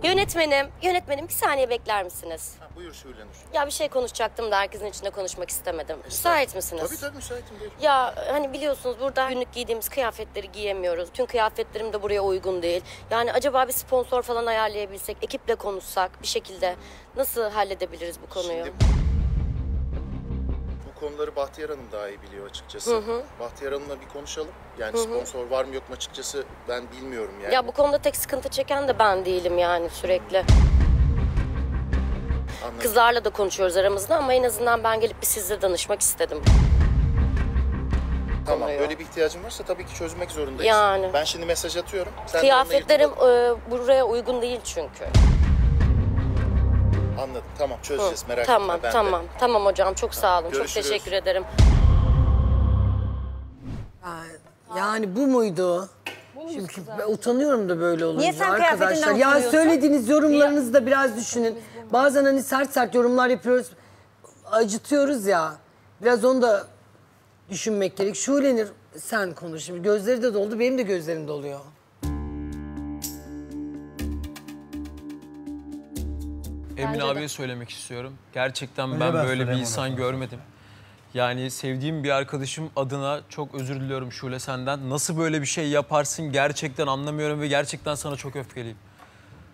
Yönetmenim, yönetmenim bir saniye bekler misiniz? Buyur Şule Nur. Ya bir şey konuşacaktım da herkesin içinde konuşmak istemedim. Müsait misiniz? Tabii tabii müsaitim buyur. Ya hani biliyorsunuz burada günlük giydiğimiz kıyafetleri giyemiyoruz. Tüm kıyafetlerim de buraya uygun değil. Yani acaba bir sponsor falan ayarlayabilsek, ekiple konuşsak bir şekilde nasıl halledebiliriz bu konuyu? Bu konuları Bahtiyar Hanım daha iyi biliyor açıkçası. Hı hı. Bahtiyar Hanım'la bir konuşalım. Yani Hı hı. sponsor var mı yok mu açıkçası ben bilmiyorum yani. Ya bu konuda tek sıkıntı çeken de ben değilim yani sürekli. Anladım. Kızlarla da konuşuyoruz aramızda ama en azından ben gelip bir sizle danışmak istedim. Tamam konuyu. böyle bir ihtiyacın varsa tabii ki çözmek zorundayız. Yani. Ben şimdi mesaj atıyorum. Sen de onunla Kıyafetlerim irtibat- e, buraya uygun değil çünkü. Anladım tamam çözeceğiz Hı, merak tamam, etme ben de. Tamam, tamam hocam çok sağ olun. Görüşürüz. Çok teşekkür ederim. Yani bu muydu? Çünkü ben utanıyorum da böyle olunca Niye sen kıyafetinden arkadaşlar. Ya utanıyorsun? söylediğiniz yorumlarınızı da biraz düşünün. Bazen hani sert sert yorumlar yapıyoruz. Acıtıyoruz ya. Biraz onu da düşünmek gerek. Şulenir sen konuş. Şimdi Gözleri de doldu. Benim de gözlerim doluyor. Emin Bence de. abiye söylemek istiyorum. Gerçekten Önce ben ben böyle bir söyleyeyim insan sonra. görmedim. Yani sevdiğim bir arkadaşım adına çok özür diliyorum Şule senden. Nasıl böyle bir şey yaparsın gerçekten anlamıyorum ve gerçekten sana çok öfkeliyim.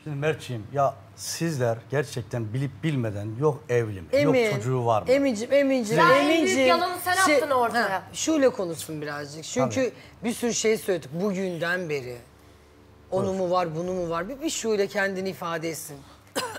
Şimdi Mert'ciğim ya sizler gerçekten bilip bilmeden yok evli mi, Emin. yok çocuğu var mı? Emincim, Emincim, Sen en büyük Emincim. yalanı sen attın ortaya. Ha, Şule konuşsun birazcık. Çünkü bir sürü şey söyledik bugünden beri. Onu mu var, bunu mu var? Bir, bir Şule kendini ifade etsin.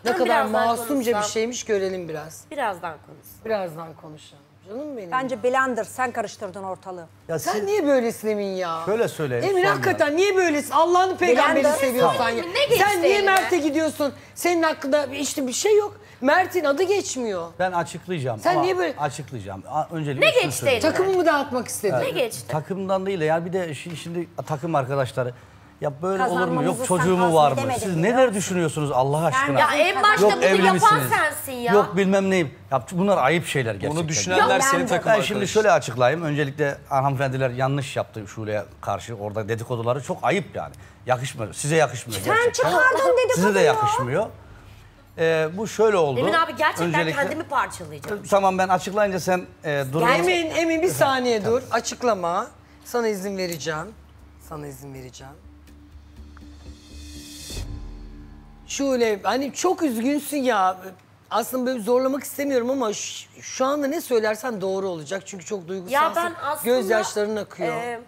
Ne kadar Birazdan masumca bir konuşsam. şeymiş görelim biraz. Birazdan konuş. Birazdan konuşalım. Canım benim. Bence blender sen karıştırdın ortalığı. Ya Sen siz- niye böylesin Emin ya? Şöyle söyleyeyim, Emin sormayalım. hakikaten niye böylesin? Allah'ını peygamberi seviyorsan ya. Ne geçti Sen niye eline? Mert'e gidiyorsun? Senin hakkında işte bir şey yok. Mert'in adı geçmiyor. Ben açıklayacağım. Sen ama niye böyle- Açıklayacağım. A- Öncelikle Ne şunu geçti söyleyeyim. eline? Takımı mı dağıtmak istedin? Evet. Ne geçti? Takımdan değil de yani bir de şi- şimdi takım arkadaşları ya böyle olur mu? Yok sen çocuğu mu hazır var mı? Siz neler düşünüyorsunuz Allah aşkına? Ya en başta Yok, bunu yapan sensin ya. Yok bilmem neyim. Ya bunlar ayıp şeyler gerçekten. düşünenler Yok, senin ben- takım Ben şimdi şöyle açıklayayım. Öncelikle hanımefendiler yanlış yaptı Şule'ye karşı. Orada dedikoduları çok ayıp yani. Yakışmıyor. Size yakışmıyor Sen gerçekten. çıkardın Size de dedikoduyu. yakışmıyor. Ee, bu şöyle oldu. Emin abi gerçekten Öncelikle- kendimi parçalayacağım. Tamam ben açıklayınca sen e, durumu... Emin, Emin bir saniye dur. Açıklama. Sana izin vereceğim. Sana izin vereceğim. Şöyle hani çok üzgünsün ya. Aslında böyle zorlamak istemiyorum ama şu anda ne söylersen doğru olacak. Çünkü çok duygusalsın. Ya ben aslında... Gözyaşların akıyor. e,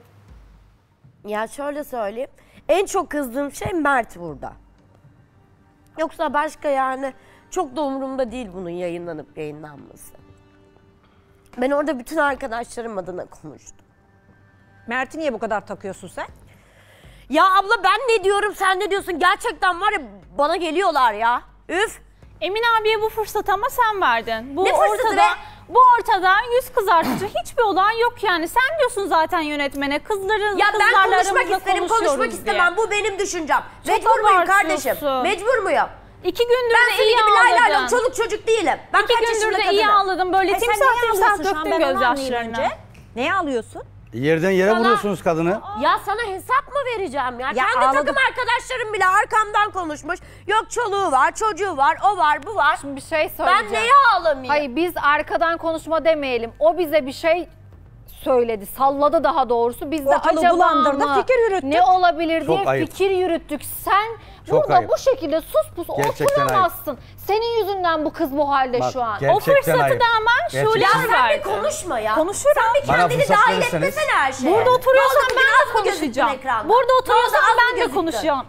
ya şöyle söyleyeyim. En çok kızdığım şey Mert burada. Yoksa başka yani çok da umurumda değil bunun yayınlanıp yayınlanması. Ben orada bütün arkadaşlarım adına konuştum. Mert'i niye bu kadar takıyorsun sen? Ya abla ben ne diyorum sen ne diyorsun? Gerçekten var ya bana geliyorlar ya. Üf. Emin abiye bu fırsatı ama sen verdin. Bu Ne fırsatı ortada, be? Bu ortada yüz kızartıcı hiçbir olay yok yani. Sen diyorsun zaten yönetmene kızların Ya ben konuşmak isterim, konuşmak istemem. Bu benim düşüncem. Çok Mecbur muyum kardeşim? Mecbur muyum? İki gündür ben de iyi gibi lay lay ağladın. lom, çoluk çocuk değilim. Ben İki kaç gündür de iyi kadınım. ağladın. Böyle E timsah timsah döktün gözyaşlarını. Neye ağlıyorsun? Yerden yere Sana- vuruyorsunuz kadını. Ya sana hesap mı vereceğim ya? Ya Kendi ağladım. takım arkadaşlarım bile arkamdan konuşmuş. Yok çoluğu var, çocuğu var, o var, bu var. Şimdi bir şey Ben söyleyeceğim. neye ağlamayayım? Hayır biz arkadan konuşma demeyelim. O bize bir şey söyledi, salladı daha doğrusu. Biz de Ortalığı acaba bulandırdı, mı, fikir yürüttük. ne olabilir Çok diye ayıp. fikir yürüttük. Sen Çok burada ayıp. bu şekilde sus pus Gerçekten oturamazsın. Senin yüzünden bu kız bu halde Bak, şu an. gerçekten O fırsatı ayıp. da ama Gerçekten. Şule Ya sen verdi. bir konuşma ya. Konuşurum. Sen bir Bana kendini fırsat dahil verirseniz- etmesene her şeye. Burada oturuyorsan Ne oldu, ben de mı gözüktün konuşacağım. ekranda? Burada Ne oldu, oturuyorsan az mı ben de gözüktün? konuşacağım.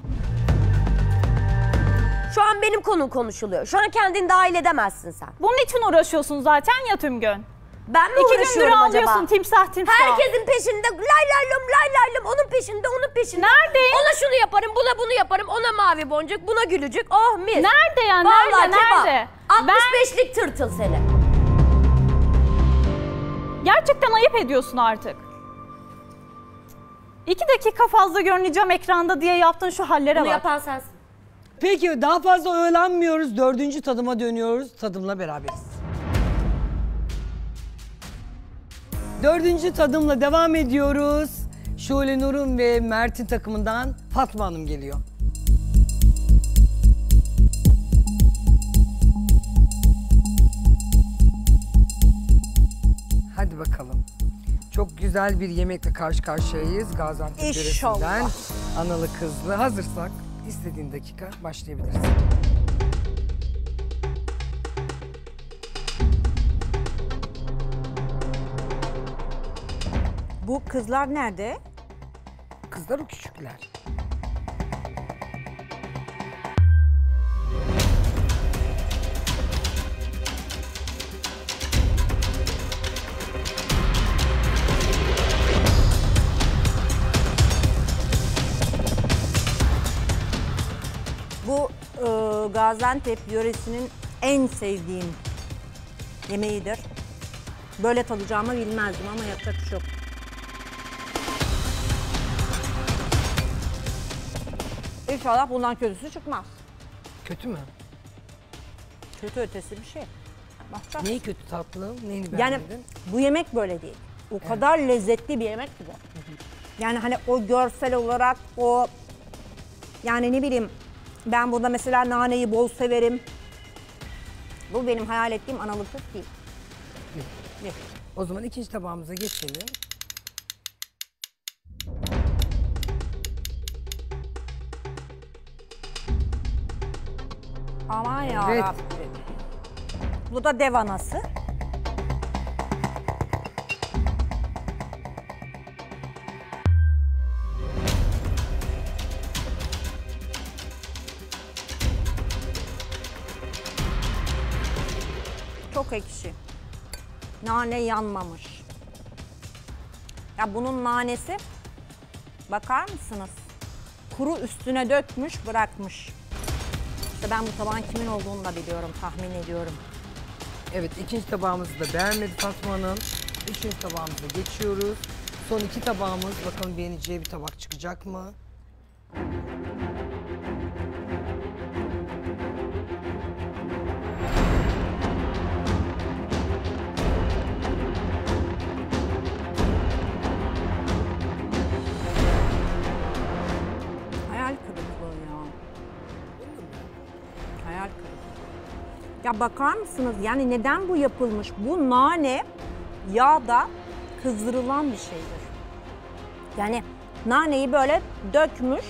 Şu an benim konum konuşuluyor. Şu an kendini dahil edemezsin sen. Bunun için uğraşıyorsun zaten ya tüm gün. Ben mi İki gündür uğraşıyorum ağlıyorsun acaba? timsah timsah. Herkesin peşinde lay lay lom lay lay lom onun peşinde onun peşinde. Nerede? Ona şunu yaparım buna bunu yaparım ona mavi boncuk buna gülücük oh mis. Nerede ya? Vallahi Nerede? kebap. Nerede? 65'lik tırtıl seni. Gerçekten ayıp ediyorsun artık. İki dakika fazla görüneceğim ekranda diye yaptığın şu hallere Bunu bak. yapan sensin. Peki daha fazla öğlenmiyoruz. Dördüncü tadıma dönüyoruz. Tadımla beraberiz. Dördüncü tadımla devam ediyoruz. Şule Nur'un ve Mert'in takımından Fatma Hanım geliyor. Hadi bakalım. Çok güzel bir yemekle karşı karşıyayız. Gaziantep İnşallah. yöresinden analı kızlı. Hazırsak istediğin dakika başlayabiliriz. Bu kızlar nerede? Kızlar o küçükler. Bu e, Gaziantep yöresinin en sevdiğim yemeğidir. Böyle tadacağımı bilmezdim ama yapacak bir şey yok. İnşallah bundan kötüsü çıkmaz. Kötü mü? Kötü ötesi bir şey. Bakacağız. Neyi kötü tatlı? Neyini Yani beğenmedin? bu yemek böyle değil. O kadar lezzetli bir yemek ki bu. Yani hani o görsel olarak o yani ne bileyim ben burada mesela naneyi bol severim. Bu benim hayal ettiğim analı kız değil. O zaman ikinci tabağımıza geçelim. Aman ya Evet. Bu da dev anası. Çok ekşi. Nane yanmamış. Ya bunun nanesi bakar mısınız? Kuru üstüne dökmüş, bırakmış. İşte ben bu tabağın kimin olduğunu da biliyorum, tahmin ediyorum. Evet ikinci tabağımızı da beğenmedi Fatma Hanım. Üçüncü tabağımıza geçiyoruz. Son iki tabağımız bakalım beğeneceği bir tabak çıkacak mı? Ya bakar mısınız? Yani neden bu yapılmış? Bu nane yağda kızdırılan bir şeydir. Yani naneyi böyle dökmüş.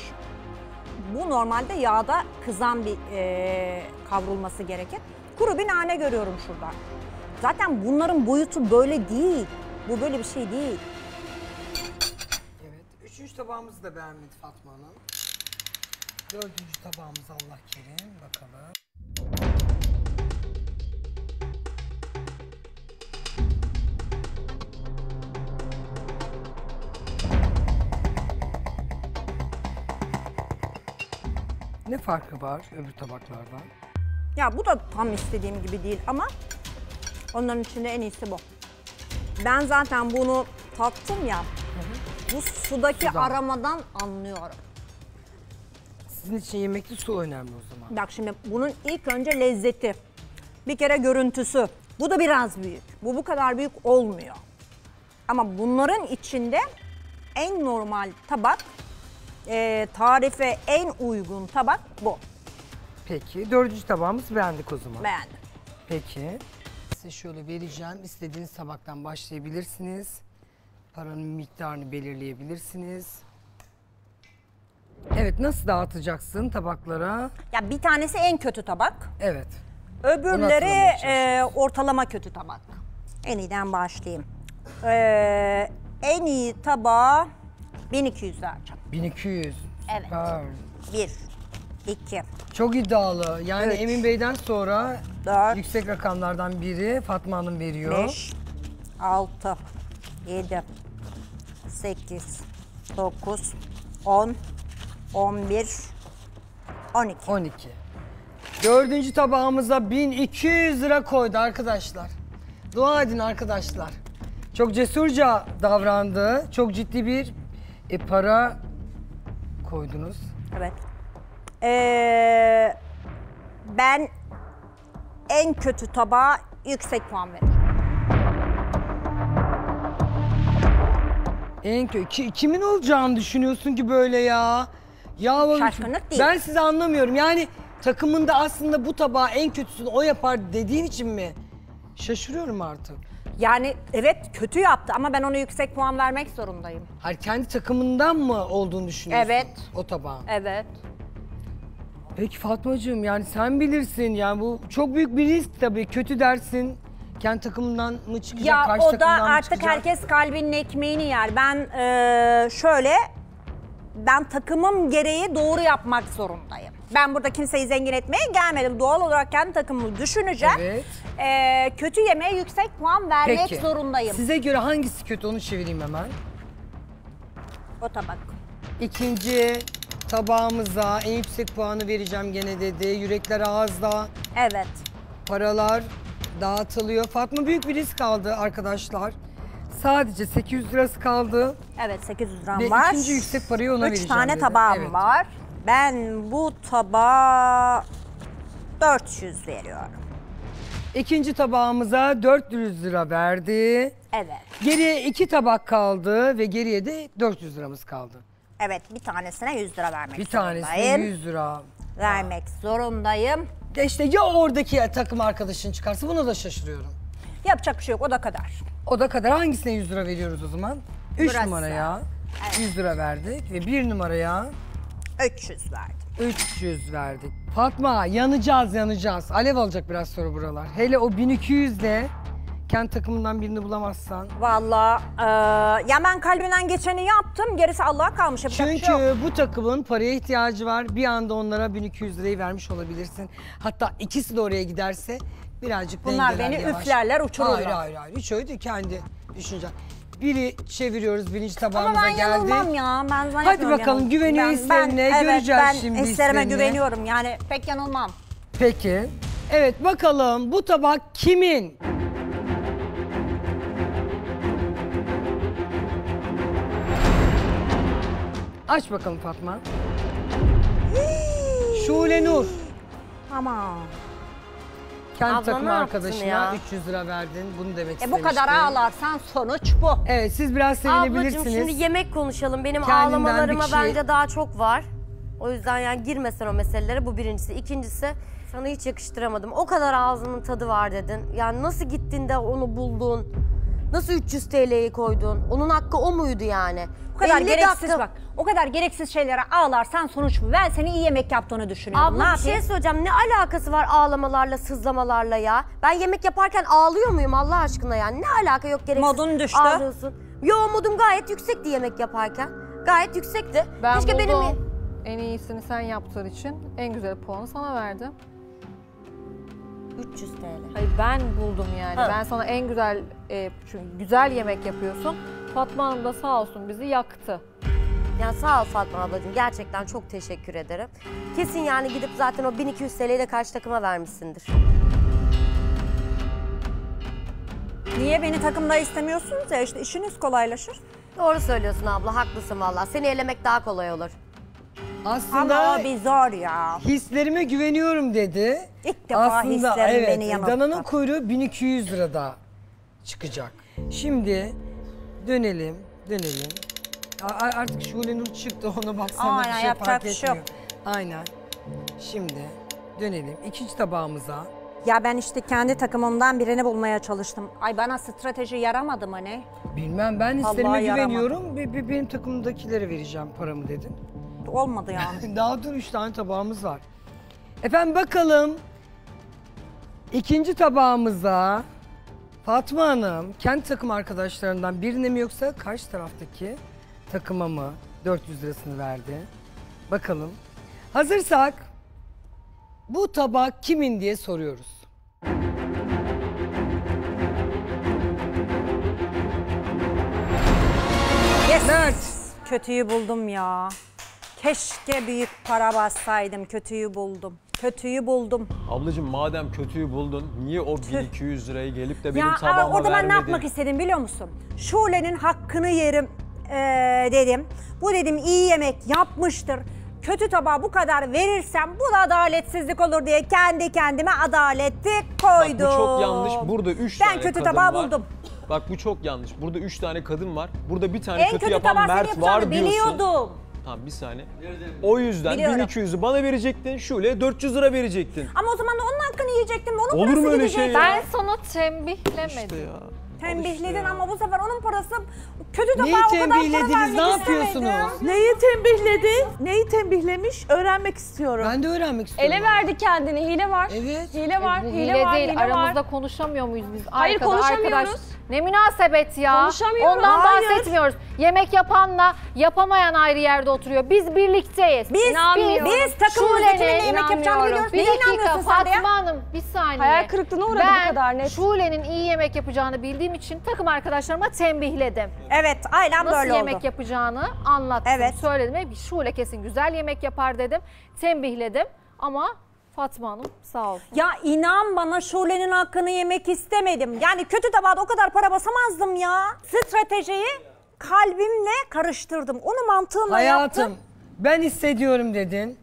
Bu normalde yağda kızan bir eee, kavrulması gerekir. Kuru bir nane görüyorum şurada. Zaten bunların boyutu böyle değil. Bu böyle bir şey değil. Evet. Üçüncü tabağımızı da beğenmedi Fatma Hanım. Dördüncü tabağımız Allah kerim. Bakalım. Ne farkı var öbür tabaklardan? Ya bu da tam istediğim gibi değil ama onların içinde en iyisi bu. Ben zaten bunu tattım ya. Bu sudaki Sudan. aramadan anlıyorum. Sizin için yemekte su önemli o zaman. Bak şimdi bunun ilk önce lezzeti. Bir kere görüntüsü. Bu da biraz büyük. Bu bu kadar büyük olmuyor. Ama bunların içinde en normal tabak, e, tarife en uygun tabak bu. Peki dördüncü tabağımızı beğendik o zaman. Beğendim. Peki. Size şöyle vereceğim. İstediğiniz tabaktan başlayabilirsiniz. Paranın miktarını belirleyebilirsiniz. Evet nasıl dağıtacaksın tabaklara? Ya bir tanesi en kötü tabak. Evet. Öbürleri e, ortalama kötü tabak. En iyiden başlayayım. Ee, en iyi tabağa 1200 vereceğim. 1200. Evet. Süper. Bir, iki, Çok iddialı. Yani Üç. Emin Bey'den sonra yüksek rakamlardan biri Fatma Hanım veriyor. 5, 6, 7, 8, 9, 10, 11, 12. 12. Dördüncü tabağımıza 1200 lira koydu arkadaşlar. Dua edin arkadaşlar. Çok cesurca davrandı. Çok ciddi bir e, para koydunuz. Evet. Ee, ben en kötü tabağa yüksek puan veririm. En kötü. Ki- kimin olacağını düşünüyorsun ki böyle ya? Ya Şaşkınlık değil. Ben sizi anlamıyorum. Yani takımında aslında bu tabağı en kötüsünü o yapar dediğin için mi? Şaşırıyorum artık. Yani evet kötü yaptı ama ben ona yüksek puan vermek zorundayım. Hayır kendi takımından mı olduğunu düşünüyorsun? Evet. O tabağın. Evet. Peki Fatmacığım yani sen bilirsin yani bu çok büyük bir risk tabii. Kötü dersin. Kendi takımından mı çıkacak, Ya karşı o da takımdan mı artık çıkacak? herkes kalbinin ekmeğini yer. Ben eee, şöyle, ben takımım gereği doğru yapmak zorundayım. Ben burada kimseyi zengin etmeye gelmedim. Doğal olarak kendi takımımı düşüneceğim. Evet. Eee, kötü yemeğe yüksek puan vermek Peki. zorundayım. Size göre hangisi kötü onu çevireyim hemen. O tabak. İkinci tabağımıza en yüksek puanı vereceğim gene dedi. Yürekler ağızda. Evet. Paralar dağıtılıyor. Fatma büyük bir risk aldı arkadaşlar. Sadece 800 lirası kaldı. Evet 800 liram Ve var. ikinci yüksek parayı ona Üç vereceğim tane dedi. tabağım Evet. var. Ben bu tabağa 400 veriyorum. İkinci tabağımıza 400 lira verdi. Evet. Geriye iki tabak kaldı ve geriye de 400 liramız kaldı. Evet bir tanesine 100 lira vermek Bir tanesine zorundayım. 100 lira. Vermek zorundayım. İşte ya oradaki takım arkadaşın çıkarsa buna da şaşırıyorum. Yapacak bir şey yok o da kadar. O da kadar hangisine 100 lira veriyoruz o zaman? 3 Burası. numaraya 100 lira verdik ve 1 numaraya 300 verdim. 300 verdik. Fatma yanacağız yanacağız. Alev alacak biraz sonra buralar. Hele o 1200 ile kendi takımından birini bulamazsan. Vallahi eee, ya ben kalbimden geçeni yaptım. Gerisi Allah'a kalmış. Yapacak bir Çünkü şey yok. bu takımın paraya ihtiyacı var. Bir anda onlara 1200 lirayı vermiş olabilirsin. Hatta ikisi de oraya giderse birazcık Bunlar dengeler beni yavaş. üflerler, uçururlar. Hayır hayır hayır. Hiç öyle değil. Kendi düşüncen. Biri çeviriyoruz birinci tabağımıza Ama ben geldi. yanılmam ya. Ben Hadi zannetmiyorum bakalım güveniyor Ben- hislerine. ben, evet, Göreceğiz ben şimdi hislerime hislerini. güveniyorum. Yani pek yanılmam. Peki. Evet bakalım bu tabak kimin? Aç bakalım Fatma. Şule Nur. Ama. Kendi Abla takım ne yaptın arkadaşına ya? 300 lira verdin. Bunu demek E bu istemiştim. kadar ağlarsan sonuç bu. Evet siz biraz Ablacığım sevinebilirsiniz. şimdi yemek konuşalım. Benim Kendinden ağlamalarıma şey- bence daha çok var. O yüzden yani girmesen o meselelere bu birincisi. İkincisi sana hiç yakıştıramadım. O kadar ağzının tadı var dedin. Yani nasıl gittin de onu buldun? Nasıl 300 TL'yi koydun? Onun hakkı o muydu yani? Bu kadar 50 gereksiz dakika- bak. O kadar gereksiz şeylere ağlarsan sonuç bu. Ben seni iyi yemek yaptığını düşünüyorum. Abla ne bir şey yapayım? söyleyeceğim. Ne alakası var ağlamalarla, sızlamalarla ya? Ben yemek yaparken ağlıyor muyum Allah aşkına yani? Ne alaka yok gereksiz Modun düştü. ağlıyorsun. Yo modum gayet yüksekti yemek yaparken. Gayet yüksekti. Ben Keşke buldum. benim... En iyisini sen yaptığın için en güzel puanı sana verdim. 300 TL. Hayır ben buldum yani. Ha. Ben sana en güzel e, çünkü güzel yemek yapıyorsun. Fatma Hanım da sağ olsun bizi yaktı. Ya sağ ol Fatma ablacığım. Gerçekten çok teşekkür ederim. Kesin yani gidip zaten o 1200 TL'yi de karşı takıma vermişsindir. Niye beni takımda istemiyorsunuz ya işte işiniz kolaylaşır. Doğru söylüyorsun abla. Haklısın valla. Seni elemek daha kolay olur. Aslında Ama o bir zor ya. Hislerime güveniyorum dedi. İlk defa Aslında hislerim evet, beni yanılttı. Dananın kuyruğu 1200 lirada çıkacak. Şimdi dönelim, dönelim. A- a- artık Şule Nur çıktı ona baksana Aynen, bir şey yapacak fark bir şey yok. etmiyor. Aynen. Şimdi dönelim ikinci tabağımıza. Ya ben işte kendi takımımdan birini bulmaya çalıştım. Ay bana strateji yaramadı mı ne? Bilmem ben hislerime yaramadı. güveniyorum. Be- be- benim takımdakilere vereceğim paramı dedin. Olmadı yani. Daha dur üç tane tabağımız var. Efendim bakalım. ikinci tabağımıza Fatma Hanım kendi takım arkadaşlarından birine mi yoksa karşı taraftaki takıma mı 400 lirasını verdi? Bakalım. Hazırsak bu tabak kimin diye soruyoruz. Yes. Mert. Kötüyü buldum ya. Keşke büyük para bassaydım. Kötüyü buldum. Kötüyü buldum. Ablacığım madem kötüyü buldun niye o 1200 liraya gelip de benim ya tabağıma aa, orada ben vermedin? ne yapmak istedim biliyor musun? Şule'nin hakkını yerim ee, dedim. Bu dedim iyi yemek yapmıştır. Kötü tabağa bu kadar verirsem bu da adaletsizlik olur diye kendi kendime adaleti koydum. Bak bu çok yanlış. Burada 3 Ben tane kötü kadın tabağı var. buldum. Bak bu çok yanlış. Burada 3 tane kadın var. Burada bir tane En kötü, kötü yapan Mert var diyorsun. biliyordum. Tamam bir saniye. O yüzden Biliyorum. 1200'ü bana verecektin. Şule 400 lira verecektin. Ama o zaman da onun hakkını yiyecektim. Onun Olur mu parası öyle gidecek. şey ya? Ben sana tembihlemedim. Tembihledin ama bu sefer onun parası kötü tabağa Neyi o kadar para tembihlediniz, vermek ne istemedim. yapıyorsunuz? Neyi tembihledi? Neyi tembihlemiş? Öğrenmek istiyorum. Ben de öğrenmek istiyorum. Ele verdi kendini. Hile var. Evet. Hile var. Bu hile, hile var. değil. hile Aramızda var. konuşamıyor muyuz biz? Hayır, Arkada, konuşamıyoruz. arkadaş. Ne münasebet ya. Konuşamıyoruz. Ondan Hayır. bahsetmiyoruz. Yemek yapanla yapamayan ayrı yerde oturuyor. Biz birlikteyiz. Biz- İnanmıyorum. biz takımımızda Şule'nin- kiminle yemek yapacağını İnanmıyorum. biliyoruz. Bir Neye dakika inanmıyorsun sen de ya? Fatma Hanım bir saniye. Hayal kırıklığına uğradı ben bu kadar net. Şule'nin iyi yemek yapacağını bildiğim için takım arkadaşlarıma tembihledim. Evet aynen Nasıl böyle yemek oldu. yapacağını anlattım. Evet. Söyledim. Hep Şule kesin güzel yemek yapar dedim. Tembihledim ama Fatma Hanım sağ olsun. Ya inan bana Şule'nin hakkını yemek istemedim. Yani kötü tabağa da o kadar para basamazdım ya. Stratejiyi kalbimle karıştırdım. Onu mantığımla Hayatım yaptım. ben hissediyorum dedin.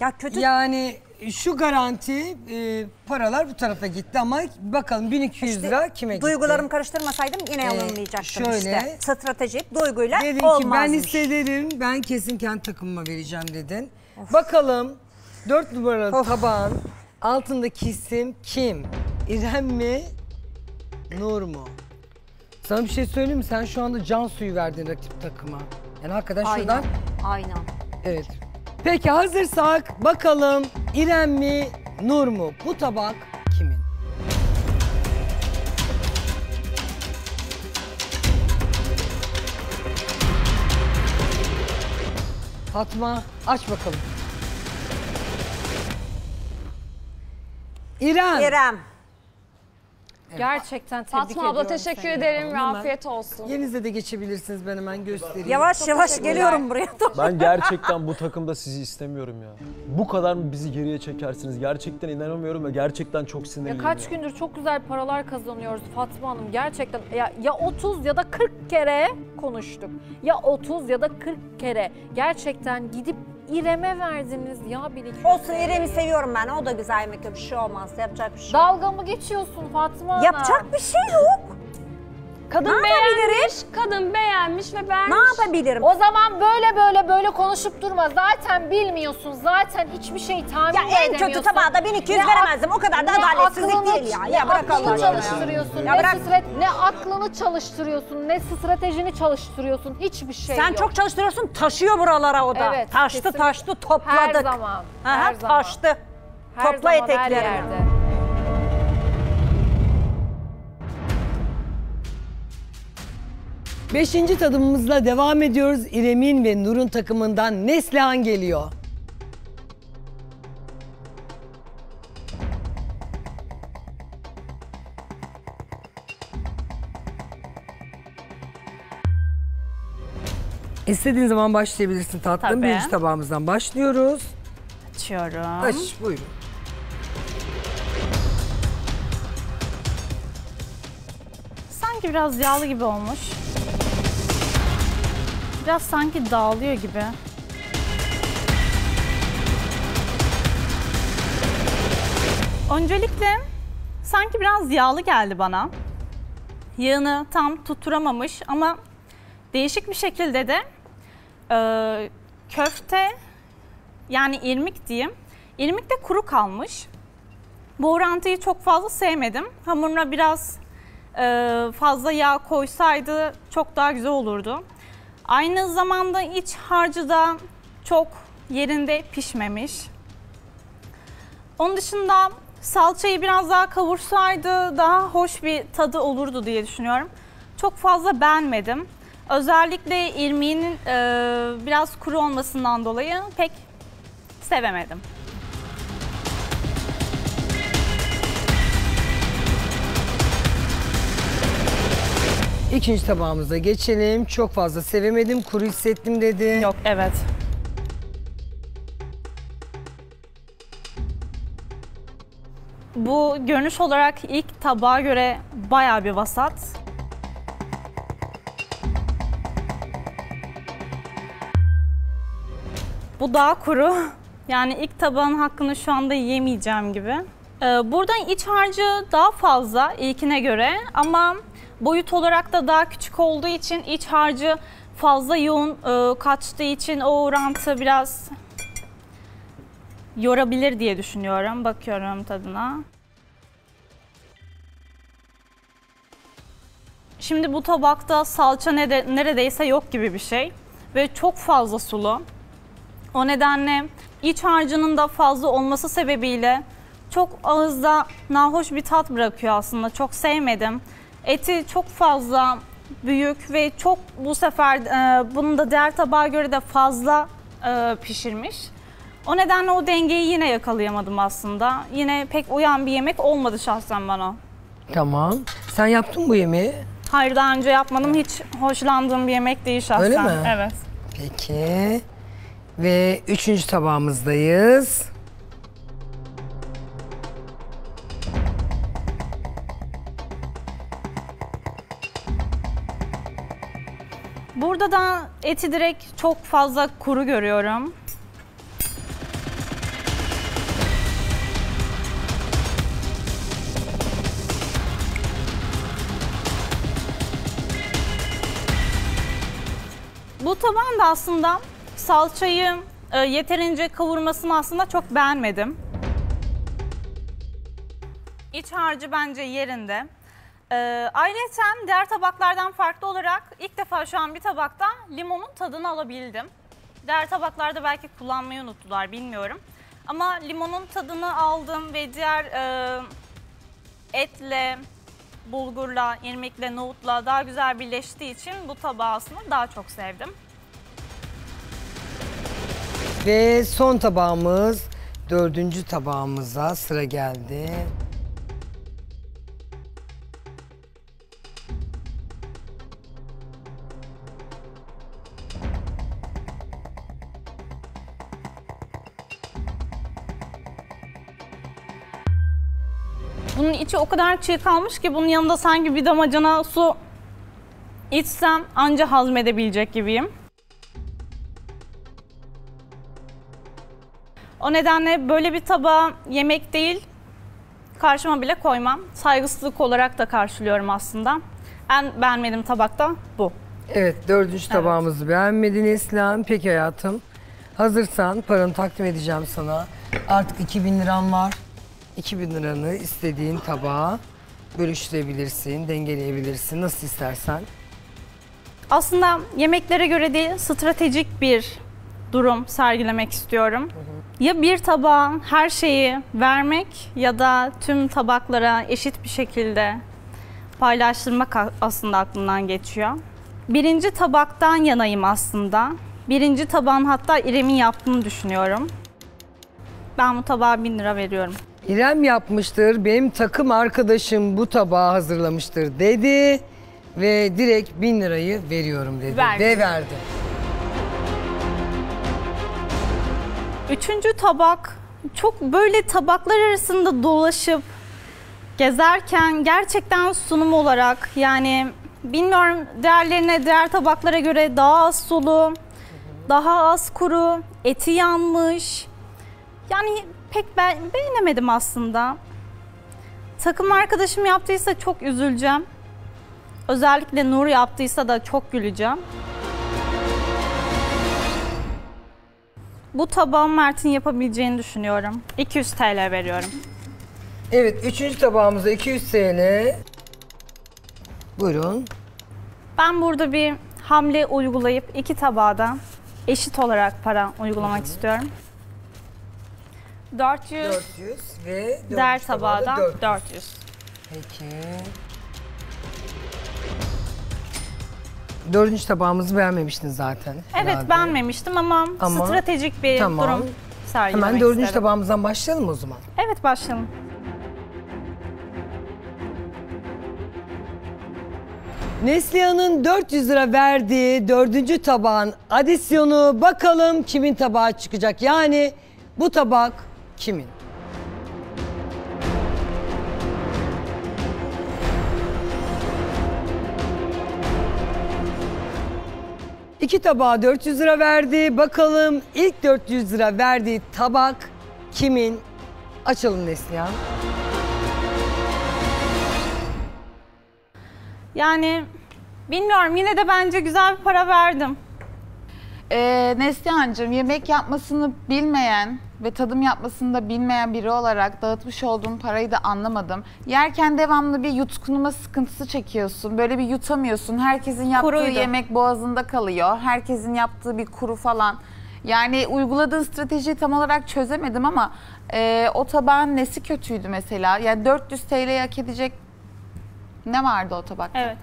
Ya kötü Yani şu garanti e, paralar bu tarafa gitti ama bakalım 1200 lira kime gitti? Duygularımı karıştırmasaydım yine Ee, yanılmayacaktım şöyle. işte. Stratejik duyguyla Dedin ki olmazmış. ben hissederim ben kesin kendi takımıma vereceğim dedin. Bakalım 4 numaralı tabağın altındaki isim kim? İrem mi? Nur mu? Sana bir şey söyleyeyim mi? Sen şu anda can suyu verdin rakip takıma. Yani hakikaten şuradan Aynen. Aynen. Evet. Peki hazırsak bakalım İrem mi Nur mu? Bu tabak kimin? Fatma aç bakalım. İrem. İrem. Gerçekten tebrik Fatma abla ediyorum teşekkür seni. ederim ve Hemen. afiyet olsun. Yerinize de geçebilirsiniz ben hemen göstereyim. Yavaş yavaş geliyorum buraya. Ben gerçekten bu takımda sizi istemiyorum ya. Bu kadar mı bizi geriye çekersiniz? Gerçekten inanamıyorum ve gerçekten çok Ya sinirliyim. kaç gündür çok güzel paralar kazanıyoruz Fatma Hanım. Gerçekten ya, ya 30 ya da 40 kere konuştuk. Ya 30 ya da 40 kere. Gerçekten gidip İrem'e verdiniz ya bir iki. Olsun İrem'i seviyorum ben. O da güzel yemek yapıyor. Bir şey olmaz. Yapacak bir şey yok. Dalga mı geçiyorsun Fatma Hanım? Yapacak bir şey yok. Kadın Ne beğenmiş, kadın beğenmiş ve beğenmiş. Ne yapabilirim? O zaman böyle böyle böyle konuşup durma. Zaten bilmiyorsun. Zaten hiçbir şey tahmin Ya en edemiyorsun. kötü tabağa da 1200 Ne veremezdim. O kadar da ne adaletsizlik aklını- değil ya. Ne Ya bırak Allah'ını ya. çalıştırıyorsun, Ya ne, bırak. strat- ne aklını çalıştırıyorsun, ne stratejini çalıştırıyorsun. Hiçbir şey Sen yok. çok çalıştırıyorsun. Taşıyor buralara o da. Evet, taştı kesinlikle. taştı topladık. Her zaman, Aha, her zaman. Taştı. Her Topla zaman, her eteklerini. yerde. Beşinci tadımımızla devam ediyoruz. İrem'in ve Nur'un takımından Neslihan geliyor. İstediğin zaman başlayabilirsin tatlım. Tabii. Birinci tabağımızdan başlıyoruz. Açıyorum. Aç buyurun. Sanki biraz yağlı gibi olmuş. Biraz sanki dağılıyor gibi. Öncelikle sanki biraz yağlı geldi bana. Yağını tam tutturamamış ama değişik bir şekilde de e, köfte yani irmik diyeyim. İrmik de kuru kalmış. Bu orantıyı çok fazla sevmedim. Hamuruna biraz e, fazla yağ koysaydı çok daha güzel olurdu. Aynı zamanda iç harcı da çok yerinde pişmemiş. Onun dışında salçayı biraz daha kavursaydı daha hoş bir tadı olurdu diye düşünüyorum. Çok fazla beğenmedim. Özellikle irmiğinin e, biraz kuru olmasından dolayı pek sevemedim. İkinci tabağımıza geçelim. Çok fazla sevemedim, kuru hissettim dedi. Yok, evet. Bu görünüş olarak ilk tabağa göre bayağı bir vasat. Bu daha kuru. Yani ilk tabağın hakkını şu anda yemeyeceğim gibi. Ee, buradan iç harcı daha fazla ilkine göre ama boyut olarak da daha küçük olduğu için iç harcı fazla yoğun e, kaçtığı için o orantı biraz yorabilir diye düşünüyorum. Bakıyorum tadına. Şimdi bu tabakta salça neredeyse yok gibi bir şey ve çok fazla sulu. O nedenle iç harcının da fazla olması sebebiyle çok ağızda nahoş bir tat bırakıyor aslında. Çok sevmedim. Eti çok fazla büyük ve çok bu sefer e, bunun da diğer tabağa göre de fazla e, pişirmiş. O nedenle o dengeyi yine yakalayamadım aslında. Yine pek uyan bir yemek olmadı şahsen bana. Tamam. Sen yaptın bu yemeği. Hayır daha önce yapmadım. Hiç hoşlandığım bir yemek değil şahsen. Öyle mi? Evet. Peki. Ve üçüncü tabağımızdayız. Burada da eti direkt çok fazla kuru görüyorum. Bu tabağın da aslında salçayı e, yeterince kavurmasını aslında çok beğenmedim. İç harcı bence yerinde. Ee, ayrıca diğer tabaklardan farklı olarak ilk defa şu an bir tabakta limonun tadını alabildim. Diğer tabaklarda belki kullanmayı unuttular bilmiyorum. Ama limonun tadını aldım ve diğer e, etle, bulgurla, irmikle, nohutla daha güzel birleştiği için bu tabağı aslında daha çok sevdim. Ve son tabağımız, dördüncü tabağımıza sıra geldi. Bunun içi o kadar çiğ kalmış ki bunun yanında sanki bir damacana su içsem anca hazmedebilecek gibiyim. O nedenle böyle bir tabağa yemek değil, karşıma bile koymam. Saygısızlık olarak da karşılıyorum aslında. En beğenmediğim tabak da bu. Evet dördüncü tabağımızı beğenmedin Neslihan. Peki hayatım. Hazırsan paranı takdim edeceğim sana. Artık 2000 liram var. 2000 liranı istediğin tabağa bölüştürebilirsin, dengeleyebilirsin. Nasıl istersen. Aslında yemeklere göre değil, stratejik bir durum sergilemek istiyorum. Ya bir tabağa her şeyi vermek ya da tüm tabaklara eşit bir şekilde paylaştırmak aslında aklımdan geçiyor. Birinci tabaktan yanayım aslında. Birinci tabağın hatta İrem'in yaptığını düşünüyorum. Ben bu tabağa 1000 lira veriyorum. İrem yapmıştır, benim takım arkadaşım bu tabağı hazırlamıştır dedi. Ve direkt 1000 lirayı veriyorum dedi. Verdi. Ve verdi. Üçüncü tabak çok böyle tabaklar arasında dolaşıp gezerken gerçekten sunum olarak yani bilmiyorum değerlerine diğer tabaklara göre daha az sulu, daha az kuru, eti yanmış. Yani pek ben beğenemedim aslında. Takım arkadaşım yaptıysa çok üzüleceğim. Özellikle Nur yaptıysa da çok güleceğim. Bu tabağı Mert'in yapabileceğini düşünüyorum. 200 TL veriyorum. Evet, üçüncü tabağımızda 200 TL. Buyurun. Ben burada bir hamle uygulayıp iki tabağa da eşit olarak para uygulamak istiyorum. 400, 400 ve diğer dördüncü tabağa tabağa da da 400. 400. Peki. Dördüncü tabağımızı beğenmemiştin zaten. Evet herhalde. beğenmemiştim ama, Ama- stratejik bir Tamam. durum sergilemek Hemen dördüncü isterim. tabağımızdan başlayalım o zaman. Evet başlayalım. Neslihan'ın 400 lira verdiği dördüncü tabağın adisyonu bakalım kimin tabağı çıkacak. Yani bu tabak kimin? İki tabağa 400 lira verdi. Bakalım ilk 400 lira verdiği tabak kimin? Açalım Neslihan. Yani bilmiyorum yine de bence güzel bir para verdim. Ee, Neslihan'cığım yemek yapmasını bilmeyen ve tadım yapmasını da bilmeyen biri olarak dağıtmış olduğum parayı da anlamadım. Yerken devamlı bir yutkunma sıkıntısı çekiyorsun. Böyle bir yutamıyorsun. Herkesin yaptığı Kuruydu. yemek boğazında kalıyor. Herkesin yaptığı bir kuru falan. Yani uyguladığın stratejiyi tam olarak çözemedim ama e, o tabağın nesi kötüydü mesela? Yani 400 TL hak edecek ne vardı o tabakta? Evet.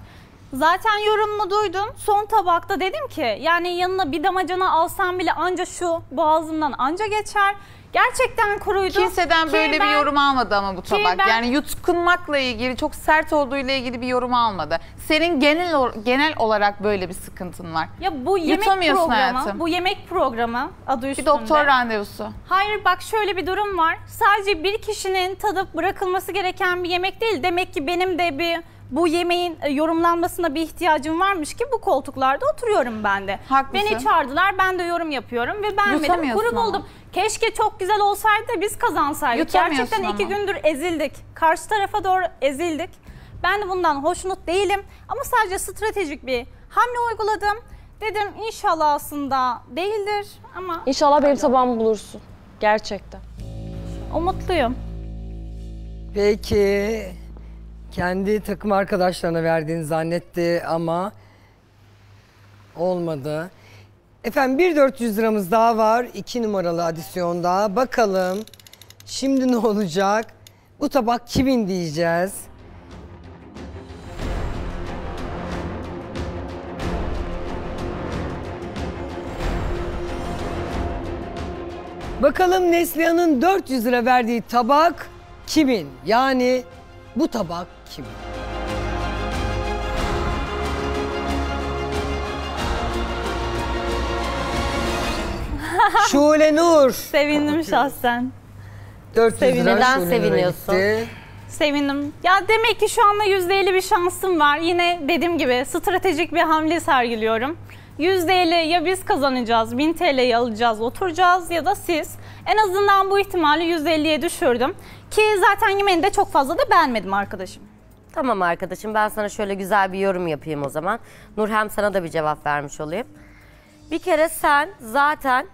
Zaten yorumumu duydum. Son tabakta dedim ki yani yanına bir damacana alsam bile anca şu boğazımdan anca geçer. Gerçekten kuruydu. Kimseden Ki böyle ben- bir yorum almadı ama bu ki tabak. ben- Yani yutkunmakla ilgili çok sert olduğu ile ilgili bir yorum almadı. Senin genel or- genel olarak böyle bir sıkıntın var. Ya bu yemek Yutamıyorsun programı, hayatım. bu yemek programı adı üstünde. Bir doktor randevusu. Hayır bak şöyle bir durum var. Sadece bir kişinin tadıp bırakılması gereken bir yemek değil. Demek ki benim de bir bu yemeğin e, yorumlanmasına bir ihtiyacım varmış ki bu koltuklarda oturuyorum ben de. Haklısın. Beni çağırdılar ben de yorum yapıyorum ve beğenmedim. Kuru buldum. Keşke çok güzel olsaydı da biz kazansaydık. Gerçekten iki ama. gündür ezildik. Karşı tarafa doğru ezildik. Ben de bundan hoşnut değilim. Ama sadece stratejik bir hamle uyguladım. Dedim inşallah aslında değildir ama İnşallah benim tabağımı bulursun. Gerçekten. umutluyum. Peki kendi takım arkadaşlarına verdiğini zannetti ama olmadı. Efendim bir 400 liramız daha var. 2 numaralı adisyonda. Bakalım şimdi ne olacak? Bu tabak kimin diyeceğiz? Bakalım Neslihan'ın 400 lira verdiği tabak kimin? Yani bu tabak kimin? Şule Nur. Sevindim şahsen. 400 lira Neden Şule Nur'a seviniyorsun? gitti. Sevindim. Ya demek ki şu anda %50 bir şansım var. Yine dediğim gibi stratejik bir hamle sergiliyorum. %50 ya biz kazanacağız, 1000 TL'yi alacağız, oturacağız ya da siz. En azından bu ihtimali %50'ye düşürdüm. Ki zaten yemeğini de çok fazla da beğenmedim arkadaşım. Tamam arkadaşım ben sana şöyle güzel bir yorum yapayım o zaman. Nur hem sana da bir cevap vermiş olayım. Bir kere sen zaten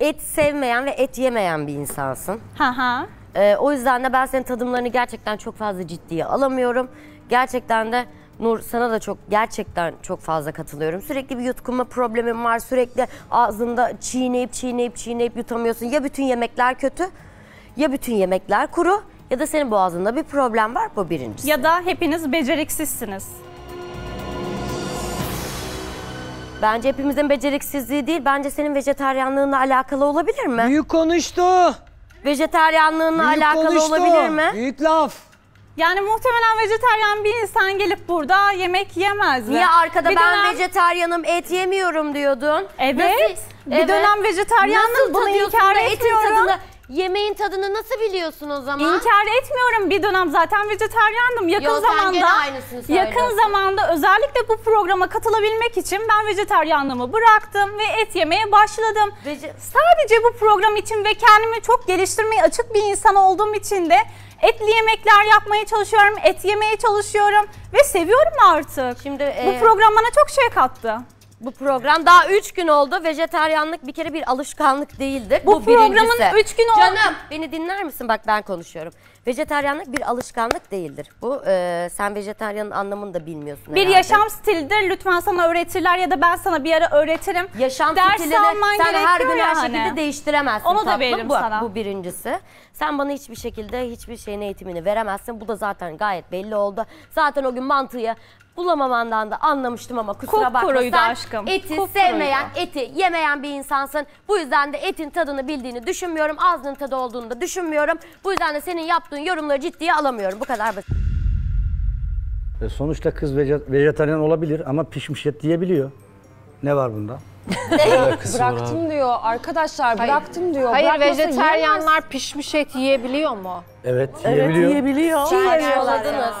et sevmeyen ve et yemeyen bir insansın. Ha ha. Ee, o yüzden de ben senin tadımlarını gerçekten çok fazla ciddiye alamıyorum. Gerçekten de Nur sana da çok gerçekten çok fazla katılıyorum. Sürekli bir yutkunma problemin var. Sürekli ağzında çiğneyip çiğneyip çiğneyip yutamıyorsun. Ya bütün yemekler kötü ya bütün yemekler kuru ya da senin boğazında bir problem var. Bu birincisi. Ya da hepiniz beceriksizsiniz. Bence hepimizin beceriksizliği değil. Bence senin vejetaryenlığınla alakalı olabilir mi? Büyük konuştu. Vejetaryenlığınla Büyük alakalı konuştu. olabilir mi? Büyük laf. Yani muhtemelen vejetaryen bir insan gelip burada yemek yemez. Niye arkada Bir ben dönem- vejetaryenim et yemiyorum diyordun? Evet. Bir dönem vejetaryendim, Nasıl bunu inkar etmiyorum. tadını, yemeğin tadını nasıl biliyorsun o zaman? İnkar etmiyorum. Bir dönem zaten vejetaryendim. Yakın Yo, zamanda yakın zamanda özellikle bu programa katılabilmek için ben vejetaryenliğimi bıraktım ve et yemeye başladım. Sadece bu program için ve kendimi çok geliştirmeye açık bir insan olduğum için de etli yemekler yapmaya çalışıyorum, et yemeye çalışıyorum ve seviyorum artık. Şimdi bu e, program bana çok şey kattı. Bu program daha 3 gün oldu. Vejetaryenlik bir kere bir alışkanlık değildir. Bu programın birincisi. üç gün oldu. Canım beni dinler misin? Bak ben konuşuyorum. Vejetaryenlik bir alışkanlık değildir. Bu e, sen vejetaryanın anlamını da bilmiyorsun Bir herhalde. yaşam stilidir. Lütfen sana öğretirler ya da ben sana bir ara öğretirim. Yaşam Ders stilini alman sen her gerekiyor gün her yani. şekilde değiştiremezsin. Onu da tatlım. veririm bu, sana. Bu birincisi. Sen bana hiçbir şekilde hiçbir şeyin eğitimini veremezsin. Bu da zaten gayet belli oldu. Zaten o gün mantıyı bulamamandan da anlamıştım ama kusura bakma. Sen aşkım, eti kupkuruydu. sevmeyen, eti yemeyen bir insansın. Bu yüzden de etin tadını bildiğini düşünmüyorum. Ağzının tadı olduğunu da düşünmüyorum. Bu yüzden de senin yaptığın yorumları ciddiye alamıyorum. Bu kadar basit. E, sonuçta kız veje- vejetaryen olabilir ama pişmiş et diyebiliyor. Ne var bunda? Bıraktım diyor. Arkadaşlar Hayır. bıraktım diyor. Hayır Bırakmasa vejeteryanlar pişmiş et yiyebiliyor mu? Evet, yiyebiliyor. Çiğ ya.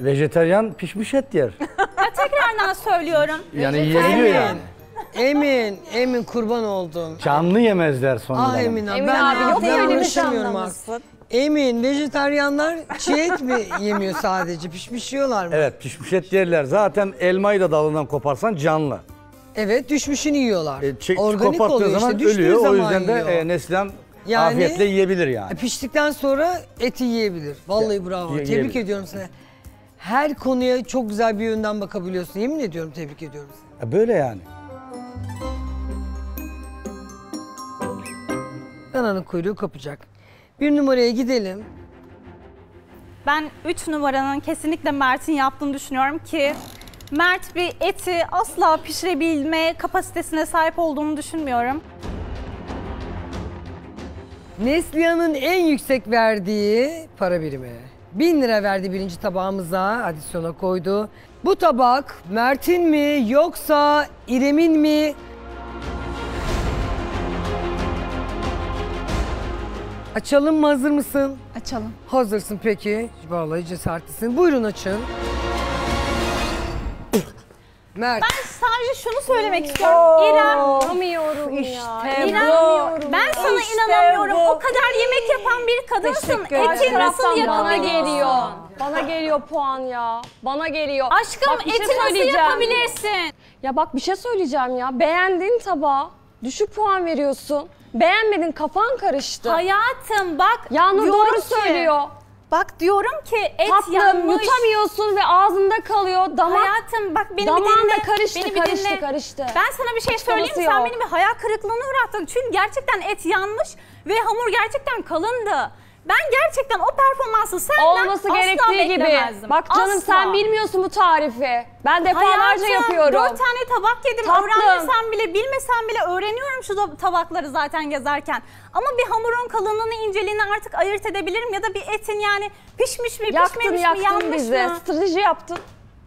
Vejetaryen pişmiş et yer. Ya tekrardan söylüyorum. Yani yiyebiliyor yani. Emin, Emin kurban oldum. Canlı yemezler sonradan. Ah Emin abi Emin ben, abi, yok ben şey uğraşamıyorum artık. Emin, vejetaryenler çiğ et mi yemiyor sadece? Pişmiş yiyorlar mı? Evet pişmiş et yerler. Zaten elmayı da dalından koparsan canlı. Evet, düşmüşünü yiyorlar. Çek, Organik koparttığı oluyor zaman işte, düştüğü ölüyor. O zaman yüzden de yiyor. e, Neslihan Yani- afiyetle yiyebilir yani. E, Piştikten sonra eti yiyebilir. Vallahi bravo. Ye- tebrik yiyebilir. ediyorum seni. Her konuya çok güzel bir yönden bakabiliyorsun. Yemin ediyorum tebrik ediyorum seni. E, Böyle yani. Dananın kuyruğu kapacak. Bir numaraya gidelim. Ben 3 numaranın kesinlikle Mert'in yaptığını düşünüyorum ki Mert bir eti asla pişirebilme kapasitesine sahip olduğunu düşünmüyorum. Neslihan'ın en yüksek verdiği para birimi. 1000 lira verdi birinci tabağımıza, adisyona koydu. Bu tabak Mert'in mi yoksa İrem'in mi? Açalım mı hazır mısın? Açalım. Hazırsın peki. Vallahi cesaretlisin. Buyurun açın. Mert. Ben sadece şunu söylemek istiyorum. İrem, İnanamıyorum ya. İrem, İnanamıyorum ben sana İşte inanamıyorum. bu. O kadar yemek yapan bir kadınsın. Etin nasıl yapabiliyorsun? geliyor. Bana geliyor puan ya. Bana geliyor. Aşkım Bak şey eti nasıl söyleyeceğim. yapabilirsin? Ya bak bir şey söyleyeceğim ya. Beğendiğin tabağa düşük puan veriyorsun. Beğenmedin kafan karıştı. Hayatım bak. Diyorum doğru ki- söylüyor. Bak diyorum ki et Tatlım yanmış. yutamıyorsun ve ağzında kalıyor. Damak, Hayatım bak beni bir damağın dinle. da karıştı, beni bir karıştı, dinle. karıştı. Ben sana bir şey söyleyeyim mi? Sen yok. beni bir hayal kırıklığına uğrattın. Çünkü gerçekten et yanmış ve hamur gerçekten kalındı. Ben gerçekten o performansı senden Olması asla gerektiği gibi. beklemezdim. Bak canım Asla. sen bilmiyorsun bu tarifi. Ben defalarca Hayatım, yapıyorum. Dört tane tabak yedim. Tatlım. Öğrenmesem bile, bilmesem bile öğreniyorum şu da- tabakları zaten gezerken. Ama bir hamurun kalınlığını, inceliğini artık ayırt edebilirim. Ya da bir etin yani pişmiş mi, Yaktın pişmemiş mi, yaktın yanmış bizi. mı? Strateji yaptın.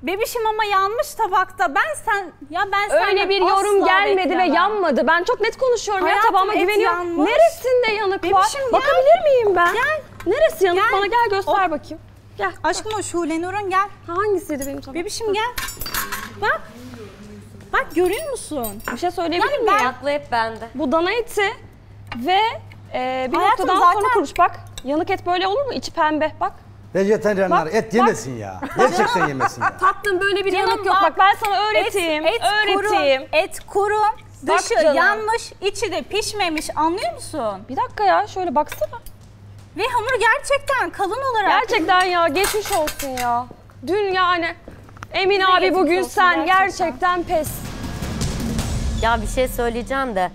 Bebişim ama yanmış tabakta. Ben sen, ya ben Öyle senden bir yorum gelmedi ve beklemem. yanmadı. Ben çok net konuşuyorum Hayatım, ya tabağıma güveniyorum. yanmış. Neresinde yanık var? Bebişim gel. Bakabilir miyim ben? Gel. Neresi yanık? Bana gel göster bakayım. Gel. Aşkım o Şule Nur'un gel. Hangisiydi benim tabağım? Bebişim gel. Bak. Bak görüyor musun? Bir şey söyleyebilir Yani miyim? ben- Aklı hep bende. Bu dana eti ve e, bir Hayatım noktadan sonra zaten- kuruş bak. Yanık et böyle olur mu? İçi pembe bak. Vejetaryenler et bak. yemesin ya. Gerçekten yemesin ya. Tatlım böyle bir Canım yanık yok. Bak ben sana öğreteyim. Et, et öğreteyim. kuru, et kuru, dışı yanmış, içi de pişmemiş anlıyor musun? Bir dakika ya şöyle baksana. Ve hamur gerçekten kalın olarak. Gerçekten ya geçmiş olsun ya. Dün yani Emin Size abi bugün sen gerçekten. gerçekten pes. Ya bir şey söyleyeceğim de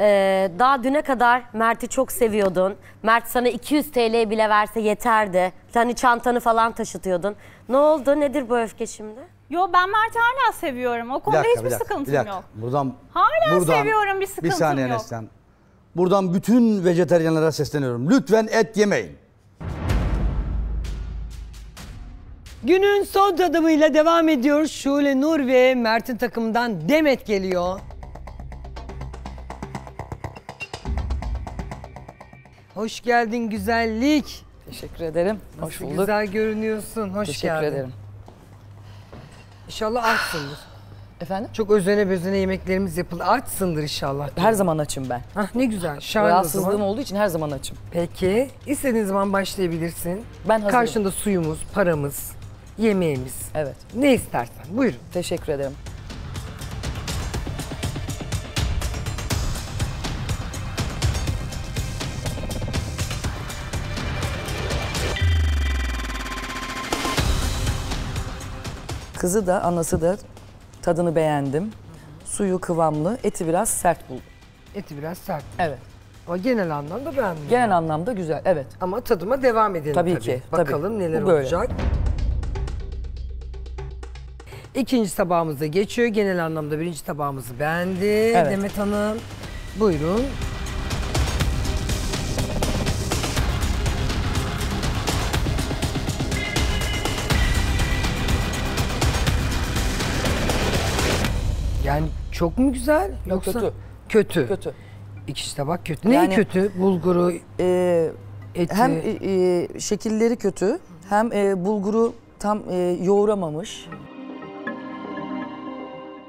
e, daha düne kadar Mert'i çok seviyordun. Mert sana 200 TL bile verse yeterdi. Hani çantanı falan taşıtıyordun. Ne oldu? Nedir bu öfke şimdi? Yo ben Mert'i hala seviyorum. O Bir konuda hiçbir bir sıkıntım bir dakika. yok. Buradan, Hala buradan, seviyorum bir Bir sıkıntım saniye yok. Neslihan. Buradan bütün vejetaryenlere sesleniyorum. Lütfen et yemeyin. Günün son tadımıyla devam ediyoruz. Şule Nur ve Mert'in takımından Demet geliyor. Hoş geldin güzellik. Teşekkür ederim. Hoş Nasıl bulduk. güzel görünüyorsun. Hoş Teşekkür geldin. ederim. İnşallah açsındır. Efendim? Çok özene bezene yemeklerimiz yapıldı. Açsındır inşallah. Her zaman açım ben. Hah ne güzel. Şahane Rahatsızlığım olduğu için her zaman açım. Peki. istediğin zaman başlayabilirsin. Ben hazırım. Karşında suyumuz, paramız, yemeğimiz. Evet. Ne istersen. Buyurun. Teşekkür ederim. Kızı da anası da tadını beğendim. Suyu kıvamlı, eti biraz sert buldum. Eti biraz sert. Evet. Ama genel anlamda beğendim. Genel anlamda güzel, evet. Ama tadıma devam edelim Tabii tabii. ki, tabii. Bakalım neler Bu böyle. olacak. İkinci tabağımıza geçiyor. Genel anlamda birinci tabağımızı beğendi Evet. Demet Hanım. Buyurun. Yani çok mu güzel yoksa kötü. kötü. Kötü. İkinci tabak kötü. Neyi Yani- kötü? Bulguru, Ee, eti. hem e, e, şekilleri kötü, hem e, bulguru tam e, yoğuramamış.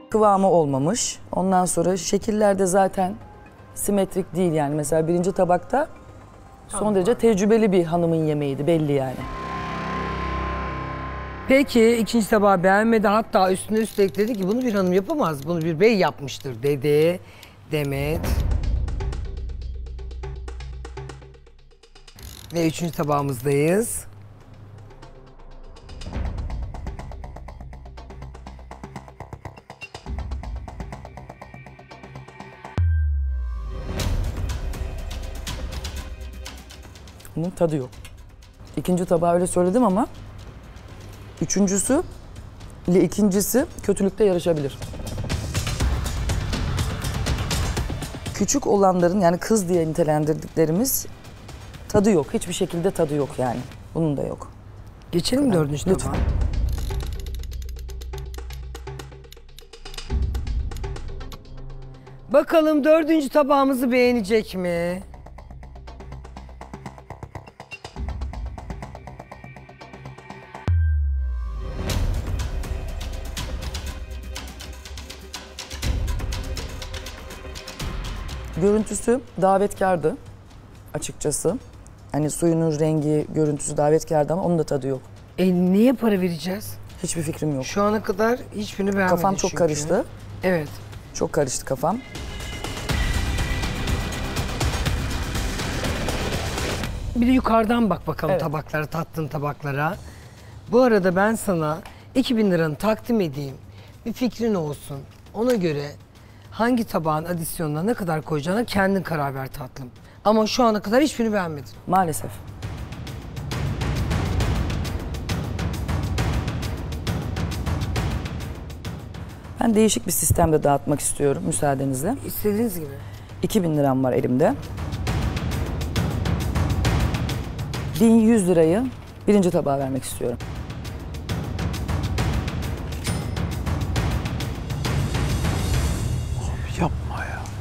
Kıvamı olmamış. Ondan sonra şekiller de zaten simetrik değil yani. Mesela birinci tabakta son Tamam. derece tecrübeli bir hanımın yemeğiydi belli yani. Peki ikinci tabağı beğenmedi hatta üstüne üstlük dedi ki bunu bir hanım yapamaz bunu bir bey yapmıştır dedi Demet. Ve üçüncü tabağımızdayız. Bunun tadı yok. İkinci tabağı öyle söyledim ama üçüncüsü ile ikincisi kötülükte yarışabilir. Küçük olanların yani kız diye nitelendirdiklerimiz tadı yok. Hiçbir şekilde tadı yok yani. Bunun da yok. Geçelim mi dördüncü Lütfen. tabağa? Bakalım dördüncü tabağımızı beğenecek mi? Görüntüsü davetkardı açıkçası. Hani suyunun rengi, görüntüsü davetkardı ama onun da tadı yok. E niye para vereceğiz? Hiçbir fikrim yok. Şu ana kadar hiçbirini beğenmedim Kafam çok çünkü. karıştı. Evet. Çok karıştı kafam. Bir de yukarıdan bak bakalım Evet. tabaklara, tattığın tabaklara. Bu arada ben sana 2000 liranı takdim edeyim. Bir fikrin olsun. Ona göre hangi tabağın adisyonuna ne kadar koyacağına kendin karar ver tatlım. Ama şu ana kadar hiçbirini beğenmedim. Maalesef. Ben değişik bir sistemde dağıtmak istiyorum müsaadenizle. İstediğiniz gibi. 2000 liram var elimde. 1100 lirayı birinci tabağa vermek istiyorum.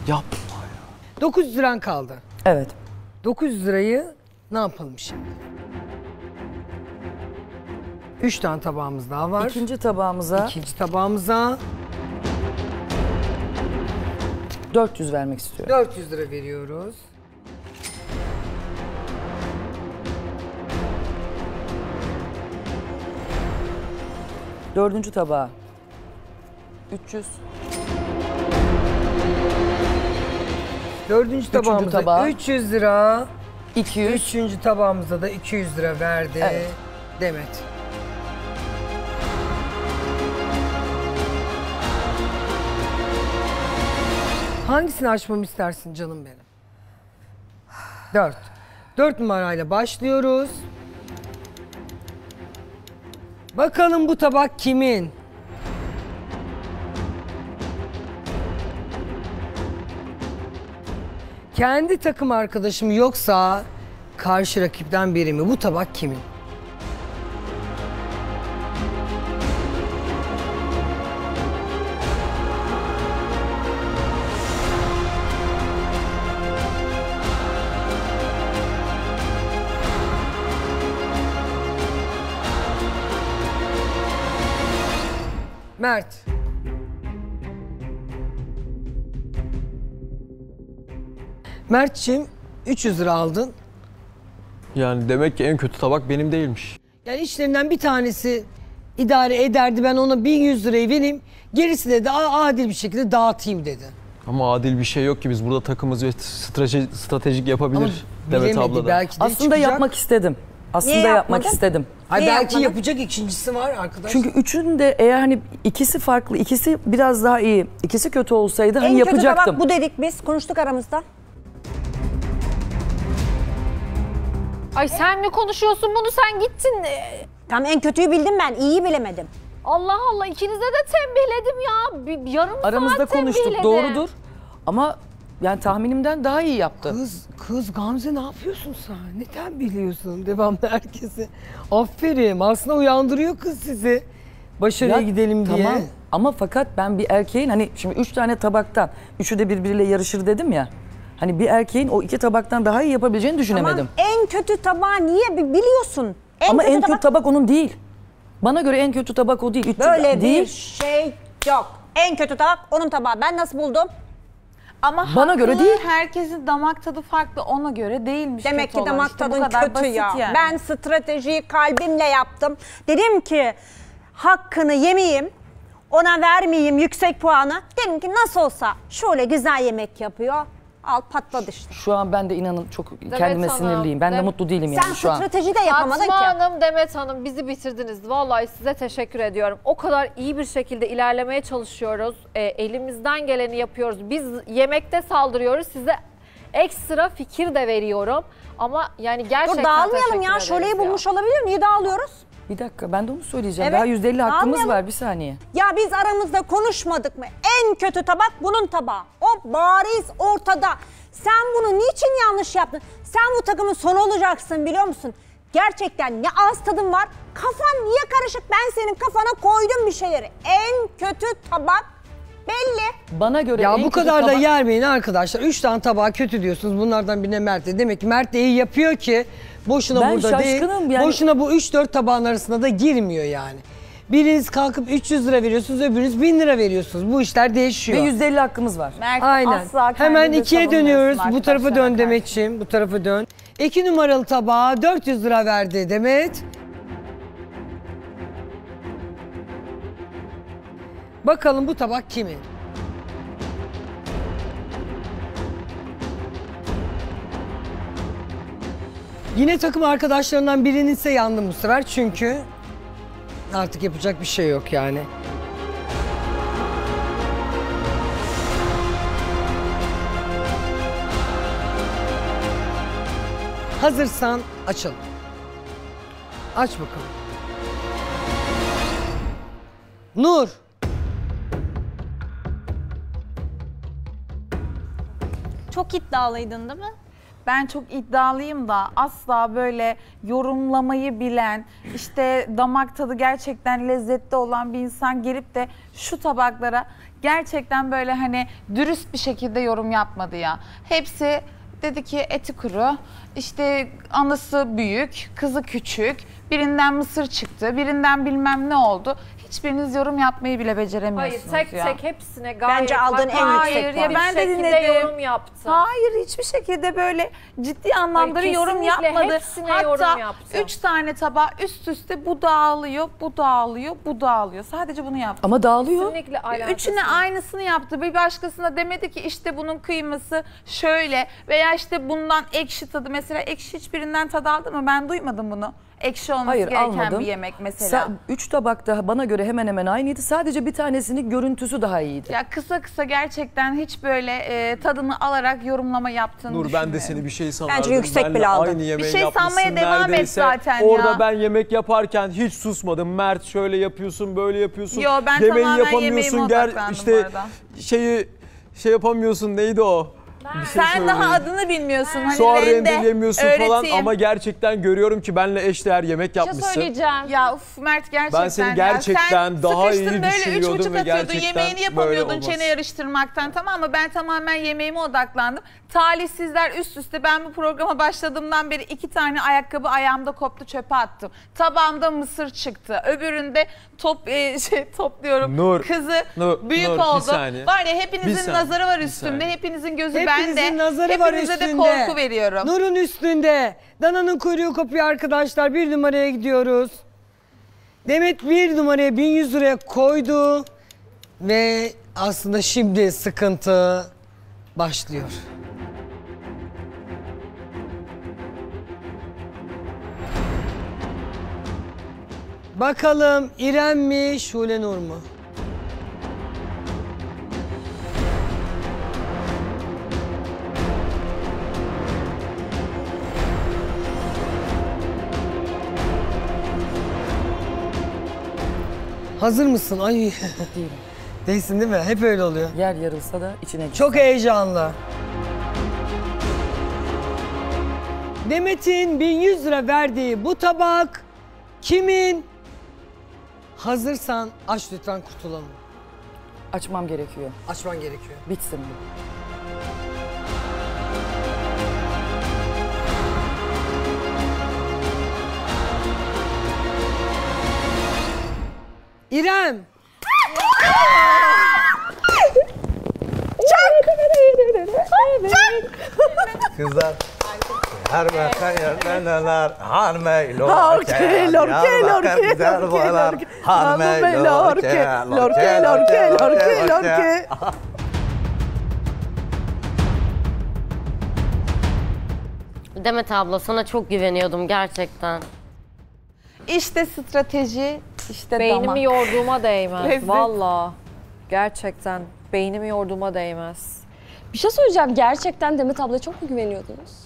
Yapma ya. Yapma. 900 liran kaldı. Evet. 900 lirayı Ne yapalım şimdi? Üç tane tabağımız daha var. İkinci tabağımıza İkinci tabağımıza 400 vermek istiyorum. 400 lira veriyoruz. Dördüncü tabağa 300. Dördüncü tabağımıza tabağa. 300 lira. 200. Üçüncü tabağımıza da 200 lira verdi Evet. Demet. Hangisini açmamı istersin canım benim? Dört. Dört numarayla başlıyoruz. Bakalım bu tabak kimin? Kendi takım arkadaşım yoksa karşı rakipten biri mi? Bu tabak kimin? Mert. Mert'ciğim 300 lira aldın. Yani demek ki en kötü tabak benim değilmiş. Yani içlerinden bir tanesi idare ederdi. Ben ona 1100 lirayı vereyim. Gerisi de, adil bir şekilde dağıtayım dedi. Ama adil bir şey yok ki biz burada takımız ve strateji, stratejik yapabilir Demet bilemedi, abla da. belki de Aslında çıkacak. yapmak istedim. Aslında Niye yapmak yapmadın? istedim. Ay belki yapmadın? yapacak ikincisi var arkadaş. Çünkü üçünün de eğer hani ikisi farklı, ikisi biraz daha iyi, ikisi kötü olsaydı hani en kötü yapacaktım. tabak bu dedik biz. Konuştuk aramızda. Ay sen mi konuşuyorsun bunu sen gittin. Tam en kötüyü bildim ben. iyiyi bilemedim. Allah Allah ikinize de tembihledim ya. Bir, bir yarım Aramızda saat konuştuk tembihledim. doğrudur. Ama yani tahminimden daha iyi yaptı. Kız, kız Gamze ne yapıyorsun sen? Neden biliyorsun devamlı herkesi? Aferin aslında uyandırıyor kız sizi. Başarıya Ya, gidelim diye. Tamam ama fakat ben bir erkeğin hani şimdi üç tane tabaktan üçü de birbiriyle yarışır dedim ya. Hani bir erkeğin o iki tabaktan daha iyi yapabileceğini düşünemedim. Tamam en kötü tabağı niye bi- biliyorsun? En ama kötü en tabak kötü tabak onun değil. Bana göre en kötü tabak o değil. Üç böyle değil. bir şey yok. En kötü tabak onun tabağı. Ben nasıl buldum? Ama Bana haklı, göre değil. Herkesin damak tadı farklı ona göre değilmiş. Demek kötü ki damak İşte tadın kötü ya. yani. Ben stratejiyi kalbimle yaptım. Dedim ki hakkını yemeyeyim. Ona vermeyeyim yüksek puanı. Dedim ki nasıl olsa şöyle güzel yemek yapıyor. Al patladı işte. Şu an ben de inanın çok Demet kendime Hanım, sinirliyim. Ben de Dem- mutlu değilim Sen yani şu an. strateji de yapamadın Fatma ki. Hanım, Demet Hanım bizi bitirdiniz. Vallahi size teşekkür ediyorum. O kadar iyi bir şekilde ilerlemeye çalışıyoruz. Ee, elimizden geleni yapıyoruz. Biz yemekte saldırıyoruz. Size ekstra fikir de veriyorum. Ama yani gerçekten Dur dağılmayalım ya. Şöleyi bulmuş olabilir. Niye dağılıyoruz? Bir dakika ben de onu söyleyeceğim. Evet, Daha %50 hakkımız dağılmayalım. var bir saniye. Ya biz aramızda konuşmadık mı? En kötü tabak bunun tabağı. O bariz ortada. Sen bunu niçin yanlış yaptın? Sen bu takımın sonu olacaksın biliyor musun? Gerçekten ne ağız tadın var. Kafan niye karışık? Ben senin kafana koydum bir şeyleri. En kötü tabak belli. Bana göre Ya en bu kötü kadar da tabak- yermeyin arkadaşlar. Üç tane tabağı kötü diyorsunuz. Bunlardan birine Mert de. Demek ki Mert de iyi yapıyor ki boşuna Ben burada değil. şaşkınım yani. Boşuna bu 3-4 tabağın arasında da girmiyor yani. Biriniz kalkıp 300 lira veriyorsunuz, öbürünüz 1000 lira veriyorsunuz. Bu işler değişiyor. Ve %50 hakkımız var. Mert Aynen. asla kendini Hemen ikiye savunmuyorsun dönüyoruz. Bu tarafa arkadaşlarına dön karşı. Demetciğim. Bu tarafa dön. İki numaralı tabağa 400 lira verdi Demet. Bakalım bu tabak kimin? Yine takım arkadaşlarından birinin ise yandım bu sefer çünkü artık yapacak bir şey yok yani. Hazırsan açalım. Aç bakalım. Nur. Çok iddialıydın değil mi? Ben çok iddialıyım da asla böyle yorumlamayı bilen, işte damak tadı gerçekten lezzetli olan bir insan gelip de şu tabaklara gerçekten böyle hani dürüst bir şekilde yorum yapmadı ya. Hepsi dedi ki eti kuru, işte anası büyük, kızı küçük, birinden mısır çıktı, birinden bilmem ne oldu. Hiçbiriniz yorum yapmayı bile Hayır beceremiyorsunuz tek ya. tek hepsine gayet Bence aldığın en yüksek bir puan. Ben de şekilde dinledim. yorum yaptı. Hayır hiçbir şekilde böyle ciddi anlamda Hayır, bir yorum kesinlikle yapmadı. hepsine Hatta yorum yaptı. üç tane tabağı üst üste bu dağılıyor, bu dağılıyor, bu dağılıyor. Sadece bunu yaptı. Ama dağılıyor. Kesinlikle alakası Üçüne yok. aynısını yaptı. Bir başkasına demedi ki işte bunun kıyması şöyle veya işte bundan ekşi tadı. Mesela ekşi hiçbirinden tad aldı mı? Ben duymadım bunu. Ekşi olması Hayır gereken almadım. bir yemek mesela. Sa- üç tabakta bana göre hemen hemen aynıydı. Sadece bir tanesinin görüntüsü daha iyiydi. Ya kısa kısa gerçekten hiç böyle e, tadını alarak yorumlama yaptığını Nur ben de seni bir şey sanardım. yüksek Benle bile aldın. Aynı yemeği Bir şey yapmışsın sanmaya devam et neredeyse. zaten Orada ya. ben yemek yaparken hiç susmadım. Mert şöyle yapıyorsun, böyle yapıyorsun. Yo, ben Yemeği tamamen yapamıyorsun. yemeğime odaklandım bu işte arada. şeyi şey yapamıyorsun. Neydi o? Bir şey Sen daha adını bilmiyorsun. Hani Soğan rende, rendeleyemiyorsun falan öğreteyim. ama gerçekten görüyorum ki benle eşdeğer şey yemek yapmışsın. Ya uf Mert gerçekten Ben seni ya. gerçekten Sen daha iyi sıkıştın böyle üç düşünüyordum buçuk ve atıyordun gerçekten yemeğini böyle yapamıyordun olmaz. çene yarıştırmaktan tamam mı? Ben tamamen yemeğime odaklandım. Talihsizler üst üste ben bu programa başladığımdan beri iki tane ayakkabı ayağımda koptu çöpe attım. Tabağımda mısır çıktı. Öbüründe top e, şey topluyorum. Nur, Kızı Nur, büyük Nur, oldu. Var ya hepinizin saniye, nazarı var üstümde. Hepinizin gözü Hepinizin bende. nazarı var Hepinize üstünde. de korku veriyorum. Nur'un üstünde. Dana'nın kuyruğu kopuyor arkadaşlar. Bir numaraya gidiyoruz. Demet bir numaraya 1100 liraya koydu. Ve aslında şimdi sıkıntı başlıyor. Bakalım İrem mi, Şule Nur mu? Hazır mısın? Ay. Değilim. Değilsin değil mi? Hep öyle oluyor. Yer yarılsa da içine gitsin. Çok heyecanlı. Demet'in 1100 lira verdiği bu tabak kimin? Hazırsan aç lütfen kurtulalım. Açmam gerekiyor. Açman gerekiyor. Bitsin bu. İrem. Kızlar. Her mekan yerleneler, harmey Lorke, lorke, lorke, lorke, boylar, lorke. lorke, lorke, lorke, lorke, lorke, lorke. Demet abla sana çok güveniyordum gerçekten. İşte strateji, işte Beynimi damak. yorduğuma değmez. Valla. Gerçekten beynimi yorduğuma değmez. Bir şey söyleyeceğim. Gerçekten Demet ablaya çok mu güveniyordunuz?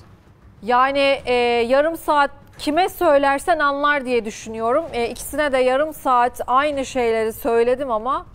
Yani e, yarım saat kime söylersen anlar diye düşünüyorum. E, ikisine de yarım saat aynı şeyleri söyledim ama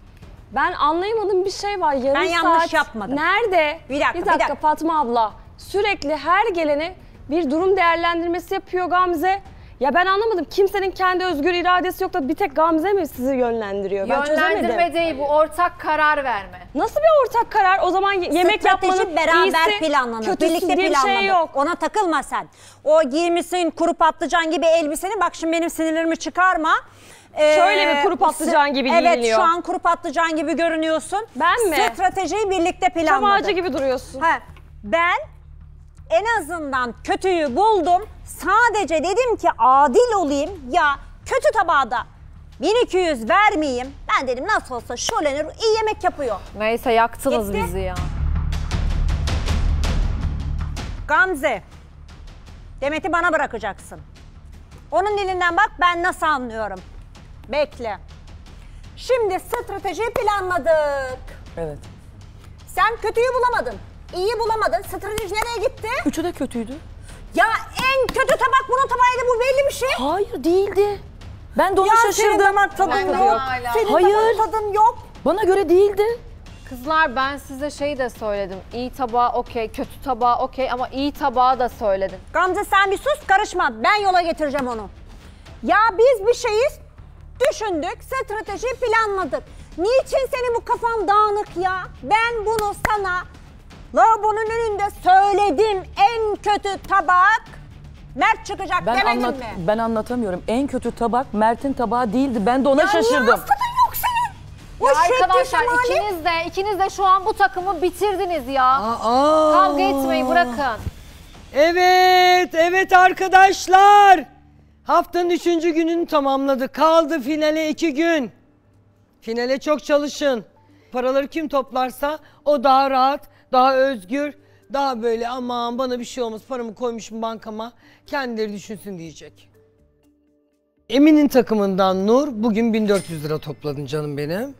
Ben anlayamadığım bir şey var. Yarım Ben yanlış saat yapmadım. Nerede? Bir dakika, bir dakika dakika. Fatma abla. Sürekli her gelene bir durum değerlendirmesi yapıyor Gamze. Ya ben anlamadım. Kimsenin kendi özgür iradesi yok da bir tek Gamze mi sizi yönlendiriyor? Ben yönlendirme çözemedim. değil bu ortak karar verme. Nasıl bir ortak karar? O zaman ye- yemek Strateji yapmanın beraber iyisi, planlanır. kötüsü Birlikte diye bir planlanır. şey yok. Ona takılma sen. O giymişsin kuru patlıcan gibi elbiseni. Bak şimdi benim sinirlerimi çıkarma. Ee, Şöyle bir kuru patlıcan gibi Evet giyiniyor. şu an kuru patlıcan gibi görünüyorsun. Ben mi? Stratejiyi birlikte Çam planladık. ağacı gibi duruyorsun. Ha, ben en azından kötüyü buldum. Sadece dedim ki adil olayım. Ya kötü tabağa da 1200 vermeyeyim. Ben dedim nasıl olsa Şolenur iyi yemek yapıyor. Neyse yaktınız Gitti. bizi ya. Gamze. Demet'i bana bırakacaksın. Onun dilinden bak ben nasıl anlıyorum. Bekle. Şimdi strateji planladık. Evet. Sen kötüyü bulamadın. İyi bulamadın. Strateji nereye gitti? Üçü de kötüydü. Ya en kötü tabak bunun tabağıydı bu belli bir şey. Hayır değildi. Ben de ona ya şaşırdım. senin damak tadın Ben yok. Senin Hayır. tadın yok. Bana göre değildi. Kızlar ben size şey de söyledim. İyi tabağı okey, kötü tabağı okey ama iyi tabağı da söyledim. Gamze sen bir sus karışma. Ben yola getireceğim onu. Ya biz bir şeyi düşündük, strateji planladık. Niçin senin bu kafan dağınık ya? Ben bunu sana Lavabonun önünde söyledim en kötü tabak Mert çıkacak Ben, demedim anlat, mi? ben anlatamıyorum. En kötü tabak Mert'in tabağı değildi. Ben de ona Ya şaşırdım. tadın yok senin? O Ya arkadaşlar şemali. ikiniz de ikiniz de şu an bu takımı bitirdiniz ya. Aa. Kavga etmeyi bırakın. Evet, evet arkadaşlar. Haftanın üçüncü gününü tamamladık. Kaldı finale iki gün. Finale çok çalışın. Paraları kim toplarsa o daha rahat, daha özgür, daha böyle aman bana bir şey olmaz paramı koymuşum bankama kendileri düşünsün diyecek. Emin'in takımından Nur bugün 1400 lira topladın canım benim.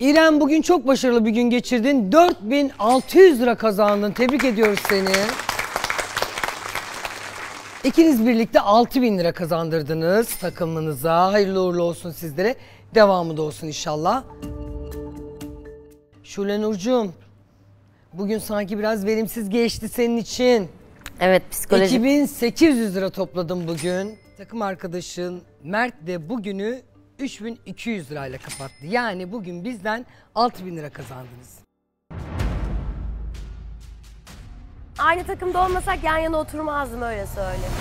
İrem bugün çok başarılı bir gün geçirdin. 4600 lira kazandın. Tebrik ediyoruz seni. İkiniz birlikte 6000 lira kazandırdınız takımınıza. Hayırlı uğurlu olsun sizlere. Devamı da olsun inşallah. Şule Nurcuğum, bugün sanki biraz verimsiz geçti senin için. Evet psikolojik. 2800 lira topladım bugün. Takım arkadaşın Mert de bugünü 3200 lirayla kapattı. Yani bugün bizden 6000 lira kazandınız. Aynı takımda olmasak yan yana oturmazdım öyle söyleyeyim.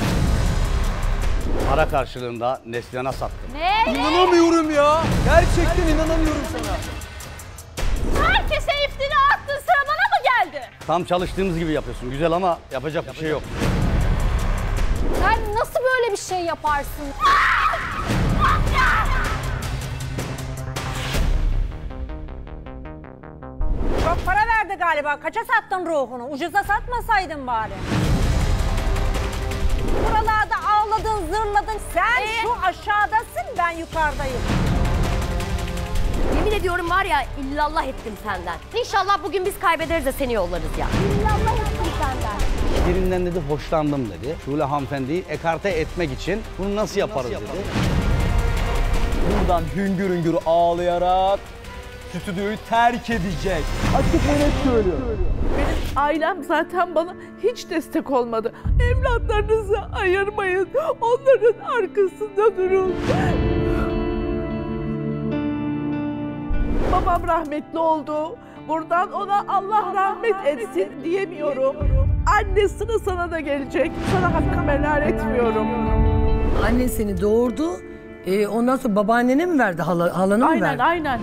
Para karşılığında Neslihan'a sattım. Ne? İnanamıyorum ya. Gerçekten inanamıyorum sana. Herkese iftira attın sıra bana mı geldi? Tam çalıştığımız gibi yapıyorsun. Güzel ama yapacak bir şey yok. Sen nasıl böyle bir şey yaparsın? Çok para verdi galiba. Kaça sattın ruhunu? Ucuza satmasaydın bari. Buralarda ağladın, zırladın. Sen şu aşağıdasın, ben yukarıdayım. Yemin ediyorum var ya illallah ettim senden. İnşallah bugün biz kaybederiz de seni yollarız ya. İllallah ettim senden. Birinden dedi hoşlandım dedi. Şule hanımefendiyi ekarte etmek için bunu nasıl yaparız dedi. Buradan hüngür hüngür ağlayarak stüdyoyu terk edecek. Açık ve net söylüyorum. Benim ailem zaten bana hiç destek olmadı. Evlatlarınızı ayırmayın. Onların arkasında durun. Babam rahmetli oldu. Buradan ona Allah rahmet etsin diyemiyorum. Annesine sana da gelecek. Sana hakkımı helal etmiyorum. Annen seni doğurdu. Ee, ondan sonra babaannene mi verdi? Hala, halana mı Aynen verdi? aynen.